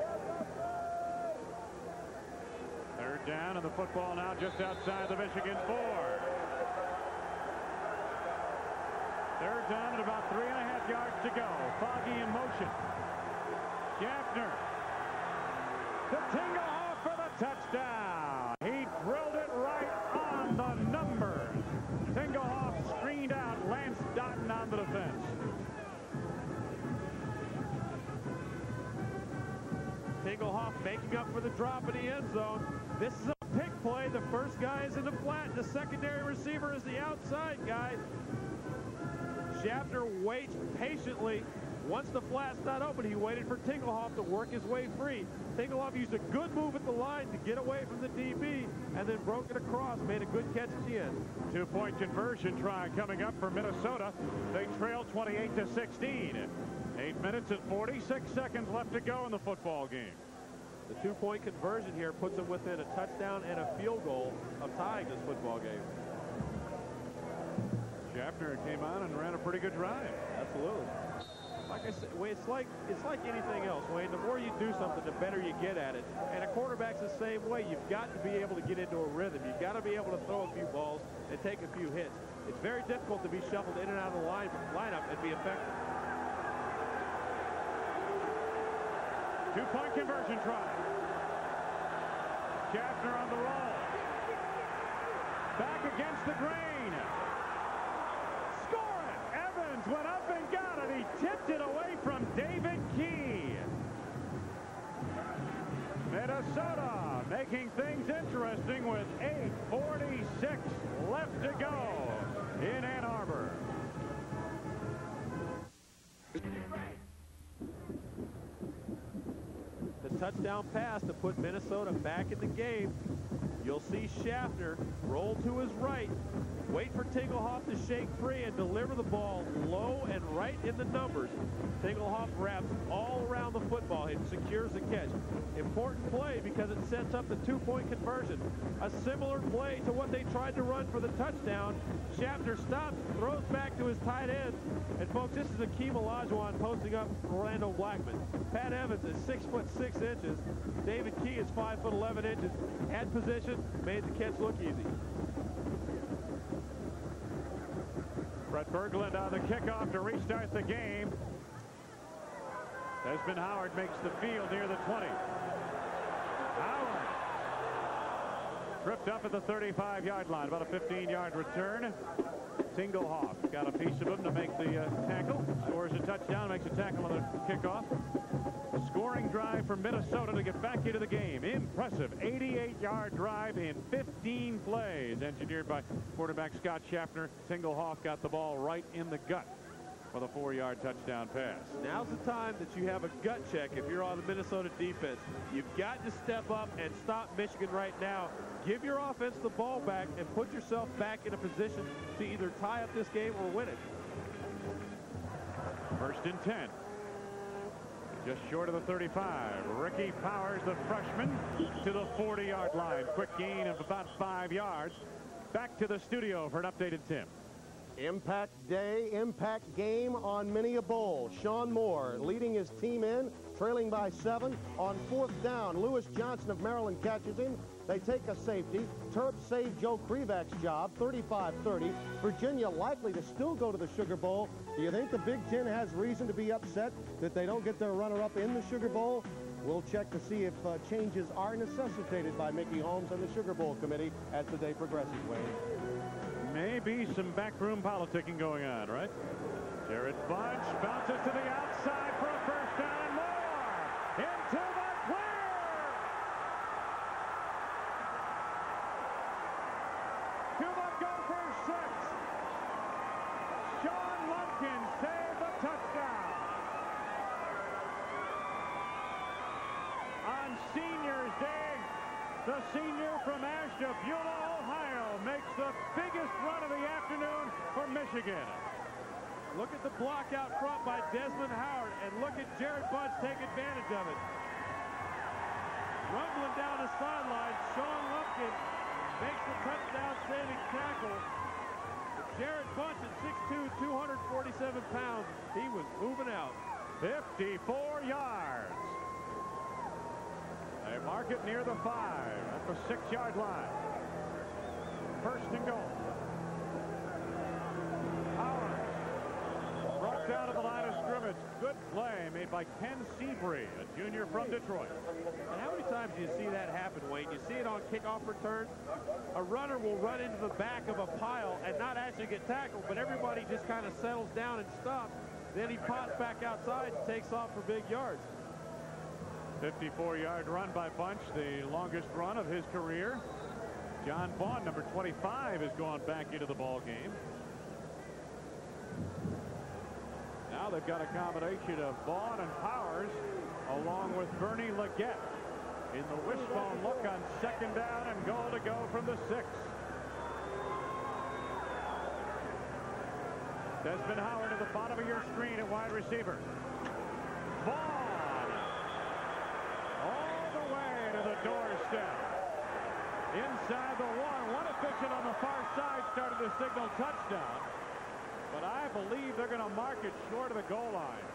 S1: Third down and the football now just outside the Michigan four. Third down and about three and a half yards to go. Foggie in motion. Schaffner. To Tingelhoff for the touchdown. He drilled it right on the numbers. Tingelhoff screened out Lance Dottin on the defense.
S2: Tingelhoff making up for the drop in the end zone. This is a pick play. The first guy is in the flat. The secondary receiver is the outside guy. Schaffner waits patiently. Once the flat's not open, he waited for Tingelhoff to work his way free. Tingelhoff used a good move at the line to get away from the DB and then broke it across, made a good catch at the end.
S1: Two-point conversion try coming up for Minnesota. They trail 28 to 16. Eight minutes and 46 seconds left to go in the football game.
S2: The two-point conversion here puts them within a touchdown and a field goal of tying this football game.
S1: Schaffner came on and ran a pretty good drive.
S2: Absolutely. Like I said, it's like it's like anything else, Wayne. The more you do something, the better you get at it. And a quarterback's the same way. You've got to be able to get into a rhythm. You've got to be able to throw a few balls and take a few hits. It's very difficult to be shuffled in and out of the line, lineup and be effective.
S1: Two-point conversion try. Schaffner on the roll. Back against the grain. Score Evans went up and got it. He tipped it away from David Key. Minnesota making things interesting with 8.46 left to go in Ann Arbor.
S2: The touchdown pass to put Minnesota back in the game. You'll see Schaffner roll to his right, wait for Tingelhoff to shake free and deliver the ball low and right in the numbers. Tingelhoff wraps all around the football and secures the catch. Important play because it sets up the two-point conversion. A similar play to what they tried to run for the touchdown. Schaffner stops, throws back to his tight end. And folks, this is Akeem Olajuwon posting up Rolando Blackman. Pat Evans is six foot six inches. David Key is five foot 11 inches. Had position, made the catch look easy.
S1: Brent Berglund on the kickoff to restart the game. Desmond Howard makes the field near the 20. Howard tripped up at the 35-yard line, about a 15-yard return. Tingelhoff got a piece of him to make the uh, tackle. Scores a touchdown, makes a tackle on the kickoff. Scoring drive for Minnesota to get back into the game. Impressive 88-yard drive in 15 plays, engineered by quarterback Scott Schaffner. Tingelhoff got the ball right in the gut for the four-yard touchdown pass.
S2: Now's the time that you have a gut check if you're on the Minnesota defense. You've got to step up and stop Michigan right now. Give your offense the ball back and put yourself back in a position to either tie up this game or win it.
S1: First and 10. Just short of the 35. Ricky Powers, the freshman, to the 40-yard line. Quick gain of about five yards. Back to the studio for an updated Tim.
S5: Impact day, impact game on many a bowl. Shawn Moore leading his team in, trailing by seven. On fourth down, Lewis Johnson of Maryland catches him. They take a safety. Terps saved Joe Krivak's job, 35-30. Virginia likely to still go to the Sugar Bowl. Do you think the Big Ten has reason to be upset that they don't get their runner-up in the Sugar Bowl? We'll check to see if uh, changes are necessitated by Mickey Holmes and the Sugar Bowl committee as the day progresses, Wayne.
S1: Maybe some backroom politicking going on, right? Jarrod Bunch bounces to the outside for a first down and more. Into the clear. To the Gophers six. Shawn Lumpkin saved the touchdown. On Senior's Day, the senior from Ashtabula, Ohio, makes the biggest run of the afternoon for Michigan.
S2: Look at the block out front by Desmond Howard, and look at Jarrod Bunch take advantage of it. Rumbling down the sideline, Shawn Lumpkin makes the touchdown saving tackle. But Jarrod Bunch at 6'2", 247 pounds, he was moving out.
S1: 54 yards. They mark it near the five at the six-yard line. First and goal. Howard brought down to the line of scrimmage. Good play made by Ken Seabree, a junior from Detroit.
S2: And how many times do you see that happen, Wayne? You see it on kickoff returns. A runner will run into the back of a pile and not actually get tackled, but everybody just kind of settles down and stops. Then he pops back outside and takes off for big yards.
S1: 54-yard run by Bunch, the longest run of his career. Jon Vaughn, number 25, has gone back into the ball game. Now they've got a combination of Vaughn and Powers, along with Burnie Legette in the wishbone look on second down and goal to go from the six. Desmond Howard at the bottom of your screen at wide receiver. Vaughn all the way to the doorstep. Inside the one. One official on the far side started to signal touchdown. But I believe they're going to mark it short of the goal line.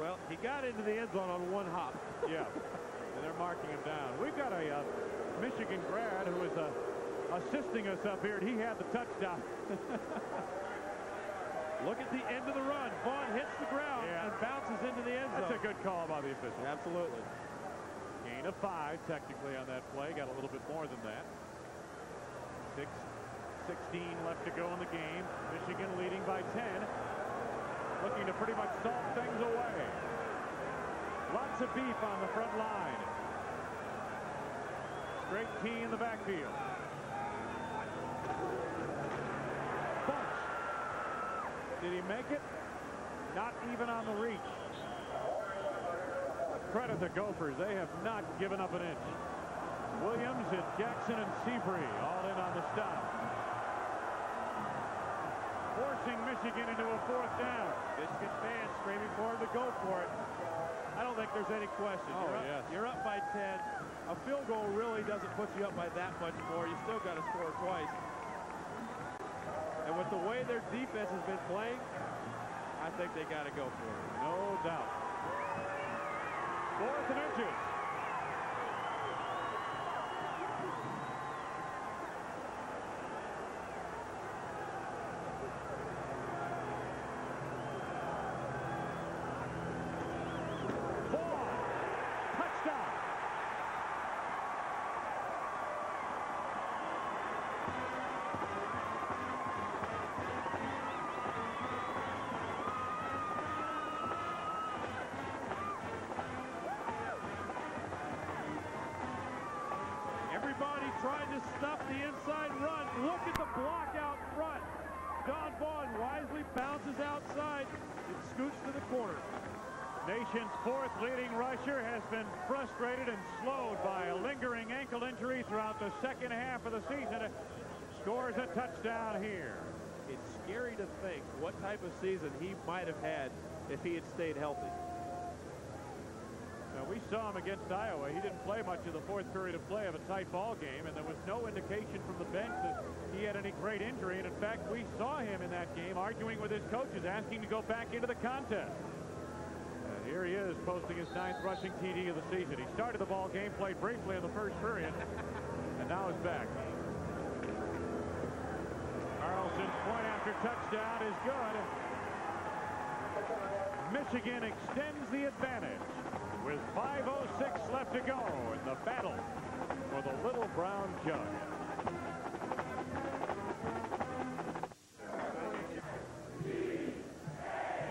S2: Well, he got into the end zone on one hop. *laughs*
S1: Yeah. and they're marking him down. We've got a uh, Michigan grad who is uh, assisting us up here, and he had the touchdown. *laughs*
S2: Look at the end of the run. Vaughn hits the ground
S1: Yeah.
S2: and bounces into the end zone.
S1: That's a good call by the official.
S2: Absolutely.
S1: Five technically on that play. Got a little bit more than that. Six, 16 left to go in the game. Michigan leading by 10. Looking to pretty much salt things away. Lots of beef on the front line. Straight T in the backfield. Bunch. Did he make it? Not even on the reach. Credit the Gophers. They have not given up an inch. Williams and Jackson and Seabree all in on the stop. Forcing Michigan into a fourth down.
S2: Michigan fans screaming for him to go for it. I don't think there's any question.
S1: Oh,
S2: you're, up,
S1: yes.
S2: you're up by 10. A field goal really doesn't put you up by that much more. You still got to score twice. And with the way their defense has been playing, I think they got to go for it.
S1: No doubt. Fourth and inches.
S2: Everybody trying to stop the inside run. Look at the block out front. Jon Vaughn wisely bounces outside and scoots to the corner.
S1: Nation's fourth leading rusher has been frustrated and slowed by a lingering ankle injury throughout the second half of the season. Scores a touchdown here.
S2: It's scary to think what type of season he might have had if he had stayed healthy.
S1: We saw him against Iowa. He didn't play much of the fourth period of play of a tight ball game, and there was no indication from the bench that he had any great injury. And in fact, we saw him in that game arguing with his coaches, asking to go back into the contest. And Here he is posting his ninth rushing TD of the season. He started the ball game, played briefly in the first period, and now is back. Carlson's point after touchdown is good. Michigan extends the advantage with 5.06 left to go in the battle for the Little Brown Jug.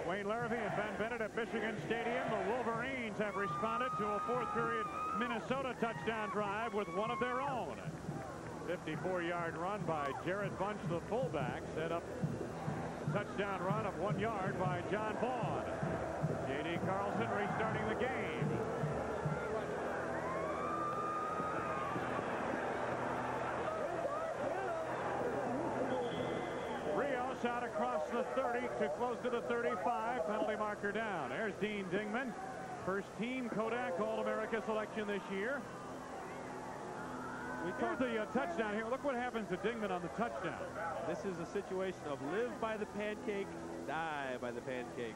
S1: Wayne Larrivee and Ben Bennett at Michigan Stadium. The Wolverines have responded to a fourth period Minnesota touchdown drive with one of their own. 54-yard run by Jarrod Bunch, the fullback, set up a touchdown run of one yard by Jon Vaughn. J.D. Carlson restarting the game. Rios out across the 30 to close to the 35. Penalty marker down. There's Dean Dingman. First team Kodak All-America selection this year. We Here's the uh, touchdown here. Look what happens to Dingman on the touchdown.
S2: This is a situation of live by the pancake, die by the pancake.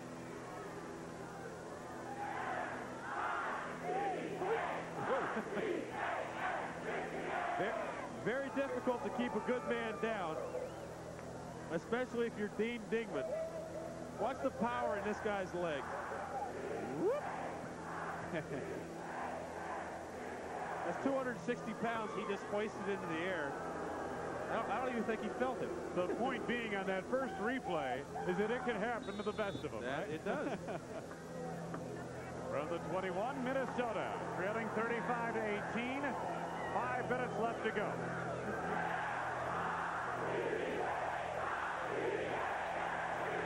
S2: Very difficult to keep a good man down, especially if you're Dean Dingman. Watch the power in this guy's leg. *laughs* That's 260 pounds he just hoisted into the air. I don't, I don't, even think he felt it.
S1: The point being on that first replay is that it can happen to the best of them.
S2: That,
S1: right?
S2: It does. *laughs*
S1: From the 21, Minnesota, trailing 35 to 18. Five minutes left to go.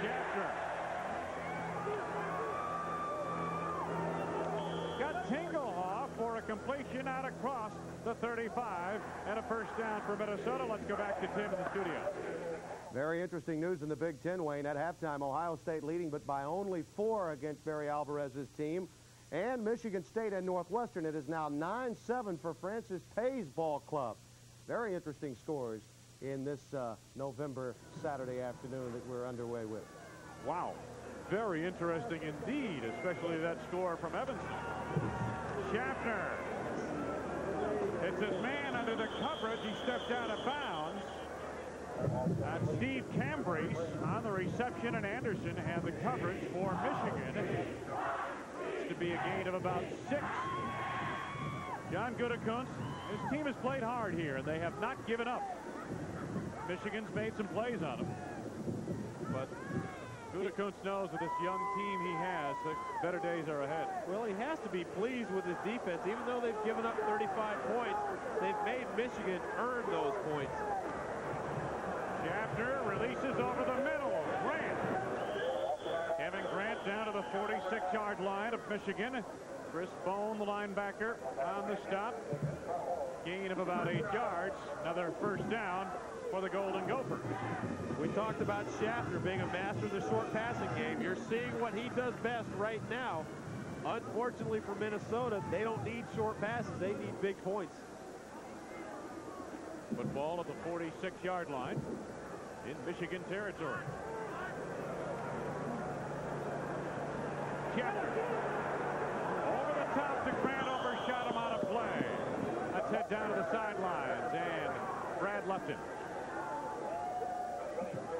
S1: Schaffner. Got Tingelhoff for a completion out across the 35 and a first down for Minnesota. Let's go back to Tim in the studio.
S5: Very interesting news in the Big Ten, Wayne. At halftime, Ohio State leading, but by only four against Barry Alvarez's team. And Michigan State and Northwestern. It is now 9-7 for Francis Peay's ball club. Very interesting scores in this uh, November Saturday afternoon that we're underway with.
S1: Wow. Very interesting indeed, especially that score from Evanston. Schaffner. It's his man under the coverage. He stepped out of bounds. That's Steve Cambrise on the reception, and Anderson had the coverage for Michigan. It's to be a gain of about six. John Gutekunst, his team has played hard here, and they have not given up. Michigan's made some plays on them. But Gutekunst knows with this young team he has, the better days are ahead.
S2: Well, he has to be pleased with his defense. Even though they've given up 35 points, they've made Michigan earn those points.
S1: Schaffner releases over the middle. Grant. Kevin Grant down to the 46-yard line of Michigan. Chris Bone, the linebacker, on the stop. Gain of about eight yards. Another first down for the Golden Gophers.
S2: We talked about Schaffner being a master of the short passing game. You're seeing what he does best right now. Unfortunately for Minnesota, they don't need short passes. They need big points.
S1: Football at the 46-yard line in Michigan territory. Over the top to Grant, overshot him out of play. Let's head down to the sidelines, and Brad Lupton.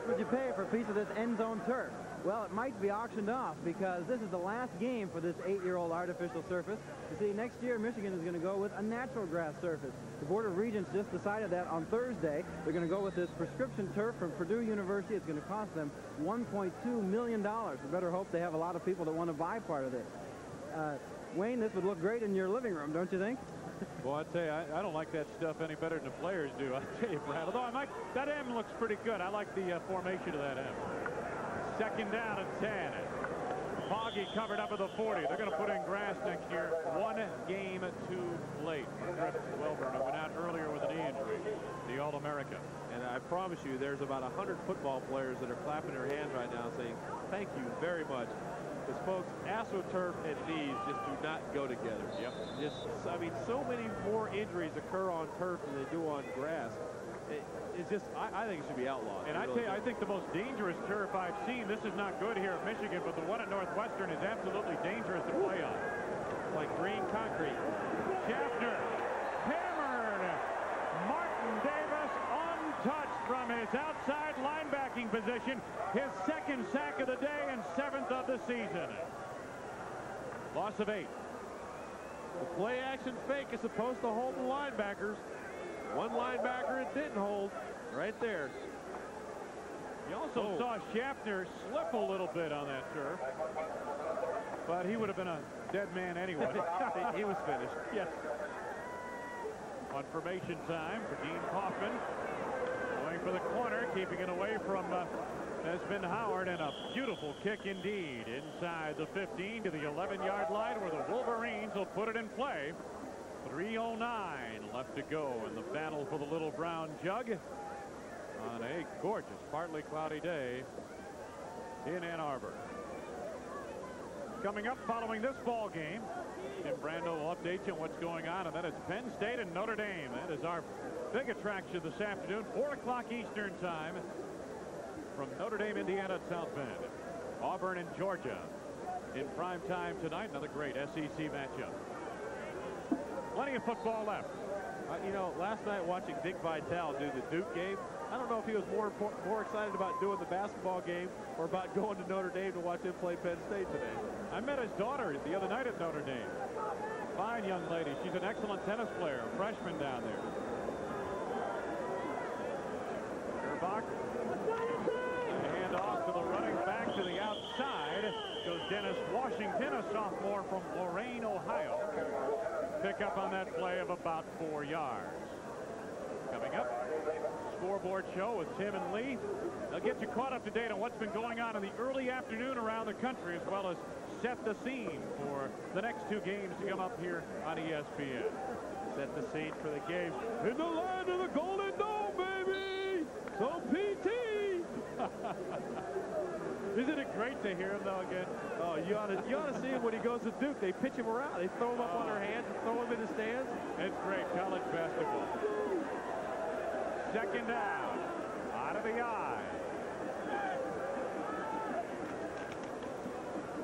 S4: Would you pay for a piece of this end zone turf? Well, it might be auctioned off because this is the last game for this eight-year-old artificial surface. You see, next year Michigan is going to go with a natural grass surface. The Board of Regents just decided that on Thursday. They're going to go with this prescription turf from Purdue University. It's going to cost them $1.2 million. We better hope they have a lot of people that want to buy part of this. Uh, Wayne, this would look great in your living room, don't you think? *laughs*
S1: Well, I tell you, I, I, don't like that stuff any better than the players do. *laughs* I tell you, Brad. Although I might, that M looks pretty good. I like the uh, formation of that M. Second down and 10. Foggie covered up at the 40. They're going to put in grass next year. One game too late. Welborne, who went out earlier with a knee injury. The All-American.
S2: And I promise you, there's about 100 football players that are clapping their hands right now saying, thank you very much. Because, folks, AstroTurf and knees just do not go together.
S1: Yep.
S2: Just, I mean, so many more injuries occur on turf than they do on grass. It's just, I, I think it should be outlawed.
S1: And I tell you, I think the most dangerous turf I've seen, this is not good here at Michigan, but the one at Northwestern is absolutely dangerous to play on.
S2: Like green concrete.
S1: Schaffner hammered Martin Davis untouched from his outside linebacking position. His second sack of the day and seventh of the season. Loss of eight.
S2: The play action fake is supposed to hold the linebackers. One linebacker it didn't hold. Right there.
S1: You also
S2: Oh.
S1: saw Schaffner slip a little bit on that turf. But he would have been a dead man anyway. *laughs*
S2: he was finished. *laughs*
S1: Yes. On formation time for Dean Kaufman. Going for the corner, keeping it away from uh, Desmond Howard, and a beautiful kick indeed inside the 15 to the 11-yard line where the Wolverines will put it in play. 3.09 left to go in the battle for the little brown jug on a gorgeous, partly cloudy day in Ann Arbor. Coming up following this ball game, Tim Brando will update you on what's going on, and then it's Penn State and Notre Dame. That is our big attraction this afternoon, 4 o'clock Eastern time from Notre Dame, Indiana South Bend. Auburn and Georgia in prime time tonight. Another great SEC matchup. Plenty of football left.
S2: Uh, you know, last night watching Dick Vitale do the Duke game, I don't know if he was more more excited about doing the basketball game or about *laughs* going to Notre Dame to watch him play Penn State today.
S1: I met his daughter the other night at Notre Dame. Fine young lady. She's an excellent tennis player, freshman down there. Grbac. Hand off to the running back to the outside. Goes Dennis Washington, a sophomore from Lorain, Ohio. Pick up on that play of about four yards. Coming up, scoreboard show with Tim and Lee. They'll get you caught up to date on what's been going on in the early afternoon around the country, as well as set the scene for the next two games to come up here on ESPN.
S2: Set the scene for the game. In the land of the Golden Dome, baby! So PT! *laughs*
S1: Isn't it great to hear him, though, again?
S2: Oh, you ought to you ought to see him when he goes to Duke. They pitch him around. They throw him up on their oh. hands and throw him in the stands.
S1: It's great college basketball. Second down. Out of the eye.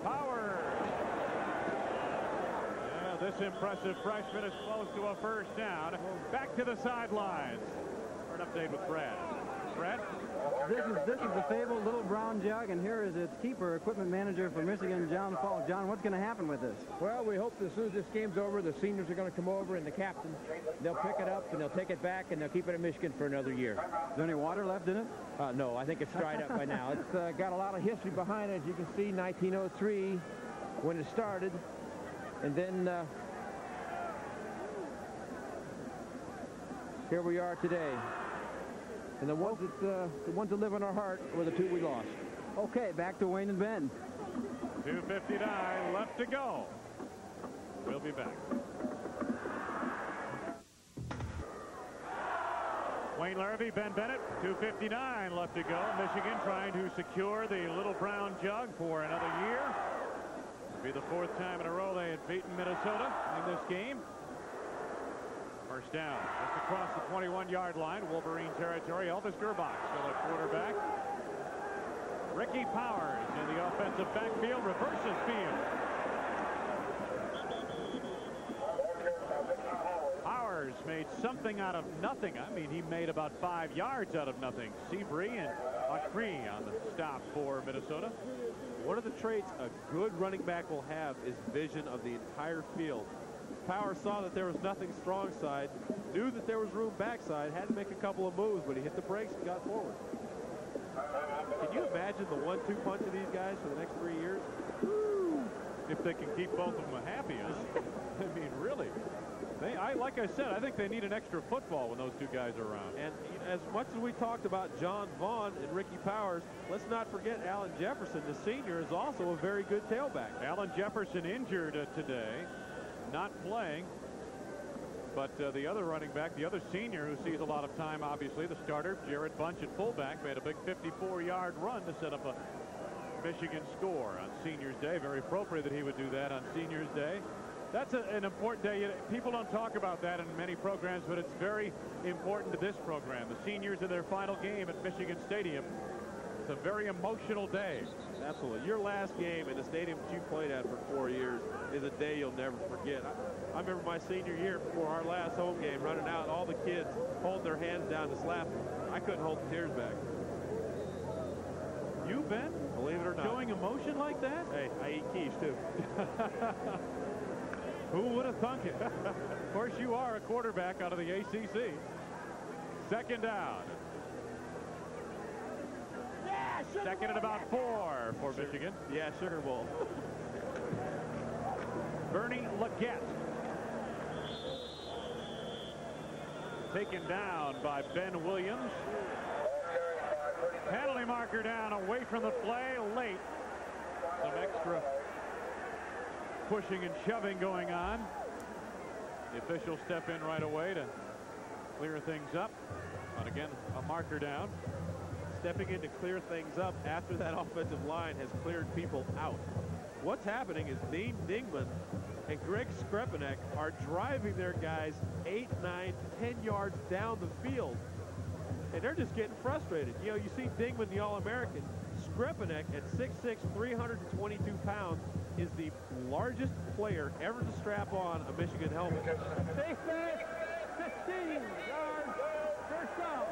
S1: Powers. Yeah, this impressive freshman is close to a first down. Back to the sidelines. For an update with Brad. Brad?
S4: This is this is the fabled little brown jug, and here is its keeper, equipment manager for Michigan, John Falk. John, what's going to happen with this?
S16: Well, we hope that as soon as this game's over, the seniors are going to come over and the captain, they'll pick it up and they'll take it back and they'll keep it in Michigan for another year.
S4: Is there any water left in it?
S16: Uh, no, I think it's dried up by now. *laughs* It's uh, got a lot of history behind it. As you can see, 1903 when it started. And then uh, here we are today. And the ones that uh, the ones that live in our heart were the two we lost.
S4: Okay, back to Wayne and Ben.
S1: 2.59 left to go. We'll be back. Wayne Larrivee, Ben Bennett, 2.59 left to go. Michigan trying to secure the little brown jug for another year. It'll be the fourth time in a row they had beaten Minnesota in this game. First down, just across the 21-yard line, Wolverine territory. Elvis Grbac still at quarterback. Ricky Powers in the offensive backfield, reverses field. Powers made something out of nothing. I mean, he made about five yards out of nothing. Seabree and on the stop for Minnesota.
S2: One of the traits a good running back will have is vision of the entire field. Power saw that there was nothing strong side, knew that there was room backside, had to make a couple of moves, but he hit the brakes and got forward. Can you imagine the one-two punch of these guys for the next three years?
S1: If they can keep both of them happy, huh? *laughs* I mean, really. They, I, like I said, I think they need an extra football when those two guys are around.
S2: And as much as we talked about John Vaughn and Ricky Powers, let's not forget Alan Jefferson, the senior, is also a very good tailback.
S1: Alan Jefferson injured uh, today, not playing. But uh, the other running back, the other senior who sees a lot of time, obviously, the starter, Jarrod Bunch at fullback, made a big 54-yard run to set up a Michigan score on Seniors Day. Very appropriate that he would do that on Seniors Day. That's a, an important day. People don't talk about that in many programs, but it's very important to this program. The seniors in their final game at Michigan Stadium. It's a very emotional day.
S2: Absolutely. Your last game in the stadium that you played at for four years is a day you'll never forget. I, I remember my senior year before our last home game, running out, all the kids holding their hands down to slap. I couldn't hold the tears back.
S1: You, Ben?
S2: Believe it or not.
S1: Showing emotion like that?
S2: Hey, I eat quiche, too. *laughs*
S1: Who would have thunk it? of course, you are a quarterback out of the ACC. Second down. Second and about four for Michigan.
S2: Yeah, Sugar Bowl.
S1: Burnie Legette. Taken down by Ben Williams. Penalty marker down away from the play late. Some extra pushing and shoving going on. The officials step in right away to clear things up. But again, a marker down.
S2: Stepping in to clear things up after that *laughs* offensive line has cleared people out. What's happening is Dean Dingman and Greg Skrepenak are driving their guys 8, 9, 10 yards down the field. And they're just getting frustrated. You know, you see Dingman, the All-American. Skrepenak at 6'6", 322 pounds, is the largest player ever to strap on a Michigan helmet.
S15: Face mask, 15 yards, first down.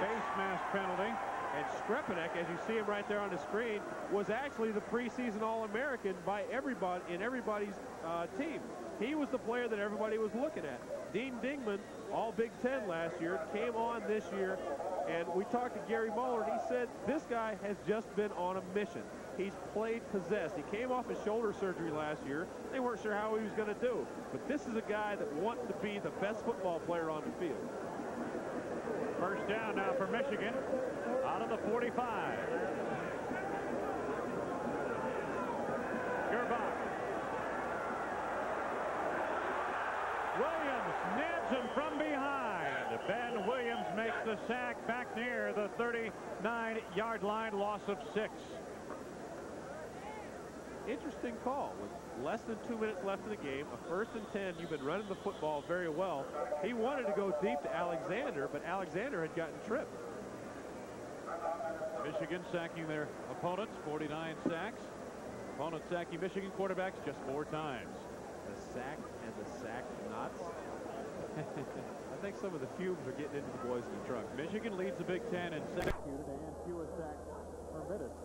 S1: Face mask penalty.
S2: And Skrepenak, as you see him right there on the screen, was actually the preseason All-American by everybody in everybody's uh, team. He was the player that everybody was looking at. Dean Dingman, all Big Ten last year, came on this year, and we talked to Gary Moeller, and he said this guy has just been on a mission. He's played possessed. He came off his shoulder surgery last year. They weren't sure how he was going to do. But this is a guy that wants to be the best football player on the field.
S1: First down now for Michigan out of the 45. Grbac. Williams nabs him from behind. Ben Williams makes the sack back near the 39-yard line, loss of six.
S2: Interesting call. With less than two minutes left in the game, a first and 10, you've been running the football very well. He wanted to go deep to Alexander, but Alexander had gotten tripped.
S1: Michigan sacking their opponents, 49 sacks. Opponent sacking Michigan quarterbacks just four times.
S2: The sack and the sack knots. *laughs* I think some of the fumes are getting into the boys in the truck.
S1: Michigan leads the Big Ten in sacks and fewer sacks permitted. Elvis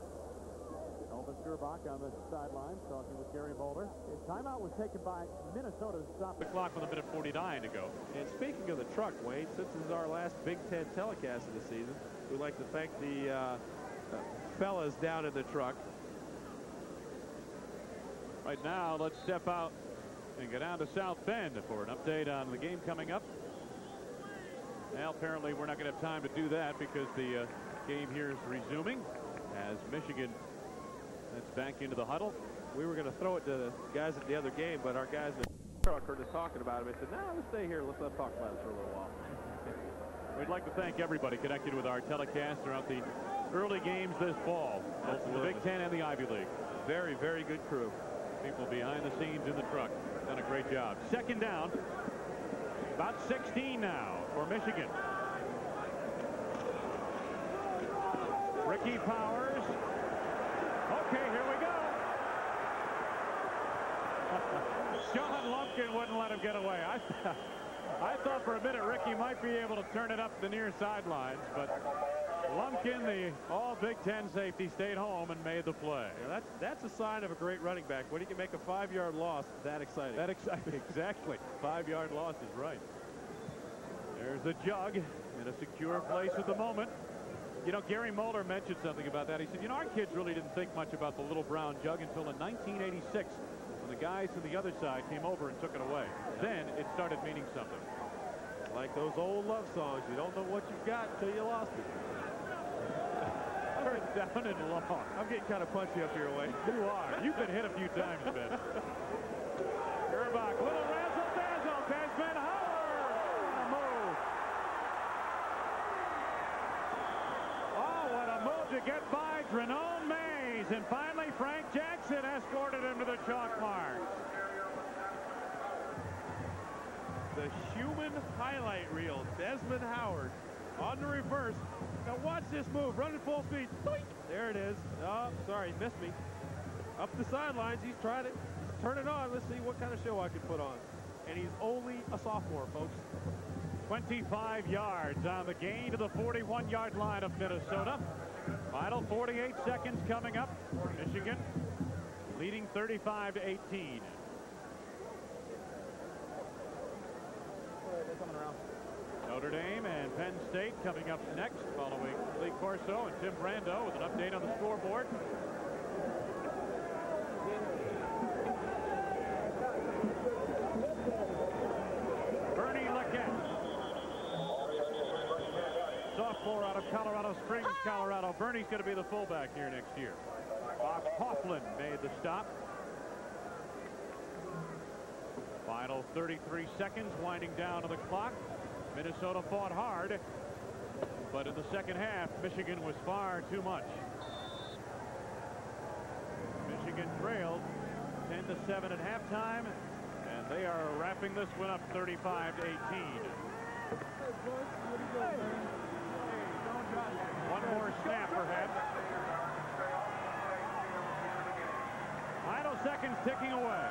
S1: Grbac on the sidelines talking with Gary Moeller. His timeout was taken by Minnesota to stop the clock with a minute 49 to go.
S2: And speaking of the truck, Wayne, since this is our last Big Ten telecast of the season, we'd like to thank the uh, uh, fellas down in the truck.
S1: Right now, let's step out and go down to South Bend for an update on the game coming up. Now, apparently we're not going to have time to do that because the uh, game here is resuming as Michigan that's back into the huddle.
S2: We were going to throw it to the guys at the other game, but our guys in the truck heard us talking about it. They said, no, let's stay here. Let's not talk about it for a little while. *laughs*
S1: We'd like to thank everybody connected with our telecast throughout the early games this fall. Both the Big Ten and the Ivy League.
S2: Very, very good crew.
S1: People behind the scenes in the truck. Done a great job. Second down. About 16 now for Michigan. Ricky Powers. Okay, here we go. *laughs* Shawn Lumpkin wouldn't let him get away. I, *laughs* I thought for a minute Ricky might be able to turn it up the near sidelines, but Lumpkin, the all Big Ten safety, stayed home and made the play.
S2: Yeah, that's that's a sign of a great running back. When he can make a five-yard loss, that exciting.
S1: That exciting, *laughs* exactly. Five-yard loss is right. There's the jug in a secure place at the moment. You know, Gary Moeller mentioned something about that. He said, you know, our kids really didn't think much about the little brown jug until in 1986 when the guys from the other side came over and took it away. Then it started meaning something.
S2: Like those old love songs. You don't know what you've got until you lost it. *laughs*
S1: Turn down and long.
S2: I'm getting kind of punchy up here, Wayne.
S1: You are. You've been hit a few times, Ben. *laughs* Grbac, little razzle-dazzle. Desmond Howard. What a move. Oh, what a move to get by Drenone May. plays, and finally Frank Jackson escorted him to the chalk marks.
S2: The human highlight reel. Desmond Howard on the reverse. Now watch this move. Running full speed. Doink. There it is. Oh, sorry, missed me. Up the sidelines. He's trying to turn it on. Let's see what kind of show I can put on. And he's only a sophomore, folks.
S1: 25 yards on the gain to the 41-yard line of Minnesota. Final 48 seconds coming up. Michigan leading 35 to 18. Notre Dame and Penn State coming up next following Lee Corso and Tim Brando with an update on the scoreboard. Burnie Legette. Out of Colorado Springs, Colorado. Burnie's going to be the fullback here next year. Bob Coughlin made the stop. Final 33 seconds winding down to the clock. Minnesota fought hard, but in the second half, Michigan was far too much. Michigan trailed 10 to 7 at halftime, and they are wrapping this one up 35 to 18. One more snap, perhaps. Final seconds ticking away.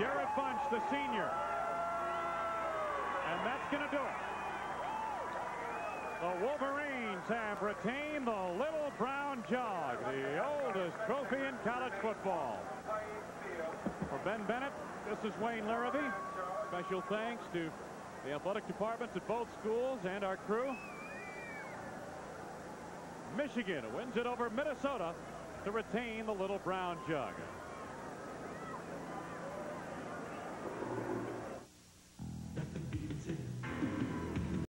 S1: Jarrod Bunch, the senior. And that's going to do it. The Wolverines have retained the Little Brown Jug, the oldest trophy in college football. For Ben Bennett, this is Wayne Larrivee. Special thanks to the athletic departments at both schools and our crew. Michigan wins it over Minnesota to retain the Little Brown Jug.